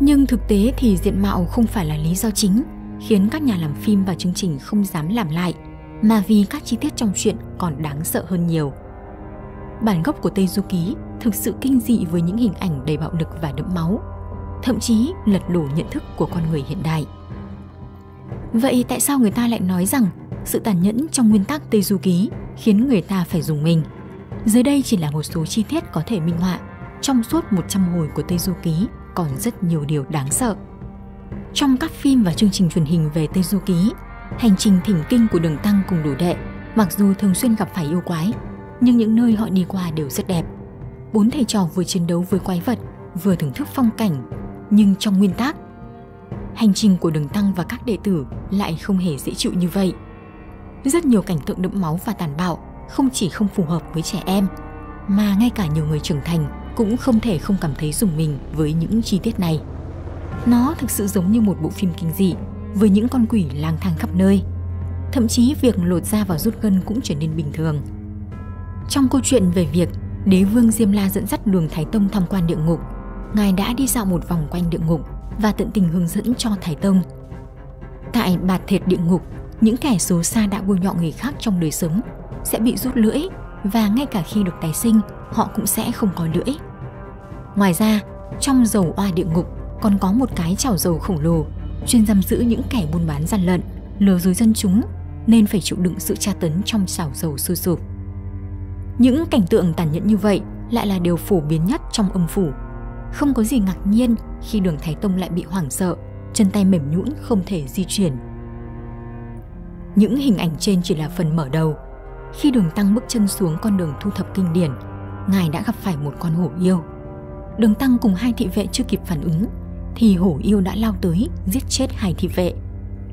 Nhưng thực tế thì diện mạo không phải là lý do chính khiến các nhà làm phim và chương trình không dám làm lại, mà vì các chi tiết trong chuyện còn đáng sợ hơn nhiều. Bản gốc của Tây Du Ký thực sự kinh dị với những hình ảnh đầy bạo lực và đẫm máu, thậm chí lật đổ nhận thức của con người hiện đại. Vậy tại sao người ta lại nói rằng sự tàn nhẫn trong nguyên tắc Tây Du Ký khiến người ta phải dùng mình? Dưới đây chỉ là một số chi tiết có thể minh họa. Trong suốt 100 hồi của Tây Du Ký còn rất nhiều điều đáng sợ. Trong các phim và chương trình truyền hình về Tây Du Ký, hành trình thỉnh kinh của đường tăng cùng đủ đệ, mặc dù thường xuyên gặp phải yêu quái, nhưng những nơi họ đi qua đều rất đẹp. Bốn thầy trò vừa chiến đấu với quái vật, vừa thưởng thức phong cảnh, nhưng trong nguyên tắc, hành trình của đường tăng và các đệ tử lại không hề dễ chịu như vậy. Rất nhiều cảnh tượng đẫm máu và tàn bạo không chỉ không phù hợp với trẻ em, mà ngay cả nhiều người trưởng thành cũng không thể không cảm thấy dùng mình với những chi tiết này. Nó thực sự giống như một bộ phim kinh dị với những con quỷ lang thang khắp nơi. Thậm chí việc lột da và rút gân cũng trở nên bình thường. Trong câu chuyện về việc đế vương Diêm La dẫn dắt đường Thái Tông tham quan địa ngục, ngài đã đi dạo một vòng quanh địa ngục và tận tình hướng dẫn cho Thái Tông. Tại bạt thiệt địa ngục, những kẻ xấu xa đã bôi nhọ người khác trong đời sống sẽ bị rút lưỡi và ngay cả khi được tái sinh, họ cũng sẽ không có lưỡi. Ngoài ra, trong dầu oa địa ngục còn có một cái chảo dầu khổng lồ chuyên giam giữ những kẻ buôn bán gian lận, lừa dối dân chúng nên phải chịu đựng sự tra tấn trong chảo dầu sôi sụp. Những cảnh tượng tàn nhẫn như vậy lại là điều phổ biến nhất trong âm phủ. Không có gì ngạc nhiên khi đường Thái Tông lại bị hoảng sợ, chân tay mềm nhũn không thể di chuyển. Những hình ảnh trên chỉ là phần mở đầu. Khi đường tăng bước chân xuống con đường thu thập kinh điển, ngài đã gặp phải một con hổ yêu. Đường tăng cùng hai thị vệ chưa kịp phản ứng thì hổ yêu đã lao tới giết chết hai thị vệ.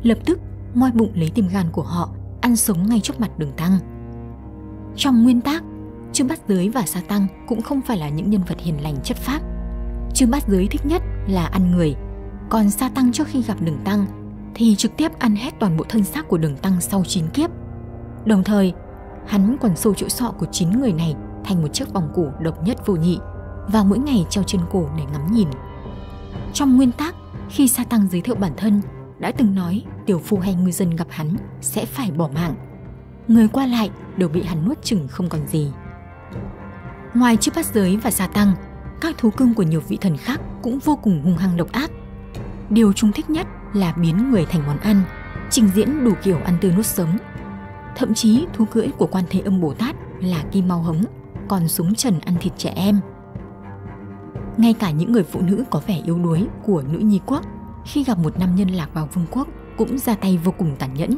Lập tức moi bụng lấy tim gan của họ, ăn sống ngay trước mặt đường tăng. Trong nguyên tác, Trương Bát Giới và Sa Tăng cũng không phải là những nhân vật hiền lành chất phác. Trương Bát Giới thích nhất là ăn người, còn Sa Tăng trước khi gặp đường tăng thì trực tiếp ăn hết toàn bộ thân xác của đường tăng sau chín kiếp. Đồng thời, hắn còn sâu chỗ sọ của chín người này thành một chiếc vòng cổ độc nhất vô nhị và mỗi ngày treo trên cổ để ngắm nhìn. Trong nguyên tắc, khi Sa Tăng giới thiệu bản thân, đã từng nói tiểu phu hay ngư dân gặp hắn sẽ phải bỏ mạng. Người qua lại đều bị hắn nuốt chừng không còn gì. Ngoài chiếc bát giới và Sa Tăng, các thú cưng của nhiều vị thần khác cũng vô cùng hung hăng độc ác. Điều chúng thích nhất là biến người thành món ăn, trình diễn đủ kiểu ăn tươi nuốt sống. Thậm chí thú cưỡi của quan thế âm Bồ Tát là kim mau hống, còn súng trần ăn thịt trẻ em – ngay cả những người phụ nữ có vẻ yếu đuối của nữ nhi quốc khi gặp một nam nhân lạc vào vương quốc cũng ra tay vô cùng tàn nhẫn.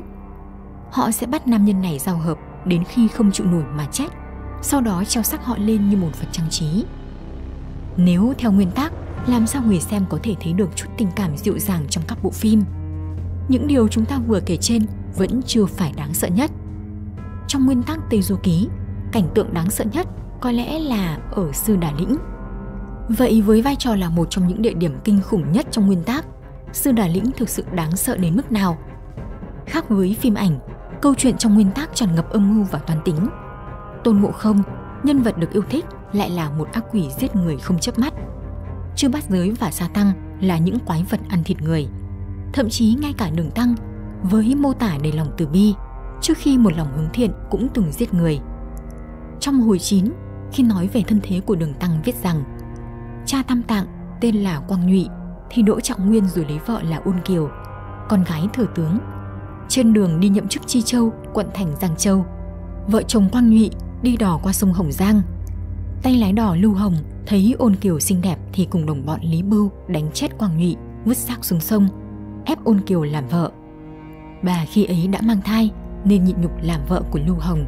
Họ sẽ bắt nam nhân này giao hợp đến khi không chịu nổi mà chết, sau đó treo xác họ lên như một vật trang trí. Nếu theo nguyên tắc, làm sao người xem có thể thấy được chút tình cảm dịu dàng trong các bộ phim? Những điều chúng ta vừa kể trên vẫn chưa phải đáng sợ nhất. Trong nguyên tắc Tây Du Ký, cảnh tượng đáng sợ nhất có lẽ là ở Sư Đà Lĩnh – Vậy với vai trò là một trong những địa điểm kinh khủng nhất trong nguyên tác, Sư Đà Lĩnh thực sự đáng sợ đến mức nào? Khác với phim ảnh, câu chuyện trong nguyên tác tràn ngập âm mưu và toán tính. Tôn Ngộ Không, nhân vật được yêu thích lại là một ác quỷ giết người không chớp mắt. Chư Bát Giới và Sa Tăng là những quái vật ăn thịt người. Thậm chí ngay cả đường tăng, với mô tả đầy lòng từ bi, trước khi một lòng hướng thiện cũng từng giết người. Trong hồi chín, khi nói về thân thế của đường Tăng viết rằng cha Tam Tạng tên là Quang Nhụy thì đỗ Trọng Nguyên rồi lấy vợ là Ôn Kiều, con gái thừa tướng. Trên đường đi nhậm chức Chi Châu, quận thành Giang Châu, vợ chồng Quang Nhụy đi đò qua sông Hồng Giang. Tay lái đò Lưu Hồng thấy Ôn Kiều xinh đẹp thì cùng đồng bọn Lý Bưu đánh chết Quang Nhụy, vứt xác xuống sông, ép Ôn Kiều làm vợ. Bà khi ấy đã mang thai nên nhịn nhục làm vợ của Lưu Hồng.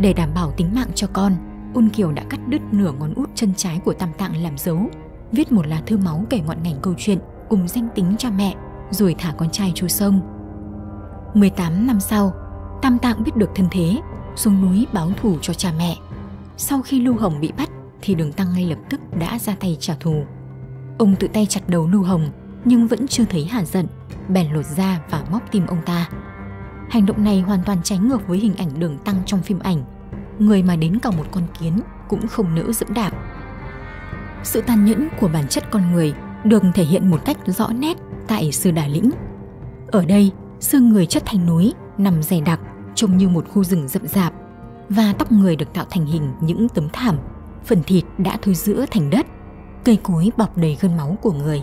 Để đảm bảo tính mạng cho con, Ôn Kiều đã cắt đứt nửa ngón út chân trái của Tam Tạng làm dấu, viết một lá thư máu kể ngọn ngành câu chuyện cùng danh tính cha mẹ, rồi thả con trai trôi sông. 18 năm sau, Tam Tạng biết được thân thế, xuống núi báo thù cho cha mẹ. Sau khi Lưu Hồng bị bắt thì Đường Tăng ngay lập tức đã ra tay trả thù. Ông tự tay chặt đầu Lưu Hồng nhưng vẫn chưa thấy hả giận, bèn lột da và móc tim ông ta. Hành động này hoàn toàn trái ngược với hình ảnh Đường Tăng trong phim ảnh. Người mà đến cả một con kiến cũng không nỡ dẫm đạp. Sự tàn nhẫn của bản chất con người được thể hiện một cách rõ nét tại Sư Đà Lĩnh. Ở đây, xương người chất thành núi, nằm dày đặc, trông như một khu rừng rậm rạp, và tóc người được tạo thành hình những tấm thảm, phần thịt đã thối giữa thành đất, cây cối bọc đầy gân máu của người.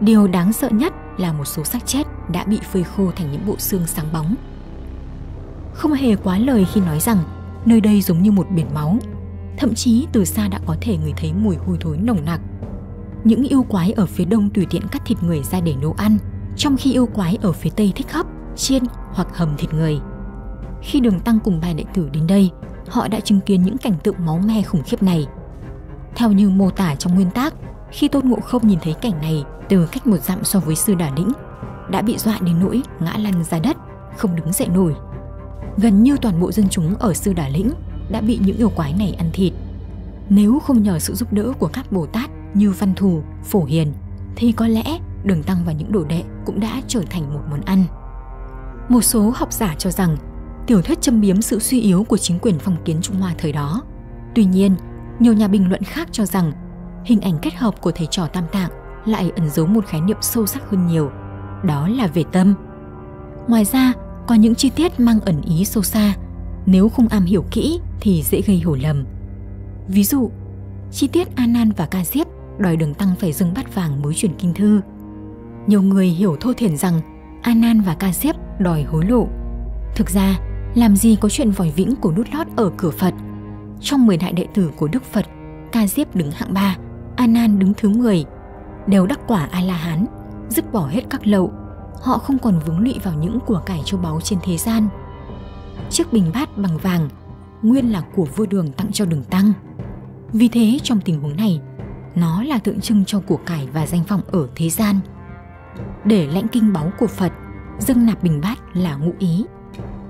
Điều đáng sợ nhất là một số xác chết đã bị phơi khô thành những bộ xương sáng bóng. Không hề quá lời khi nói rằng nơi đây giống như một biển máu, thậm chí từ xa đã có thể người thấy mùi hôi thối nồng nặc. Những yêu quái ở phía đông tùy tiện cắt thịt người ra để nấu ăn, trong khi yêu quái ở phía tây thích hấp, chiên hoặc hầm thịt người. Khi Đường Tăng cùng bài đệ tử đến đây, họ đã chứng kiến những cảnh tượng máu me khủng khiếp này. Theo như mô tả trong nguyên tác, khi Tôn Ngộ Không nhìn thấy cảnh này từ cách một dặm so với sư Đà Lĩnh, đã bị dọa đến nỗi ngã lăn ra đất, không đứng dậy nổi. Gần như toàn bộ dân chúng ở sư Đà Lĩnh đã bị những yêu quái này ăn thịt. Nếu không nhờ sự giúp đỡ của các Bồ Tát như Văn Thù, Phổ Hiền, thì có lẽ Đường Tăng và những đồ đệ cũng đã trở thành một món ăn. Một số học giả cho rằng tiểu thuyết châm biếm sự suy yếu của chính quyền phong kiến Trung Hoa thời đó. Tuy nhiên, nhiều nhà bình luận khác cho rằng hình ảnh kết hợp của thầy trò Tam Tạng lại ẩn giấu một khái niệm sâu sắc hơn nhiều, đó là về tâm. Ngoài ra, có những chi tiết mang ẩn ý sâu xa, nếu không am hiểu kỹ thì dễ gây hiểu lầm. Ví dụ, chi tiết anan và Ca Diếp đòi Đường Tăng phải dừng bát vàng mới chuyển kinh thư. Nhiều người hiểu thô thiển rằng anan và Ca Diếp đòi hối lộ. Thực ra, làm gì có chuyện vòi vĩnh của nút lót ở cửa Phật. Trong 10 đại đệ tử của Đức Phật, Ca Diếp đứng hạng 3, anan đứng thứ 10, đều đắc quả A La Hán, dứt bỏ hết các lậu. Họ không còn vướng lụy vào những của cải châu báu trên thế gian. Chiếc bình bát bằng vàng nguyên là của vua đường tặng cho đường tăng. Vì thế trong tình huống này, nó là tượng trưng cho của cải và danh vọng ở thế gian. Để lãnh kinh báu của Phật, dâng nạp bình bát là ngụ ý.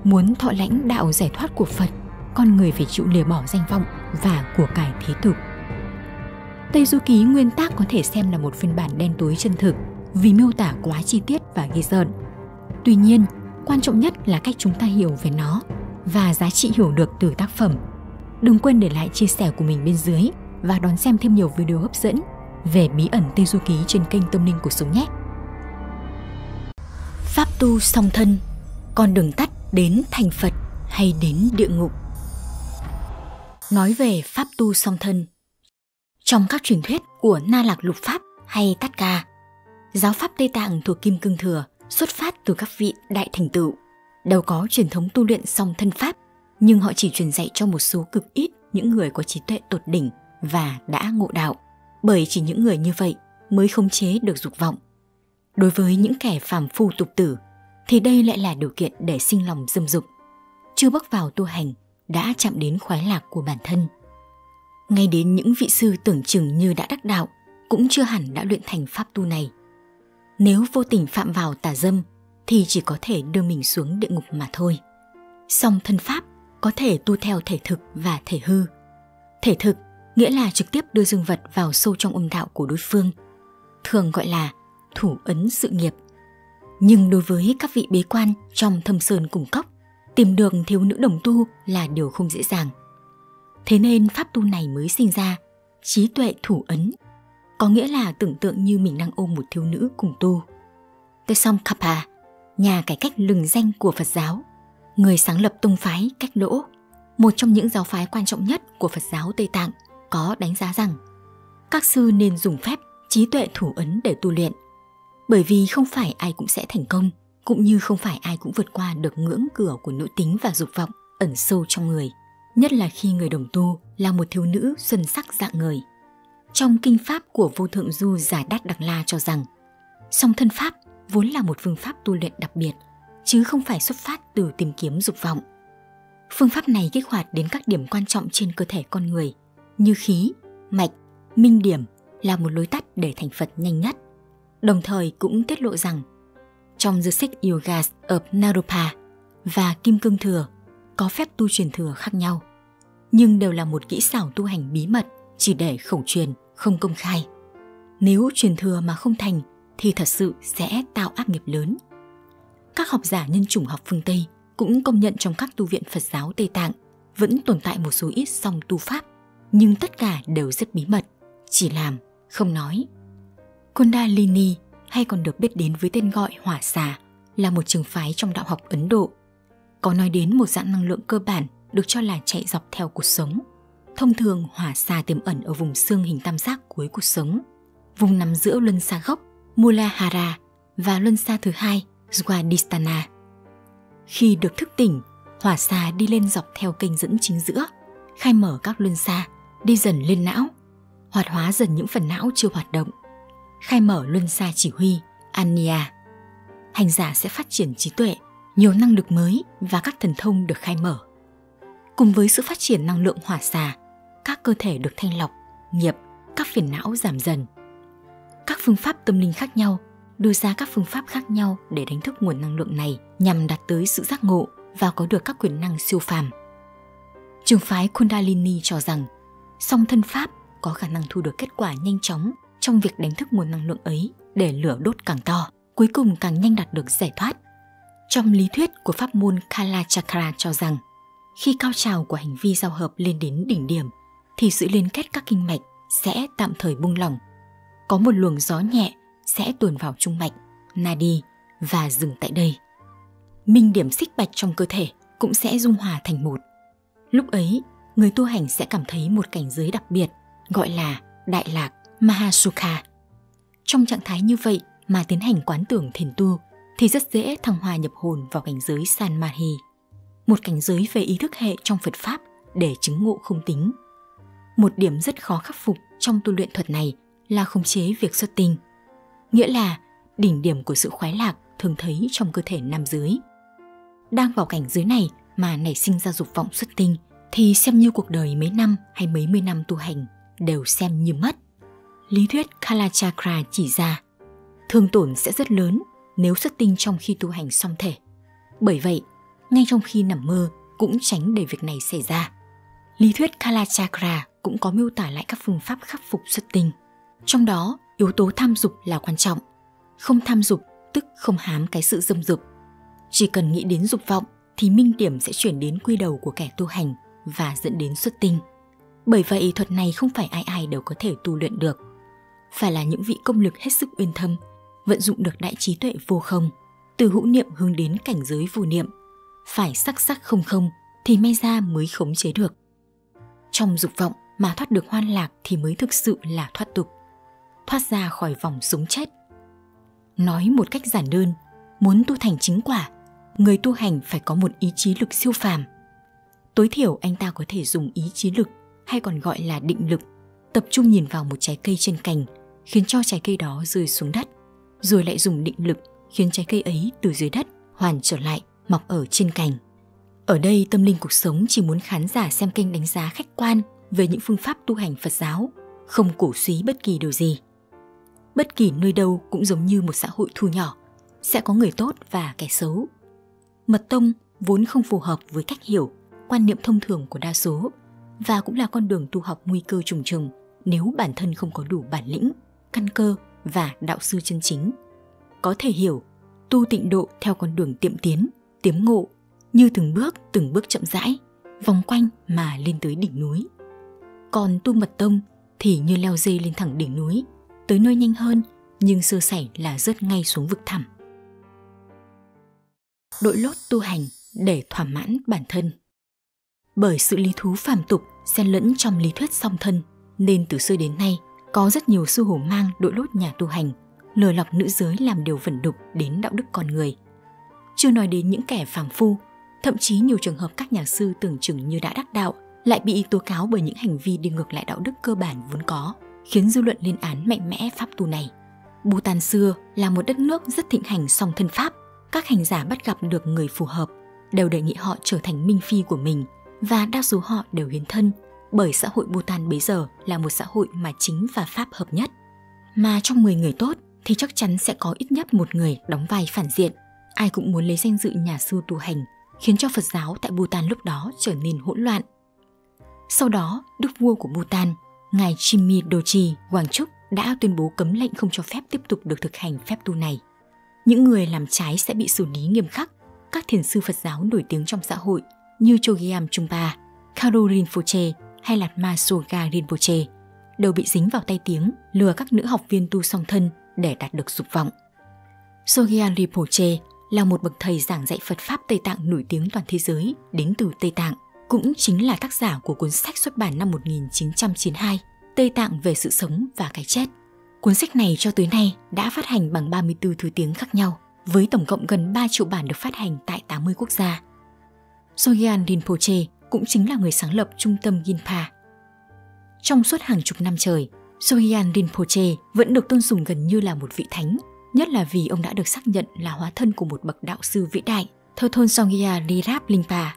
Muốn thọ lãnh đạo giải thoát của Phật, con người phải chịu lìa bỏ danh vọng và của cải thế tục. Tây Du Ký nguyên tác có thể xem là một phiên bản đen tối chân thực vì miêu tả quá chi tiết và ghê rợn. Tuy nhiên, quan trọng nhất là cách chúng ta hiểu về nó và giá trị hiểu được từ tác phẩm. Đừng quên để lại chia sẻ của mình bên dưới và đón xem thêm nhiều video hấp dẫn về bí ẩn Tây Du Ký trên kênh Tâm Linh Cuộc Sống nhé. Pháp tu song thân, con đường tắt đến thành Phật hay đến địa ngục? Nói về Pháp tu song thân Trong các truyền thuyết của Na Lạc Lục Pháp hay Tát Ca, giáo pháp Tây Tạng thuộc Kim Cương Thừa xuất phát từ các vị đại thành tựu, đâu có truyền thống tu luyện song thân Pháp, nhưng họ chỉ truyền dạy cho một số cực ít những người có trí tuệ tột đỉnh và đã ngộ đạo, bởi chỉ những người như vậy mới khống chế được dục vọng. Đối với những kẻ phàm phu tục tử, thì đây lại là điều kiện để sinh lòng dâm dục. Chưa bước vào tu hành, đã chạm đến khoái lạc của bản thân. Ngay đến những vị sư tưởng chừng như đã đắc đạo, cũng chưa hẳn đã luyện thành pháp tu này. Nếu vô tình phạm vào tà dâm, thì chỉ có thể đưa mình xuống địa ngục mà thôi. Song thân pháp có thể tu theo thể thực và thể hư. Thể thực nghĩa là trực tiếp đưa dương vật vào sâu trong âm đạo của đối phương, thường gọi là thủ ấn sự nghiệp. Nhưng đối với các vị bế quan trong thâm sơn cùng cốc, tìm được thiếu nữ đồng tu là điều không dễ dàng. Thế nên pháp tu này mới sinh ra trí tuệ thủ ấn, có nghĩa là tưởng tượng như mình đang ôm một thiếu nữ cùng tu. Tesam Kappa, nhà cải cách lừng danh của Phật giáo, người sáng lập tông phái cách lỗ, một trong những giáo phái quan trọng nhất của Phật giáo Tây Tạng, có đánh giá rằng các sư nên dùng phép trí tuệ thủ ấn để tu luyện. Bởi vì không phải ai cũng sẽ thành công, cũng như không phải ai cũng vượt qua được ngưỡng cửa của nữ tính và dục vọng ẩn sâu trong người, nhất là khi người đồng tu là một thiếu nữ xuân sắc dạng người. Trong kinh pháp của vô thượng du giải đát Đằng La cho rằng, song thân pháp vốn là một phương pháp tu luyện đặc biệt, chứ không phải xuất phát từ tìm kiếm dục vọng. Phương pháp này kích hoạt đến các điểm quan trọng trên cơ thể con người như khí, mạch, minh điểm là một lối tắt để thành Phật nhanh nhất. Đồng thời cũng tiết lộ rằng trong dư xích Yoga ở Naropa và Kim Cương Thừa có phép tu truyền thừa khác nhau, nhưng đều là một kỹ xảo tu hành bí mật chỉ để khẩu truyền, không công khai. Nếu truyền thừa mà không thành thì thật sự sẽ tạo ác nghiệp lớn. Các học giả nhân chủng học phương Tây cũng công nhận trong các tu viện Phật giáo Tây Tạng vẫn tồn tại một số ít song tu pháp, nhưng tất cả đều rất bí mật, chỉ làm, không nói. Kundalini hay còn được biết đến với tên gọi hỏa xà là một trường phái trong đạo học Ấn Độ. Có nói đến một dạng năng lượng cơ bản được cho là chạy dọc theo cuộc sống. Thông thường hỏa xà tiềm ẩn ở vùng xương hình tam giác cuối cuộc sống, vùng nằm giữa luân xa gốc Mulahara và luân xa thứ hai Swadhisthana. Khi được thức tỉnh, hỏa xà đi lên dọc theo kênh dẫn chính giữa, khai mở các luân xa, đi dần lên não, hoạt hóa dần những phần não chưa hoạt động, khai mở luân xa chỉ huy, Anya. Hành giả sẽ phát triển trí tuệ, nhiều năng lực mới và các thần thông được khai mở. Cùng với sự phát triển năng lượng hỏa xà, các cơ thể được thanh lọc, nghiệp, các phiền não giảm dần. Các phương pháp tâm linh khác nhau đưa ra các phương pháp khác nhau để đánh thức nguồn năng lượng này nhằm đạt tới sự giác ngộ và có được các quyền năng siêu phàm. Trường phái Kundalini cho rằng song thân pháp có khả năng thu được kết quả nhanh chóng trong việc đánh thức nguồn năng lượng ấy để lửa đốt càng to, cuối cùng càng nhanh đạt được giải thoát. Trong lý thuyết của pháp môn Kala Chakra cho rằng khi cao trào của hành vi giao hợp lên đến đỉnh điểm thì sự liên kết các kinh mạch sẽ tạm thời buông lỏng. Có một luồng gió nhẹ sẽ tuồn vào trung mạch, nadi và dừng tại đây. Minh điểm xích bạch trong cơ thể cũng sẽ dung hòa thành một. Lúc ấy, người tu hành sẽ cảm thấy một cảnh giới đặc biệt gọi là đại lạc Mahasukha. Trong trạng thái như vậy mà tiến hành quán tưởng thiền tu thì rất dễ thăng hòa nhập hồn vào cảnh giới Sanmahi, một cảnh giới về ý thức hệ trong Phật Pháp để chứng ngộ không tính. Một điểm rất khó khắc phục trong tu luyện thuật này là khống chế việc xuất tinh nghĩa là đỉnh điểm của sự khoái lạc thường thấy trong cơ thể nam giới. Đang vào cảnh giới này mà nảy sinh ra dục vọng xuất tinh thì xem như cuộc đời mấy năm hay mấy mươi năm tu hành đều xem như mất. Lý thuyết Kala Chakra chỉ ra thương tổn sẽ rất lớn nếu xuất tinh trong khi tu hành song thể. Bởi vậy, ngay trong khi nằm mơ cũng tránh để việc này xảy ra. Lý thuyết Kala Chakra cũng có miêu tả lại các phương pháp khắc phục xuất tinh. Trong đó, yếu tố tham dục là quan trọng. Không tham dục tức không hám cái sự dâm dục. Chỉ cần nghĩ đến dục vọng thì minh điểm sẽ chuyển đến quy đầu của kẻ tu hành và dẫn đến xuất tinh. Bởi vậy thuật này không phải ai ai đều có thể tu luyện được. Phải là những vị công lực hết sức uyên thâm, vận dụng được đại trí tuệ vô không, từ hữu niệm hướng đến cảnh giới vô niệm, phải sắc sắc không không thì may ra mới khống chế được. Trong dục vọng mà thoát được hoan lạc thì mới thực sự là thoát tục thoát ra khỏi vòng sống chết. Nói một cách giản đơn, muốn tu thành chính quả, người tu hành phải có một ý chí lực siêu phàm. Tối thiểu anh ta có thể dùng ý chí lực hay còn gọi là định lực, tập trung nhìn vào một trái cây trên cành, khiến cho trái cây đó rơi xuống đất, rồi lại dùng định lực khiến trái cây ấy từ dưới đất hoàn trở lại mọc ở trên cành. Ở đây tâm linh cuộc sống chỉ muốn khán giả xem kênh đánh giá khách quan về những phương pháp tu hành Phật giáo, không cổ suý bất kỳ điều gì bất kỳ nơi đâu cũng giống như một xã hội thu nhỏ, sẽ có người tốt và kẻ xấu. Mật tông vốn không phù hợp với cách hiểu, quan niệm thông thường của đa số và cũng là con đường tu học nguy cơ trùng trùng nếu bản thân không có đủ bản lĩnh, căn cơ và đạo sư chân chính. Có thể hiểu, tu tịnh độ theo con đường tiệm tiến, tiếm ngộ, như từng bước từng bước chậm rãi, vòng quanh mà lên tới đỉnh núi. Còn tu mật tông thì như leo dây lên thẳng đỉnh núi, tới nơi nhanh hơn nhưng sơ sẩy là rớt ngay xuống vực thẳm. Đội lốt tu hành để thỏa mãn bản thân Bởi sự lý thú phàm tục xen lẫn trong lý thuyết song thân, nên từ xưa đến nay có rất nhiều sư hổ mang đội lốt nhà tu hành, lừa lọc nữ giới làm điều vẩn đục đến đạo đức con người. Chưa nói đến những kẻ phàm phu, thậm chí nhiều trường hợp các nhà sư tưởng chừng như đã đắc đạo lại bị tố cáo bởi những hành vi đi ngược lại đạo đức cơ bản vốn có, khiến dư luận lên án mạnh mẽ pháp tu này. Bhutan xưa là một đất nước rất thịnh hành song thân pháp, các hành giả bắt gặp được người phù hợp đều đề nghị họ trở thành minh phi của mình và đa số họ đều hiến thân bởi xã hội Bhutan bấy giờ là một xã hội mà chính và pháp hợp nhất. Mà trong 10 người tốt thì chắc chắn sẽ có ít nhất một người đóng vai phản diện. Ai cũng muốn lấy danh dự nhà sư tu hành, khiến cho Phật giáo tại Bhutan lúc đó trở nên hỗn loạn. Sau đó, đức vua của Bhutan, ngài Chimmy Dochi Wangchuk đã tuyên bố cấm lệnh không cho phép tiếp tục được thực hành phép tu này. Những người làm trái sẽ bị xử lý nghiêm khắc. Các thiền sư Phật giáo nổi tiếng trong xã hội như Chogyam Trungpa, Karo Rinpoche hay là Ma Soga Rinpoche đều bị dính vào tay tiếng lừa các nữ học viên tu song thân để đạt được dục vọng. Sogyam Rinpoche là một bậc thầy giảng dạy Phật Pháp Tây Tạng nổi tiếng toàn thế giới đến từ Tây Tạng, cũng chính là tác giả của cuốn sách xuất bản năm 1992 Tây Tạng về sự sống và cái chết. Cuốn sách này cho tới nay đã phát hành bằng 34 thứ tiếng khác nhau, với tổng cộng gần 3 triệu bản được phát hành tại 80 quốc gia. Sogyal Rinpoche cũng chính là người sáng lập trung tâm Ginpa. Trong suốt hàng chục năm trời, Sogyal Rinpoche vẫn được tôn sùng gần như là một vị thánh, nhất là vì ông đã được xác nhận là hóa thân của một bậc đạo sư vĩ đại, Thơ Thôn Songya Lirap Lingpa,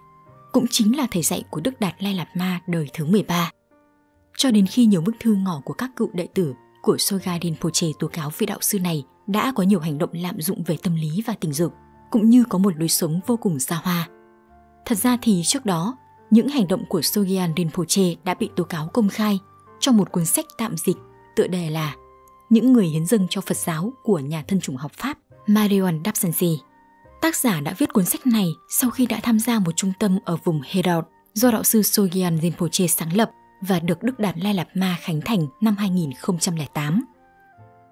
cũng chính là thầy dạy của Đức Đạt Lai Lạt Ma đời thứ 13. Cho đến khi nhiều bức thư ngỏ của các cựu đệ tử của Soga Rinpoche tố cáo vị đạo sư này đã có nhiều hành động lạm dụng về tâm lý và tình dục, cũng như có một lối sống vô cùng xa hoa. Thật ra thì trước đó, những hành động của Sogyal Rinpoche đã bị tố cáo công khai trong một cuốn sách tạm dịch tựa đề là những người hiến dâng cho Phật giáo của nhà thân chủng học Pháp Marion Dapsansi. Tác giả đã viết cuốn sách này sau khi đã tham gia một trung tâm ở vùng Herod do đạo sư Sogyal Rinpoche sáng lập và được Đức Đạt Lai Lạt Ma khánh thành năm 2008.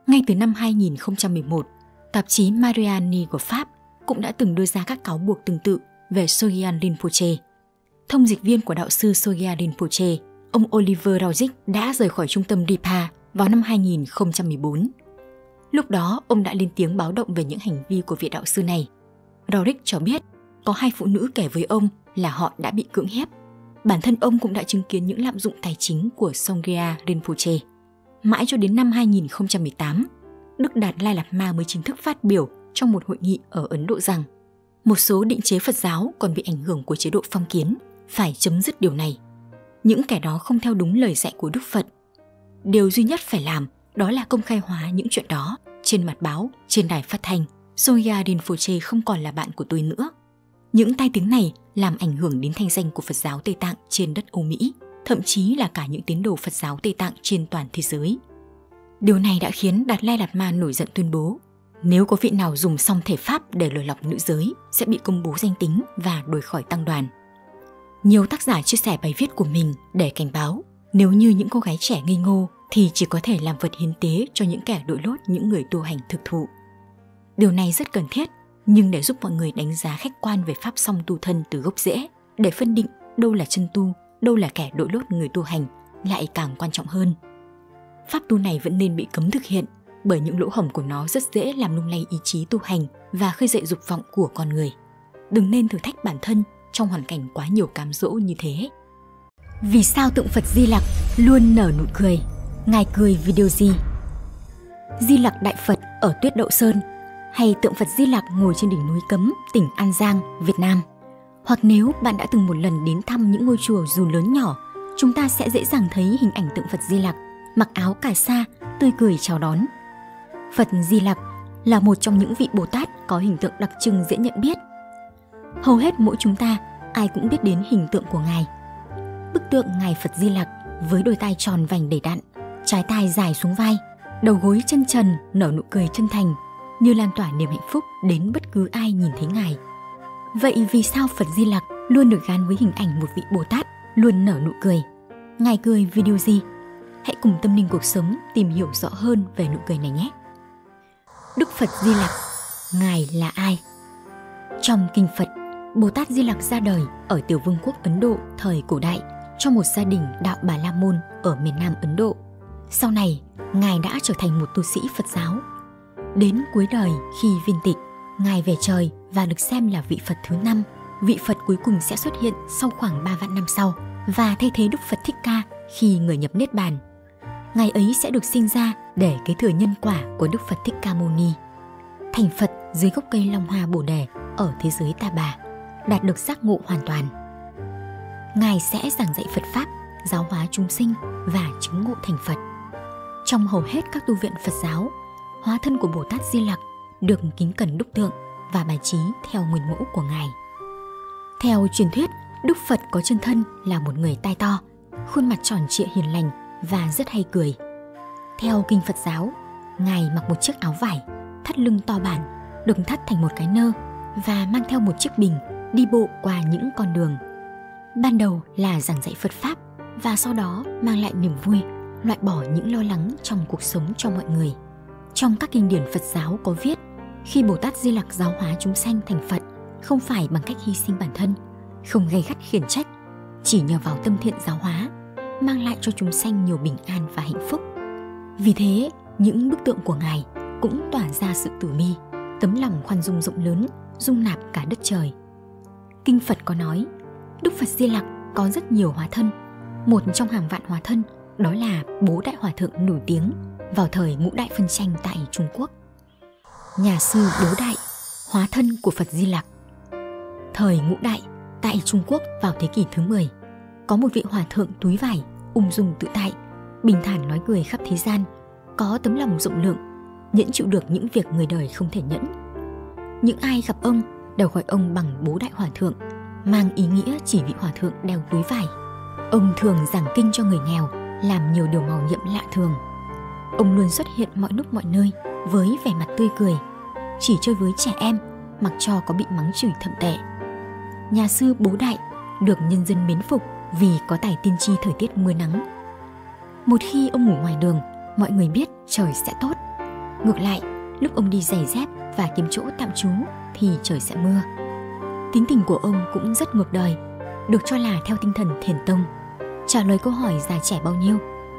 Ngay từ năm 2011, tạp chí Mariani của Pháp cũng đã từng đưa ra các cáo buộc tương tự về Sogyal Rinpoche. Thông dịch viên của đạo sư Sogyal Rinpoche, ông Oliver Raujic đã rời khỏi trung tâm DIPA vào năm 2014. Lúc đó, ông đã lên tiếng báo động về những hành vi của vị đạo sư này. Rorick cho biết có hai phụ nữ kể với ông là họ đã bị cưỡng hiếp bản thân ông cũng đã chứng kiến những lạm dụng tài chính của Songria Rinpoche. Mãi cho đến năm 2018, Đức Đạt Lai Lạt Ma mới chính thức phát biểu trong một hội nghị ở Ấn Độ rằng một số định chế Phật giáo còn bị ảnh hưởng của chế độ phong kiến, phải chấm dứt điều này. Những kẻ đó không theo đúng lời dạy của Đức Phật. Điều duy nhất phải làm đó là công khai hóa những chuyện đó trên mặt báo, trên đài phát thanh. Soya Rinpoche không còn là bạn của tôi nữa. Những tai tiếng này làm ảnh hưởng đến thanh danh của Phật giáo Tây Tạng trên đất Âu Mỹ, thậm chí là cả những tín đồ Phật giáo Tây Tạng trên toàn thế giới. Điều này đã khiến Đạt Lai Lạt Ma nổi giận tuyên bố nếu có vị nào dùng xong thể pháp để lừa lọc nữ giới sẽ bị công bố danh tính và đuổi khỏi tăng đoàn. Nhiều tác giả chia sẻ bài viết của mình để cảnh báo nếu như những cô gái trẻ ngây ngô thì chỉ có thể làm vật hiến tế cho những kẻ đội lốt những người tu hành thực thụ. Điều này rất cần thiết nhưng để giúp mọi người đánh giá khách quan về pháp song tu thân từ gốc rễ, để phân định đâu là chân tu, đâu là kẻ đội lốt người tu hành lại càng quan trọng hơn. Pháp tu này vẫn nên bị cấm thực hiện bởi những lỗ hổng của nó rất dễ làm lung lay ý chí tu hành và khơi dậy dục vọng của con người. Đừng nên thử thách bản thân trong hoàn cảnh quá nhiều cám dỗ như thế. Vì sao tượng Phật Di Lặc luôn nở nụ cười? Ngài cười vì điều gì? Di Lặc Đại Phật ở Tuyết Đậu Sơn hay tượng Phật Di Lặc ngồi trên đỉnh núi Cấm, tỉnh An Giang, Việt Nam. Hoặc nếu bạn đã từng một lần đến thăm những ngôi chùa dù lớn nhỏ, chúng ta sẽ dễ dàng thấy hình ảnh tượng Phật Di Lặc mặc áo cà sa, tươi cười chào đón. Phật Di Lặc là một trong những vị Bồ Tát có hình tượng đặc trưng dễ nhận biết. Hầu hết mỗi chúng ta ai cũng biết đến hình tượng của Ngài. Bức tượng Ngài Phật Di Lặc với đôi tay tròn vành đầy đặn, trái tai dài xuống vai, đầu gối chân trần nở nụ cười chân thành như lan tỏa niềm hạnh phúc đến bất cứ ai nhìn thấy Ngài. Vậy vì sao Phật Di Lặc luôn được gắn với hình ảnh một vị Bồ Tát luôn nở nụ cười? Ngài cười vì điều gì? Hãy cùng tâm linh cuộc sống tìm hiểu rõ hơn về nụ cười này nhé. Đức Phật Di Lặc, Ngài là ai? Trong Kinh Phật, Bồ Tát Di Lặc ra đời ở Tiểu Vương quốc Ấn Độ thời cổ đại cho một gia đình đạo Bà La Môn ở miền Nam Ấn Độ. Sau này, Ngài đã trở thành một tu sĩ Phật giáo. Đến cuối đời khi viên tịch, Ngài về trời và được xem là vị Phật thứ năm. Vị Phật cuối cùng sẽ xuất hiện sau khoảng 3 vạn năm sau và thay thế Đức Phật Thích Ca khi người nhập Niết Bàn. Ngài ấy sẽ được sinh ra để kế thừa nhân quả của Đức Phật Thích Ca Mâu Ni. Thành Phật dưới gốc cây Long Hoa Bồ Đề ở thế giới Ta Bà, đạt được giác ngộ hoàn toàn. Ngài sẽ giảng dạy Phật Pháp, giáo hóa chúng sinh và chứng ngộ thành Phật. Trong hầu hết các tu viện Phật giáo, hóa thân của Bồ Tát Di Lặc được kính cẩn đúc tượng và bài trí theo nguyên mẫu của Ngài. Theo truyền thuyết, Đức Phật có chân thân là một người tai to, khuôn mặt tròn trịa hiền lành và rất hay cười. Theo kinh Phật giáo, Ngài mặc một chiếc áo vải, thắt lưng to bản, được thắt thành một cái nơ và mang theo một chiếc bình đi bộ qua những con đường. Ban đầu là giảng dạy Phật Pháp và sau đó mang lại niềm vui, loại bỏ những lo lắng trong cuộc sống cho mọi người. Trong các kinh điển Phật giáo có viết, khi Bồ Tát Di Lặc giáo hóa chúng sanh thành Phật, không phải bằng cách hy sinh bản thân, không gây gắt khiển trách, chỉ nhờ vào tâm thiện giáo hóa, mang lại cho chúng sanh nhiều bình an và hạnh phúc. Vì thế, những bức tượng của Ngài cũng tỏa ra sự tử bi, tấm lòng khoan dung rộng lớn, dung nạp cả đất trời. Kinh Phật có nói, Đức Phật Di Lặc có rất nhiều hóa thân. Một trong hàng vạn hóa thân đó là bố đại hòa thượng nổi tiếng vào thời ngũ đại phân tranh tại Trung Quốc. Nhà sư Bố Đại, hóa thân của Phật Di Lặc. Thời ngũ đại, tại Trung Quốc vào thế kỷ thứ 10, có một vị hòa thượng túi vải, ung dung tự tại, bình thản nói cười khắp thế gian, có tấm lòng rộng lượng, nhẫn chịu được những việc người đời không thể nhẫn. Những ai gặp ông đều gọi ông bằng bố đại hòa thượng, mang ý nghĩa chỉ vị hòa thượng đeo túi vải. Ông thường giảng kinh cho người nghèo, làm nhiều điều màu nhiệm lạ thường. Ông luôn xuất hiện mọi lúc mọi nơi với vẻ mặt tươi cười, chỉ chơi với trẻ em, mặc cho có bị mắng chửi thậm tệ. Nhà sư Bố Đại được nhân dân mến phục vì có tài tiên tri thời tiết mưa nắng. Một khi ông ngủ ngoài đường, mọi người biết trời sẽ tốt. Ngược lại, lúc ông đi giày dép và kiếm chỗ tạm trú thì trời sẽ mưa. Tính tình của ông cũng rất ngược đời, được cho là theo tinh thần thiền tông. Trả lời câu hỏi già trẻ bao nhiêu,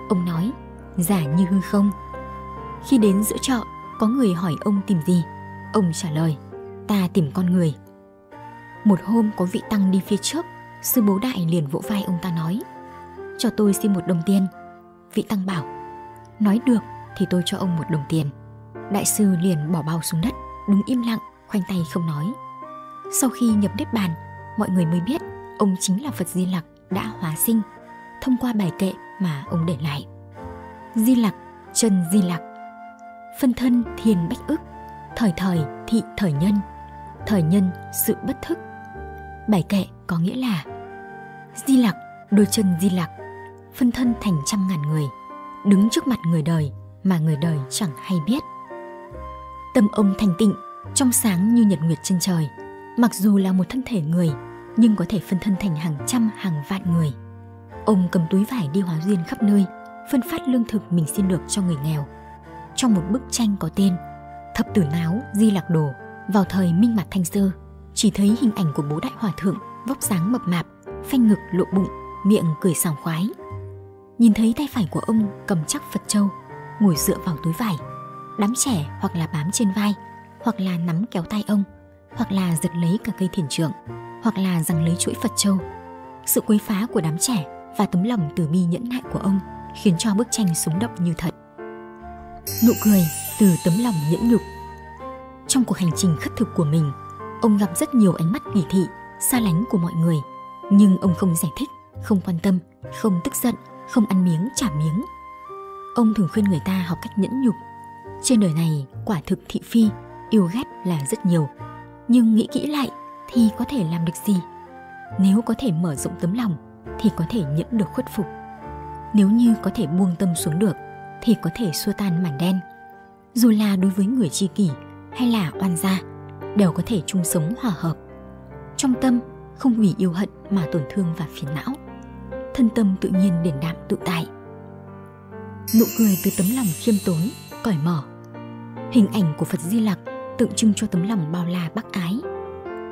ông nói, già như hư không. Khi đến giữa chợ, có người hỏi ông tìm gì, ông trả lời, ta tìm con người. Một hôm có vị tăng đi phía trước, sư bố đại liền vỗ vai ông ta nói, cho tôi xin một đồng tiền. Vị tăng bảo, nói được thì tôi cho ông một đồng tiền. Đại sư liền bỏ bao xuống đất, đứng im lặng, khoanh tay không nói. Sau khi nhập Niết Bàn, mọi người mới biết ông chính là Phật Di Lặc đã hóa sinh thông qua bài kệ mà ông để lại. Di Lặc, chân Di Lặc, phân thân thiên bách ức, thời thời thị thời nhân, thời nhân sự bất thức. Bài kệ có nghĩa là Di Lặc, đôi chân Di Lặc, phân thân thành trăm ngàn người, đứng trước mặt người đời mà người đời chẳng hay biết. Tâm ông thành tịnh, trong sáng như nhật nguyệt trên trời, mặc dù là một thân thể người nhưng có thể phân thân thành hàng trăm hàng vạn người. Ông cầm túi vải đi hóa duyên khắp nơi, phân phát lương thực mình xin được cho người nghèo. Trong một bức tranh có tên Thập tử náo Di Lạc Đồ vào thời Minh mặt Thanh Sơ, chỉ thấy hình ảnh của bố đại hòa thượng vóc dáng mập mạp, phanh ngực lộ bụng, miệng cười sảng khoái. Nhìn thấy tay phải của ông cầm chắc Phật Châu, ngồi dựa vào túi vải. Đám trẻ hoặc là bám trên vai, hoặc là nắm kéo tay ông, hoặc là giật lấy cả cây thiền trượng, hoặc là giằng lấy chuỗi Phật Châu. Sự quấy phá của đám trẻ và tấm lòng từ bi nhẫn nại của ông khiến cho bức tranh sống động như thật. Nụ cười từ tấm lòng nhẫn nhục. Trong cuộc hành trình khất thực của mình, ông gặp rất nhiều ánh mắt kỳ thị, xa lánh của mọi người, nhưng ông không giải thích, không quan tâm, không tức giận, không ăn miếng trả miếng. Ông thường khuyên người ta học cách nhẫn nhục. Trên đời này, quả thực thị phi, yêu ghét là rất nhiều, nhưng nghĩ kỹ lại thì có thể làm được gì? Nếu có thể mở rộng tấm lòng thì có thể nhận được khuất phục. Nếu như có thể buông tâm xuống được thì có thể xua tan màn đen. Dù là đối với người tri kỷ hay là oan gia, đều có thể chung sống hòa hợp. Trong tâm không vì yêu hận mà tổn thương và phiền não. Thân tâm tự nhiên điển đạm tự tại. Nụ cười từ tấm lòng khiêm tốn, cởi mở. Hình ảnh của Phật Di Lặc tượng trưng cho tấm lòng bao la bác ái.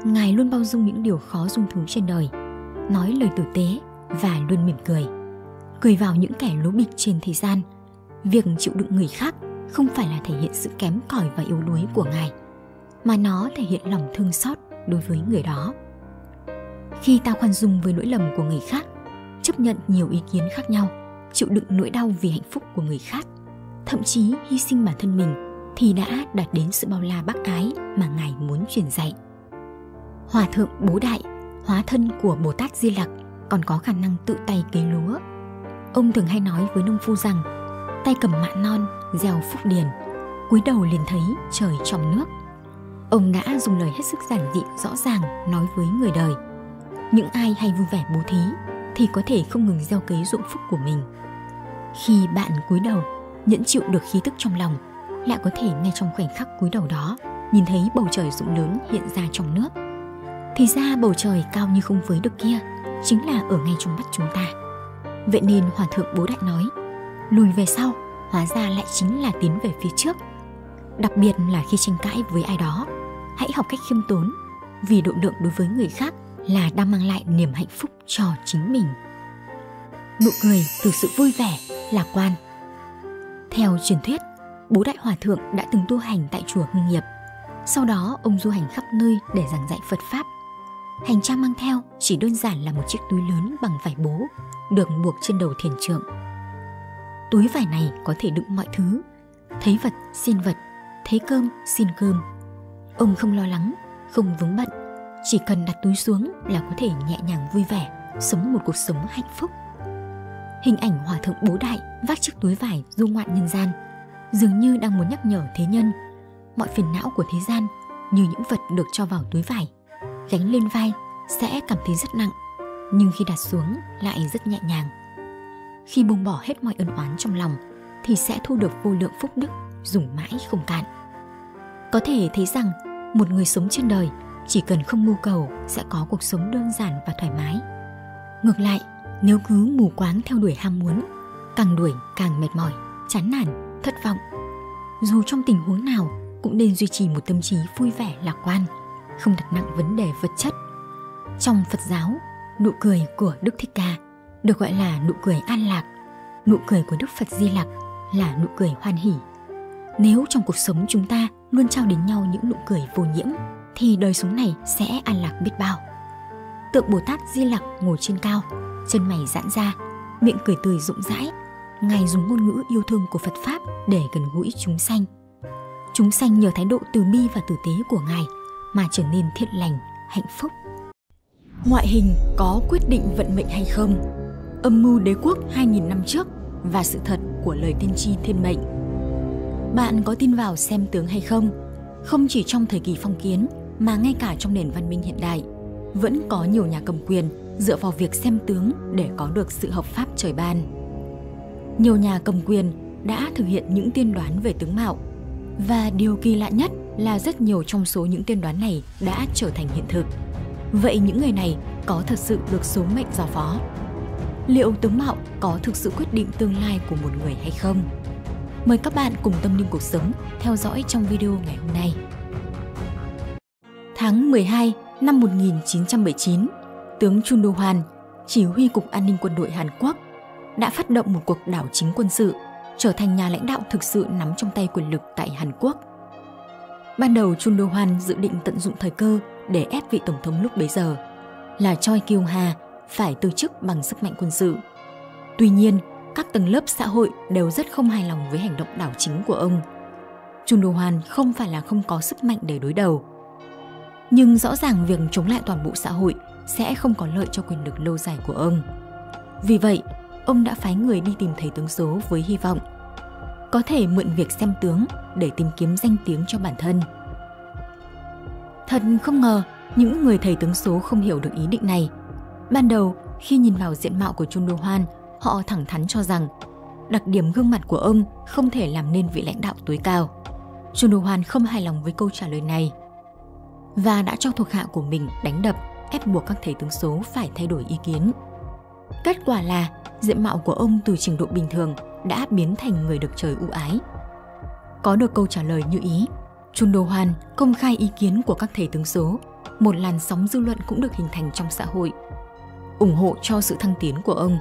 Ngài luôn bao dung những điều khó dung thứ trên đời, nói lời tử tế và luôn mỉm cười. Cười vào những kẻ lố bịch trên thế gian. Việc chịu đựng người khác không phải là thể hiện sự kém cỏi và yếu đuối của Ngài, mà nó thể hiện lòng thương xót đối với người đó. Khi ta khoan dung với lỗi lầm của người khác, chấp nhận nhiều ý kiến khác nhau, chịu đựng nỗi đau vì hạnh phúc của người khác, thậm chí hy sinh bản thân mình thì đã đạt đến sự bao la bác ái mà Ngài muốn truyền dạy. Hòa thượng Bố Đại, hóa thân của Bồ Tát Di Lặc còn có khả năng tự tay cấy lúa. Ông thường hay nói với nông phu rằng tay cầm mạ non, gieo phúc điền, cúi đầu liền thấy trời trong nước. Ông đã dùng lời hết sức giản dị rõ ràng nói với người đời. Những ai hay vui vẻ bố thí thì có thể không ngừng gieo cấy ruộng phúc của mình. Khi bạn cúi đầu, nhẫn chịu được khí tức trong lòng, lại có thể ngay trong khoảnh khắc cúi đầu đó nhìn thấy bầu trời rộng lớn hiện ra trong nước. Thì ra bầu trời cao như không với được kia chính là ở ngay trong mắt chúng ta. Vậy nên Hòa Thượng Bố Đại nói, lùi về sau, hóa ra lại chính là tiến về phía trước. Đặc biệt là khi tranh cãi với ai đó, hãy học cách khiêm tốn, vì độ lượng đối với người khác là đang mang lại niềm hạnh phúc cho chính mình. Nụ cười từ sự vui vẻ, lạc quan. Theo truyền thuyết, bố đại hòa thượng đã từng tu hành tại chùa Hưng Nghiệp. Sau đó ông du hành khắp nơi để giảng dạy Phật Pháp. Hành trang mang theo chỉ đơn giản là một chiếc túi lớn bằng vải bố, được buộc trên đầu thiền trượng. Túi vải này có thể đựng mọi thứ, thấy vật xin vật, thấy cơm xin cơm. Ông không lo lắng, không vướng bận, chỉ cần đặt túi xuống là có thể nhẹ nhàng vui vẻ, sống một cuộc sống hạnh phúc. Hình ảnh hòa thượng bố đại vác chiếc túi vải du ngoạn nhân gian, dường như đang muốn nhắc nhở thế nhân. Mọi phiền não của thế gian như những vật được cho vào túi vải, gánh lên vai sẽ cảm thấy rất nặng, nhưng khi đặt xuống lại rất nhẹ nhàng. Khi buông bỏ hết mọi ân oán trong lòng thì sẽ thu được vô lượng phúc đức dùng mãi không cạn. Có thể thấy rằng một người sống trên đời chỉ cần không mưu cầu sẽ có cuộc sống đơn giản và thoải mái. Ngược lại, nếu cứ mù quáng theo đuổi ham muốn, càng đuổi càng mệt mỏi, chán nản thất vọng. Dù trong tình huống nào, cũng nên duy trì một tâm trí vui vẻ lạc quan, không đặt nặng vấn đề vật chất. Trong phật giáo, nụ cười của đức thích ca được gọi là nụ cười an lạc, nụ cười của đức phật di lặc là nụ cười hoan hỷ. Nếu trong cuộc sống chúng ta luôn trao đến nhau những nụ cười vô nhiễm, thì đời sống này sẽ an lạc biết bao. Tượng bồ tát di lặc ngồi trên cao, chân mày giãn ra, miệng cười tươi rụng rãi ngài dùng ngôn ngữ yêu thương của phật pháp để gần gũi chúng sanh. Chúng sanh nhờ thái độ từ bi và tử tế của ngài mà trở nên thiện lành, hạnh phúc. Ngoại hình có quyết định vận mệnh hay không? Âm mưu đế quốc 2.000 năm trước và sự thật của lời tiên tri thiên mệnh. Bạn có tin vào xem tướng hay không? Không chỉ trong thời kỳ phong kiến mà ngay cả trong nền văn minh hiện đại, vẫn có nhiều nhà cầm quyền dựa vào việc xem tướng để có được sự hợp pháp trời ban nhiều nhà cầm quyền đã thực hiện những tiên đoán về tướng mạo và điều kỳ lạ nhất là rất nhiều trong số những tiên đoán này đã trở thành hiện thực. Vậy những người này có thật sự được số mệnh giao phó? Liệu tướng mạo có thực sự quyết định tương lai của một người hay không? Mời các bạn cùng tâm linh cuộc sống theo dõi trong video ngày hôm nay. Tháng 12 năm 1979, tướng Chun Do Hwan, chỉ huy Cục An ninh Quân đội Hàn Quốc, đã phát động một cuộc đảo chính quân sự trở thành nhà lãnh đạo thực sự nắm trong tay quyền lực tại Hàn Quốc. Ban đầu Chun Do-hwan dự định tận dụng thời cơ để ép vị tổng thống lúc bấy giờ là Choi Kyung-ha phải từ chức bằng sức mạnh quân sự. Tuy nhiên, các tầng lớp xã hội đều rất không hài lòng với hành động đảo chính của ông. Chun Do-hwan không phải là không có sức mạnh để đối đầu. Nhưng rõ ràng việc chống lại toàn bộ xã hội sẽ không có lợi cho quyền lực lâu dài của ông. Vì vậy, ông đã phái người đi tìm thầy tướng số với hy vọng có thể mượn việc xem tướng để tìm kiếm danh tiếng cho bản thân. Thật không ngờ, những người thầy tướng số không hiểu được ý định này. Ban đầu, khi nhìn vào diện mạo của Chun Do Hoan, họ thẳng thắn cho rằng đặc điểm gương mặt của ông không thể làm nên vị lãnh đạo tối cao. Chun Do Hoan không hài lòng với câu trả lời này và đã cho thuộc hạ của mình đánh đập, ép buộc các thầy tướng số phải thay đổi ý kiến. Kết quả là diện mạo của ông từ trình độ bình thường đã biến thành người được trời ưu ái. Có được câu trả lời như ý, Chun Do Hoan công khai ý kiến của các thầy tướng số một làn sóng dư luận cũng được hình thành trong xã hội, ủng hộ cho sự thăng tiến của ông.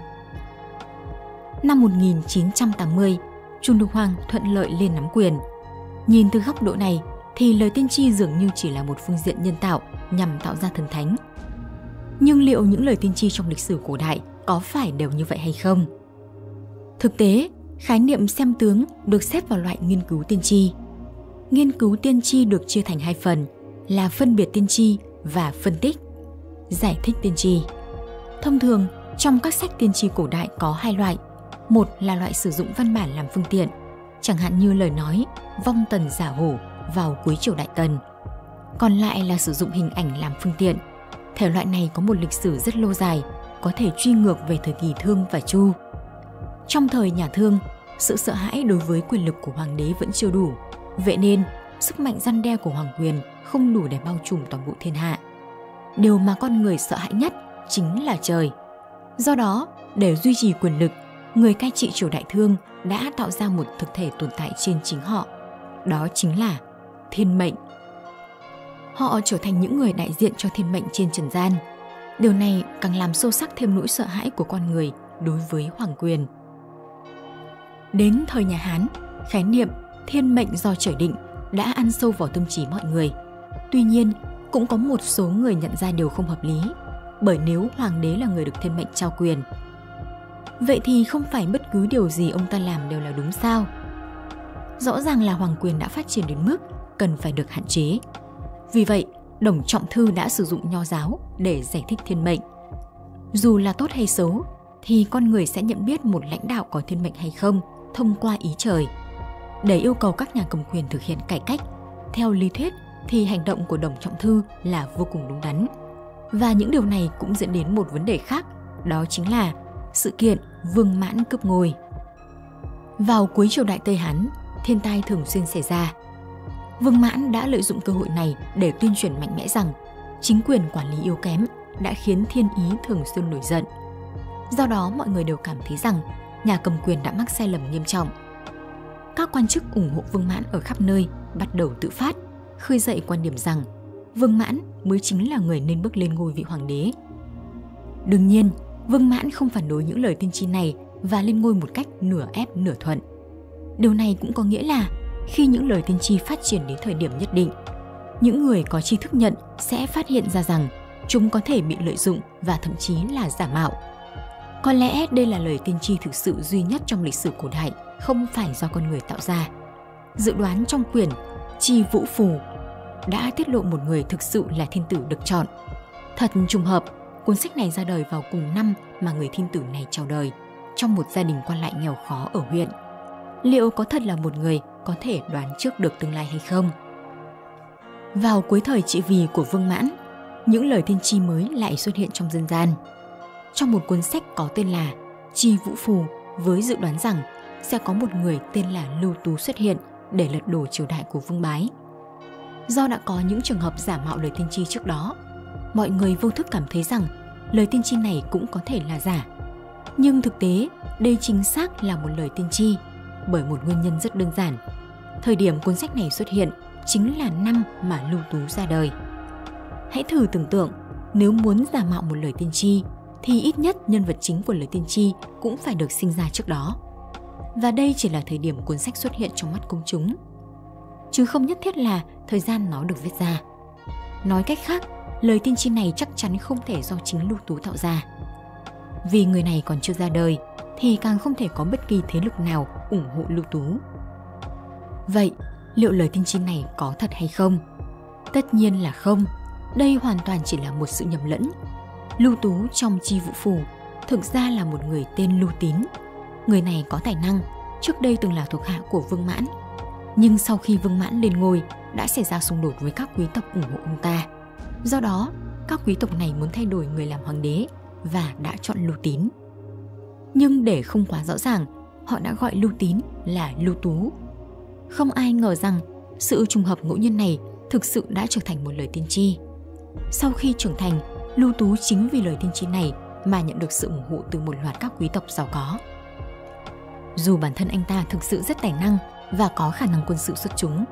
Năm 1980, Trung Đức Hoang thuận lợi lên nắm quyền. Nhìn từ góc độ này thì lời tiên tri dường như chỉ là một phương diện nhân tạo nhằm tạo ra thần thánh. Nhưng liệu những lời tiên tri trong lịch sử cổ đại có phải đều như vậy hay không? Thực tế, khái niệm xem tướng được xếp vào loại nghiên cứu tiên tri. Nghiên cứu tiên tri được chia thành hai phần là phân biệt tiên tri và phân tích, giải thích tiên tri. Thông thường, trong các sách tiên tri cổ đại có hai loại. Một là loại sử dụng văn bản làm phương tiện, chẳng hạn như lời nói vong tần giả hổ vào cuối triều đại tần. Còn lại là sử dụng hình ảnh làm phương tiện. Thể loại này có một lịch sử rất lâu dài, có thể truy ngược về thời kỳ Thương và Chu. Trong thời nhà Thương, sự sợ hãi đối với quyền lực của hoàng đế vẫn chưa đủ. Vậy nên, sức mạnh răn đe của hoàng quyền không đủ để bao trùm toàn bộ thiên hạ. Điều mà con người sợ hãi nhất chính là trời. Do đó, để duy trì quyền lực, người cai trị triều đại thương đã tạo ra một thực thể tồn tại trên chính họ. Đó chính là thiên mệnh. Họ trở thành những người đại diện cho thiên mệnh trên trần gian. Điều này càng làm sâu sắc thêm nỗi sợ hãi của con người đối với hoàng quyền. Đến thời nhà Hán, khái niệm thiên mệnh do trời định đã ăn sâu vào tâm trí mọi người. Tuy nhiên, cũng có một số người nhận ra điều không hợp lý, bởi nếu hoàng đế là người được thiên mệnh trao quyền. Vậy thì không phải bất cứ điều gì ông ta làm đều là đúng sao? Rõ ràng là hoàng quyền đã phát triển đến mức cần phải được hạn chế. Vì vậy, Đồng Trọng Thư đã sử dụng nho giáo để giải thích thiên mệnh. Dù là tốt hay xấu, thì con người sẽ nhận biết một lãnh đạo có thiên mệnh hay không thông qua ý trời. Để yêu cầu các nhà cầm quyền thực hiện cải cách, theo lý thuyết thì hành động của Đồng Trọng Thư là vô cùng đúng đắn. Và những điều này cũng dẫn đến một vấn đề khác, đó chính là sự kiện Vương Mãn cướp ngôi. Vào cuối triều đại Tây Hán, thiên tai thường xuyên xảy ra. Vương Mãn đã lợi dụng cơ hội này để tuyên truyền mạnh mẽ rằng chính quyền quản lý yếu kém đã khiến thiên ý thường xuyên nổi giận. Do đó mọi người đều cảm thấy rằng nhà cầm quyền đã mắc sai lầm nghiêm trọng. Các quan chức ủng hộ Vương Mãn ở khắp nơi bắt đầu tự phát, khơi dậy quan điểm rằng Vương Mãn mới chính là người nên bước lên ngôi vị hoàng đế. Đương nhiên, Vương Mãn không phản đối những lời tiên tri này và lên ngôi một cách nửa ép nửa thuận. Điều này cũng có nghĩa là khi những lời tiên tri phát triển đến thời điểm nhất định, những người có tri thức nhận sẽ phát hiện ra rằng chúng có thể bị lợi dụng và thậm chí là giả mạo. Có lẽ đây là lời tiên tri thực sự duy nhất trong lịch sử cổ đại, không phải do con người tạo ra. Dự đoán trong quyển Chi Vũ Phù đã tiết lộ một người thực sự là thiên tử được chọn. Thật trùng hợp, cuốn sách này ra đời vào cùng năm mà người thiên tử này chào đời, trong một gia đình quan lại nghèo khó ở huyện. Liệu có thật là một người có thể đoán trước được tương lai hay không? Vào cuối thời trị vì của Vương Mãn, những lời tiên tri mới lại xuất hiện trong dân gian. Trong một cuốn sách có tên là Chi Vũ Phù với dự đoán rằng sẽ có một người tên là Lưu Tú xuất hiện để lật đổ triều đại của Vương Bái. Do đã có những trường hợp giả mạo lời tiên tri trước đó, mọi người vô thức cảm thấy rằng lời tiên tri này cũng có thể là giả. Nhưng thực tế, đây chính xác là một lời tiên tri bởi một nguyên nhân rất đơn giản. Thời điểm cuốn sách này xuất hiện chính là năm mà Lưu Tú ra đời. Hãy thử tưởng tượng, nếu muốn giả mạo một lời tiên tri thì ít nhất nhân vật chính của lời tiên tri cũng phải được sinh ra trước đó. Và đây chỉ là thời điểm cuốn sách xuất hiện trong mắt công chúng, chứ không nhất thiết là thời gian nó được viết ra. Nói cách khác, lời tiên tri này chắc chắn không thể do chính Lưu Tú tạo ra. Vì người này còn chưa ra đời, thì càng không thể có bất kỳ thế lực nào ủng hộ Lưu Tú. Vậy, liệu lời tiên tri này có thật hay không? Tất nhiên là không. Đây hoàn toàn chỉ là một sự nhầm lẫn. Lưu Tú trong chi vũ phù thực ra là một người tên Lưu Tín. Người này có tài năng, trước đây từng là thuộc hạ của Vương Mãn. Nhưng sau khi Vương Mãn lên ngôi, đã xảy ra xung đột với các quý tộc ủng hộ ông ta. Do đó, các quý tộc này muốn thay đổi người làm hoàng đế và đã chọn Lưu Tín. Nhưng để không quá rõ ràng, họ đã gọi Lưu Tín là Lưu Tú. Không ai ngờ rằng sự trùng hợp ngẫu nhiên này thực sự đã trở thành một lời tiên tri. Sau khi trưởng thành, Lưu Tú chính vì lời tiên tri này mà nhận được sự ủng hộ từ một loạt các quý tộc giàu có. Dù bản thân anh ta thực sự rất tài năng và có khả năng quân sự xuất chúng.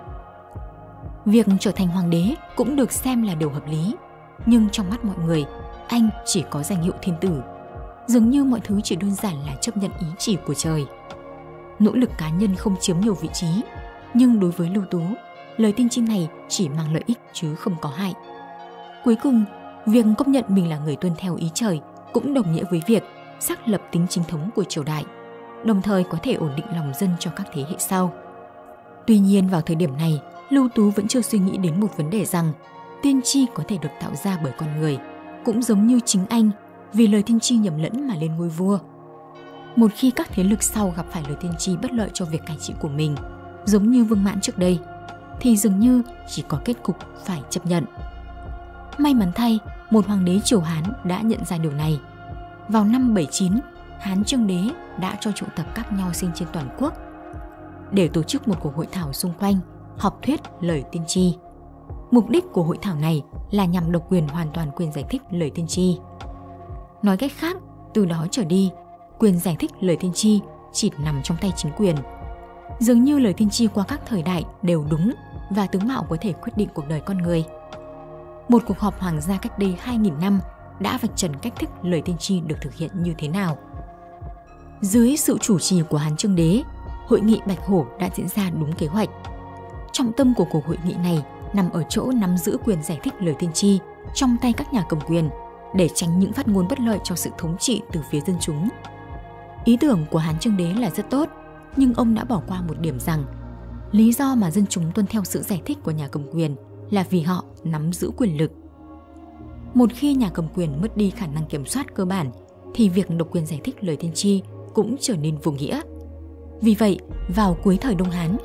Việc trở thành hoàng đế cũng được xem là điều hợp lý nhưng trong mắt mọi người, anh chỉ có danh hiệu thiên tử. Dường như mọi thứ chỉ đơn giản là chấp nhận ý chỉ của trời. Nỗ lực cá nhân không chiếm nhiều vị trí, nhưng đối với Lưu Tú, lời tiên tri này chỉ mang lợi ích chứ không có hại. Cuối cùng, việc công nhận mình là người tuân theo ý trời cũng đồng nghĩa với việc xác lập tính chính thống của triều đại, đồng thời có thể ổn định lòng dân cho các thế hệ sau. Tuy nhiên vào thời điểm này, Lưu Tú vẫn chưa suy nghĩ đến một vấn đề rằng tiên tri có thể được tạo ra bởi con người, cũng giống như chính anh vì lời tiên tri nhầm lẫn mà lên ngôi vua. Một khi các thế lực sau gặp phải lời tiên tri bất lợi cho việc cai trị của mình, giống như Vương Mãn trước đây, thì dường như chỉ có kết cục phải chấp nhận. May mắn thay, một hoàng đế triều Hán đã nhận ra điều này. Vào năm 79, Hán Trương Đế đã cho triệu tập các nho sinh trên toàn quốc để tổ chức một cuộc hội thảo xung quanh học thuyết lời tiên tri. Mục đích của hội thảo này là nhằm độc quyền hoàn toàn quyền giải thích lời tiên tri. Nói cách khác, từ đó trở đi, quyền giải thích lời tiên tri chỉ nằm trong tay chính quyền. Dường như lời tiên tri qua các thời đại đều đúng và tướng mạo có thể quyết định cuộc đời con người. Một cuộc họp hoàng gia cách đây 2.000 năm đã vạch trần cách thức lời tiên tri được thực hiện như thế nào. Dưới sự chủ trì của Hán Trương Đế, hội nghị Bạch Hổ đã diễn ra đúng kế hoạch. Trọng tâm của cuộc hội nghị này nằm ở chỗ nắm giữ quyền giải thích lời tiên tri trong tay các nhà cầm quyền để tránh những phát ngôn bất lợi cho sự thống trị từ phía dân chúng. Ý tưởng của Hán Trương Đế là rất tốt, nhưng ông đã bỏ qua một điểm rằng lý do mà dân chúng tuân theo sự giải thích của nhà cầm quyền là vì họ nắm giữ quyền lực. Một khi nhà cầm quyền mất đi khả năng kiểm soát cơ bản thì việc độc quyền giải thích lời tiên tri cũng trở nên vô nghĩa. Vì vậy, vào cuối thời Đông Hán,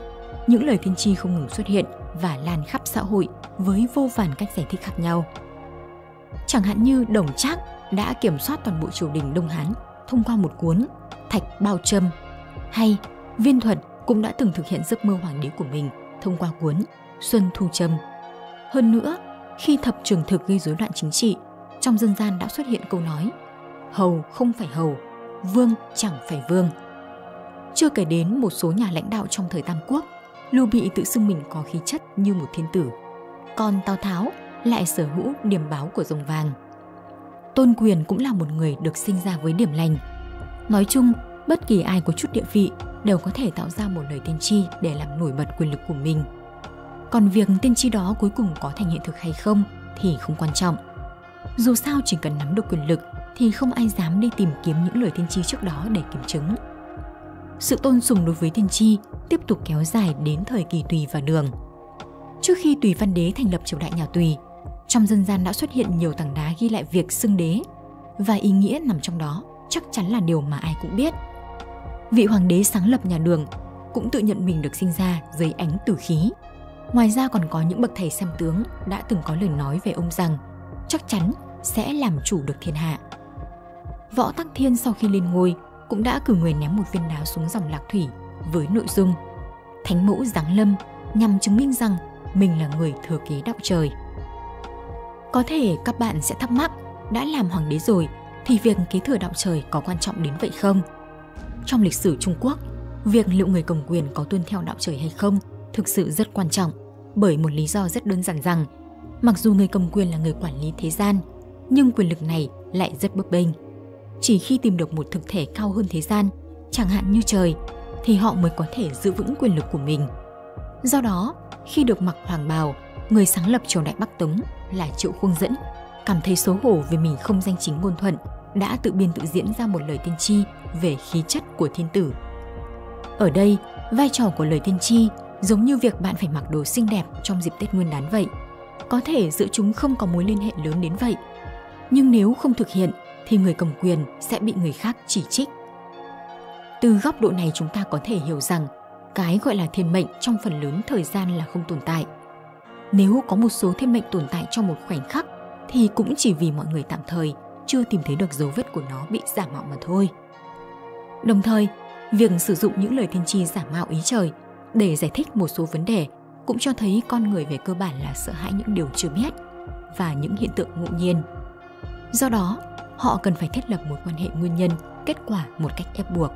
những lời tiên tri không ngừng xuất hiện và lan khắp xã hội với vô vàn cách giải thích khác nhau. Chẳng hạn như Đồng Trác đã kiểm soát toàn bộ triều đình Đông Hán thông qua một cuốn Thạch Bao Trâm hay Viên Thuật cũng đã từng thực hiện giấc mơ hoàng đế của mình thông qua cuốn Xuân Thu Trâm. Hơn nữa, khi thập trường thực gây rối loạn chính trị, trong dân gian đã xuất hiện câu nói Hầu không phải hầu, vương chẳng phải vương. Chưa kể đến một số nhà lãnh đạo trong thời Tam Quốc, Lưu Bị tự xưng mình có khí chất như một thiên tử. Còn Tào Tháo lại sở hữu điểm báo của rồng vàng. Tôn Quyền cũng là một người được sinh ra với điểm lành. Nói chung, bất kỳ ai có chút địa vị đều có thể tạo ra một lời tiên tri để làm nổi bật quyền lực của mình. Còn việc tiên tri đó cuối cùng có thành hiện thực hay không thì không quan trọng. Dù sao chỉ cần nắm được quyền lực thì không ai dám đi tìm kiếm những lời tiên tri trước đó để kiểm chứng. Sự tôn sùng đối với tiên tri tiếp tục kéo dài đến thời kỳ Tùy và Đường. Trước khi Tùy Văn Đế thành lập triều đại nhà Tùy, trong dân gian đã xuất hiện nhiều tảng đá ghi lại việc xưng đế và ý nghĩa nằm trong đó chắc chắn là điều mà ai cũng biết. Vị hoàng đế sáng lập nhà Đường cũng tự nhận mình được sinh ra dưới ánh tử khí. Ngoài ra còn có những bậc thầy xem tướng đã từng có lời nói về ông rằng chắc chắn sẽ làm chủ được thiên hạ. Võ Tắc Thiên sau khi lên ngôi cũng đã cử người ném một viên đá xuống dòng Lạc Thủy với nội dung Thánh mẫu giáng lâm nhằm chứng minh rằng mình là người thừa kế đạo trời. Có thể các bạn sẽ thắc mắc, đã làm hoàng đế rồi thì việc kế thừa đạo trời có quan trọng đến vậy không? Trong lịch sử Trung Quốc, việc liệu người cầm quyền có tuân theo đạo trời hay không thực sự rất quan trọng bởi một lý do rất đơn giản rằng mặc dù người cầm quyền là người quản lý thế gian nhưng quyền lực này lại rất bấp bênh chỉ khi tìm được một thực thể cao hơn thế gian chẳng hạn như trời thì họ mới có thể giữ vững quyền lực của mình do đó khi được mặc hoàng bào người sáng lập triều đại bắc tống là triệu khuông dẫn cảm thấy xấu hổ vì mình không danh chính ngôn thuận, đã tự biên tự diễn ra một lời tiên tri về khí chất của thiên tử ở đây, vai trò của lời tiên tri giống như việc bạn phải mặc đồ xinh đẹp trong dịp tết nguyên đán vậy có thể giữa chúng không có mối liên hệ lớn đến vậy nhưng nếu không thực hiện, thì người cầm quyền sẽ bị người khác chỉ trích. Từ góc độ này chúng ta có thể hiểu rằng, cái gọi là thiên mệnh trong phần lớn thời gian là không tồn tại. Nếu có một số thiên mệnh tồn tại trong một khoảnh khắc thì cũng chỉ vì mọi người tạm thời chưa tìm thấy được dấu vết của nó bị giả mạo mà thôi. Đồng thời, việc sử dụng những lời tiên tri giả mạo ý trời để giải thích một số vấn đề cũng cho thấy con người về cơ bản là sợ hãi những điều chưa biết và những hiện tượng ngẫu nhiên. Do đó, họ cần phải thiết lập mối quan hệ nguyên nhân, kết quả một cách ép buộc.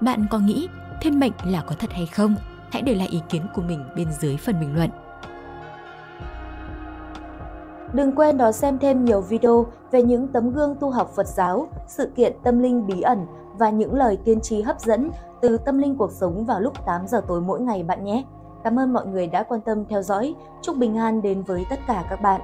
Bạn có nghĩ thiên mệnh là có thật hay không? Hãy để lại ý kiến của mình bên dưới phần bình luận.
Đừng quên đón xem thêm nhiều video về những tấm gương tu học Phật giáo, sự kiện tâm linh bí ẩn và những lời tiên tri hấp dẫn từ tâm linh cuộc sống vào lúc 8 giờ tối mỗi ngày bạn nhé. Cảm ơn mọi người đã quan tâm theo dõi. Chúc bình an đến với tất cả các bạn.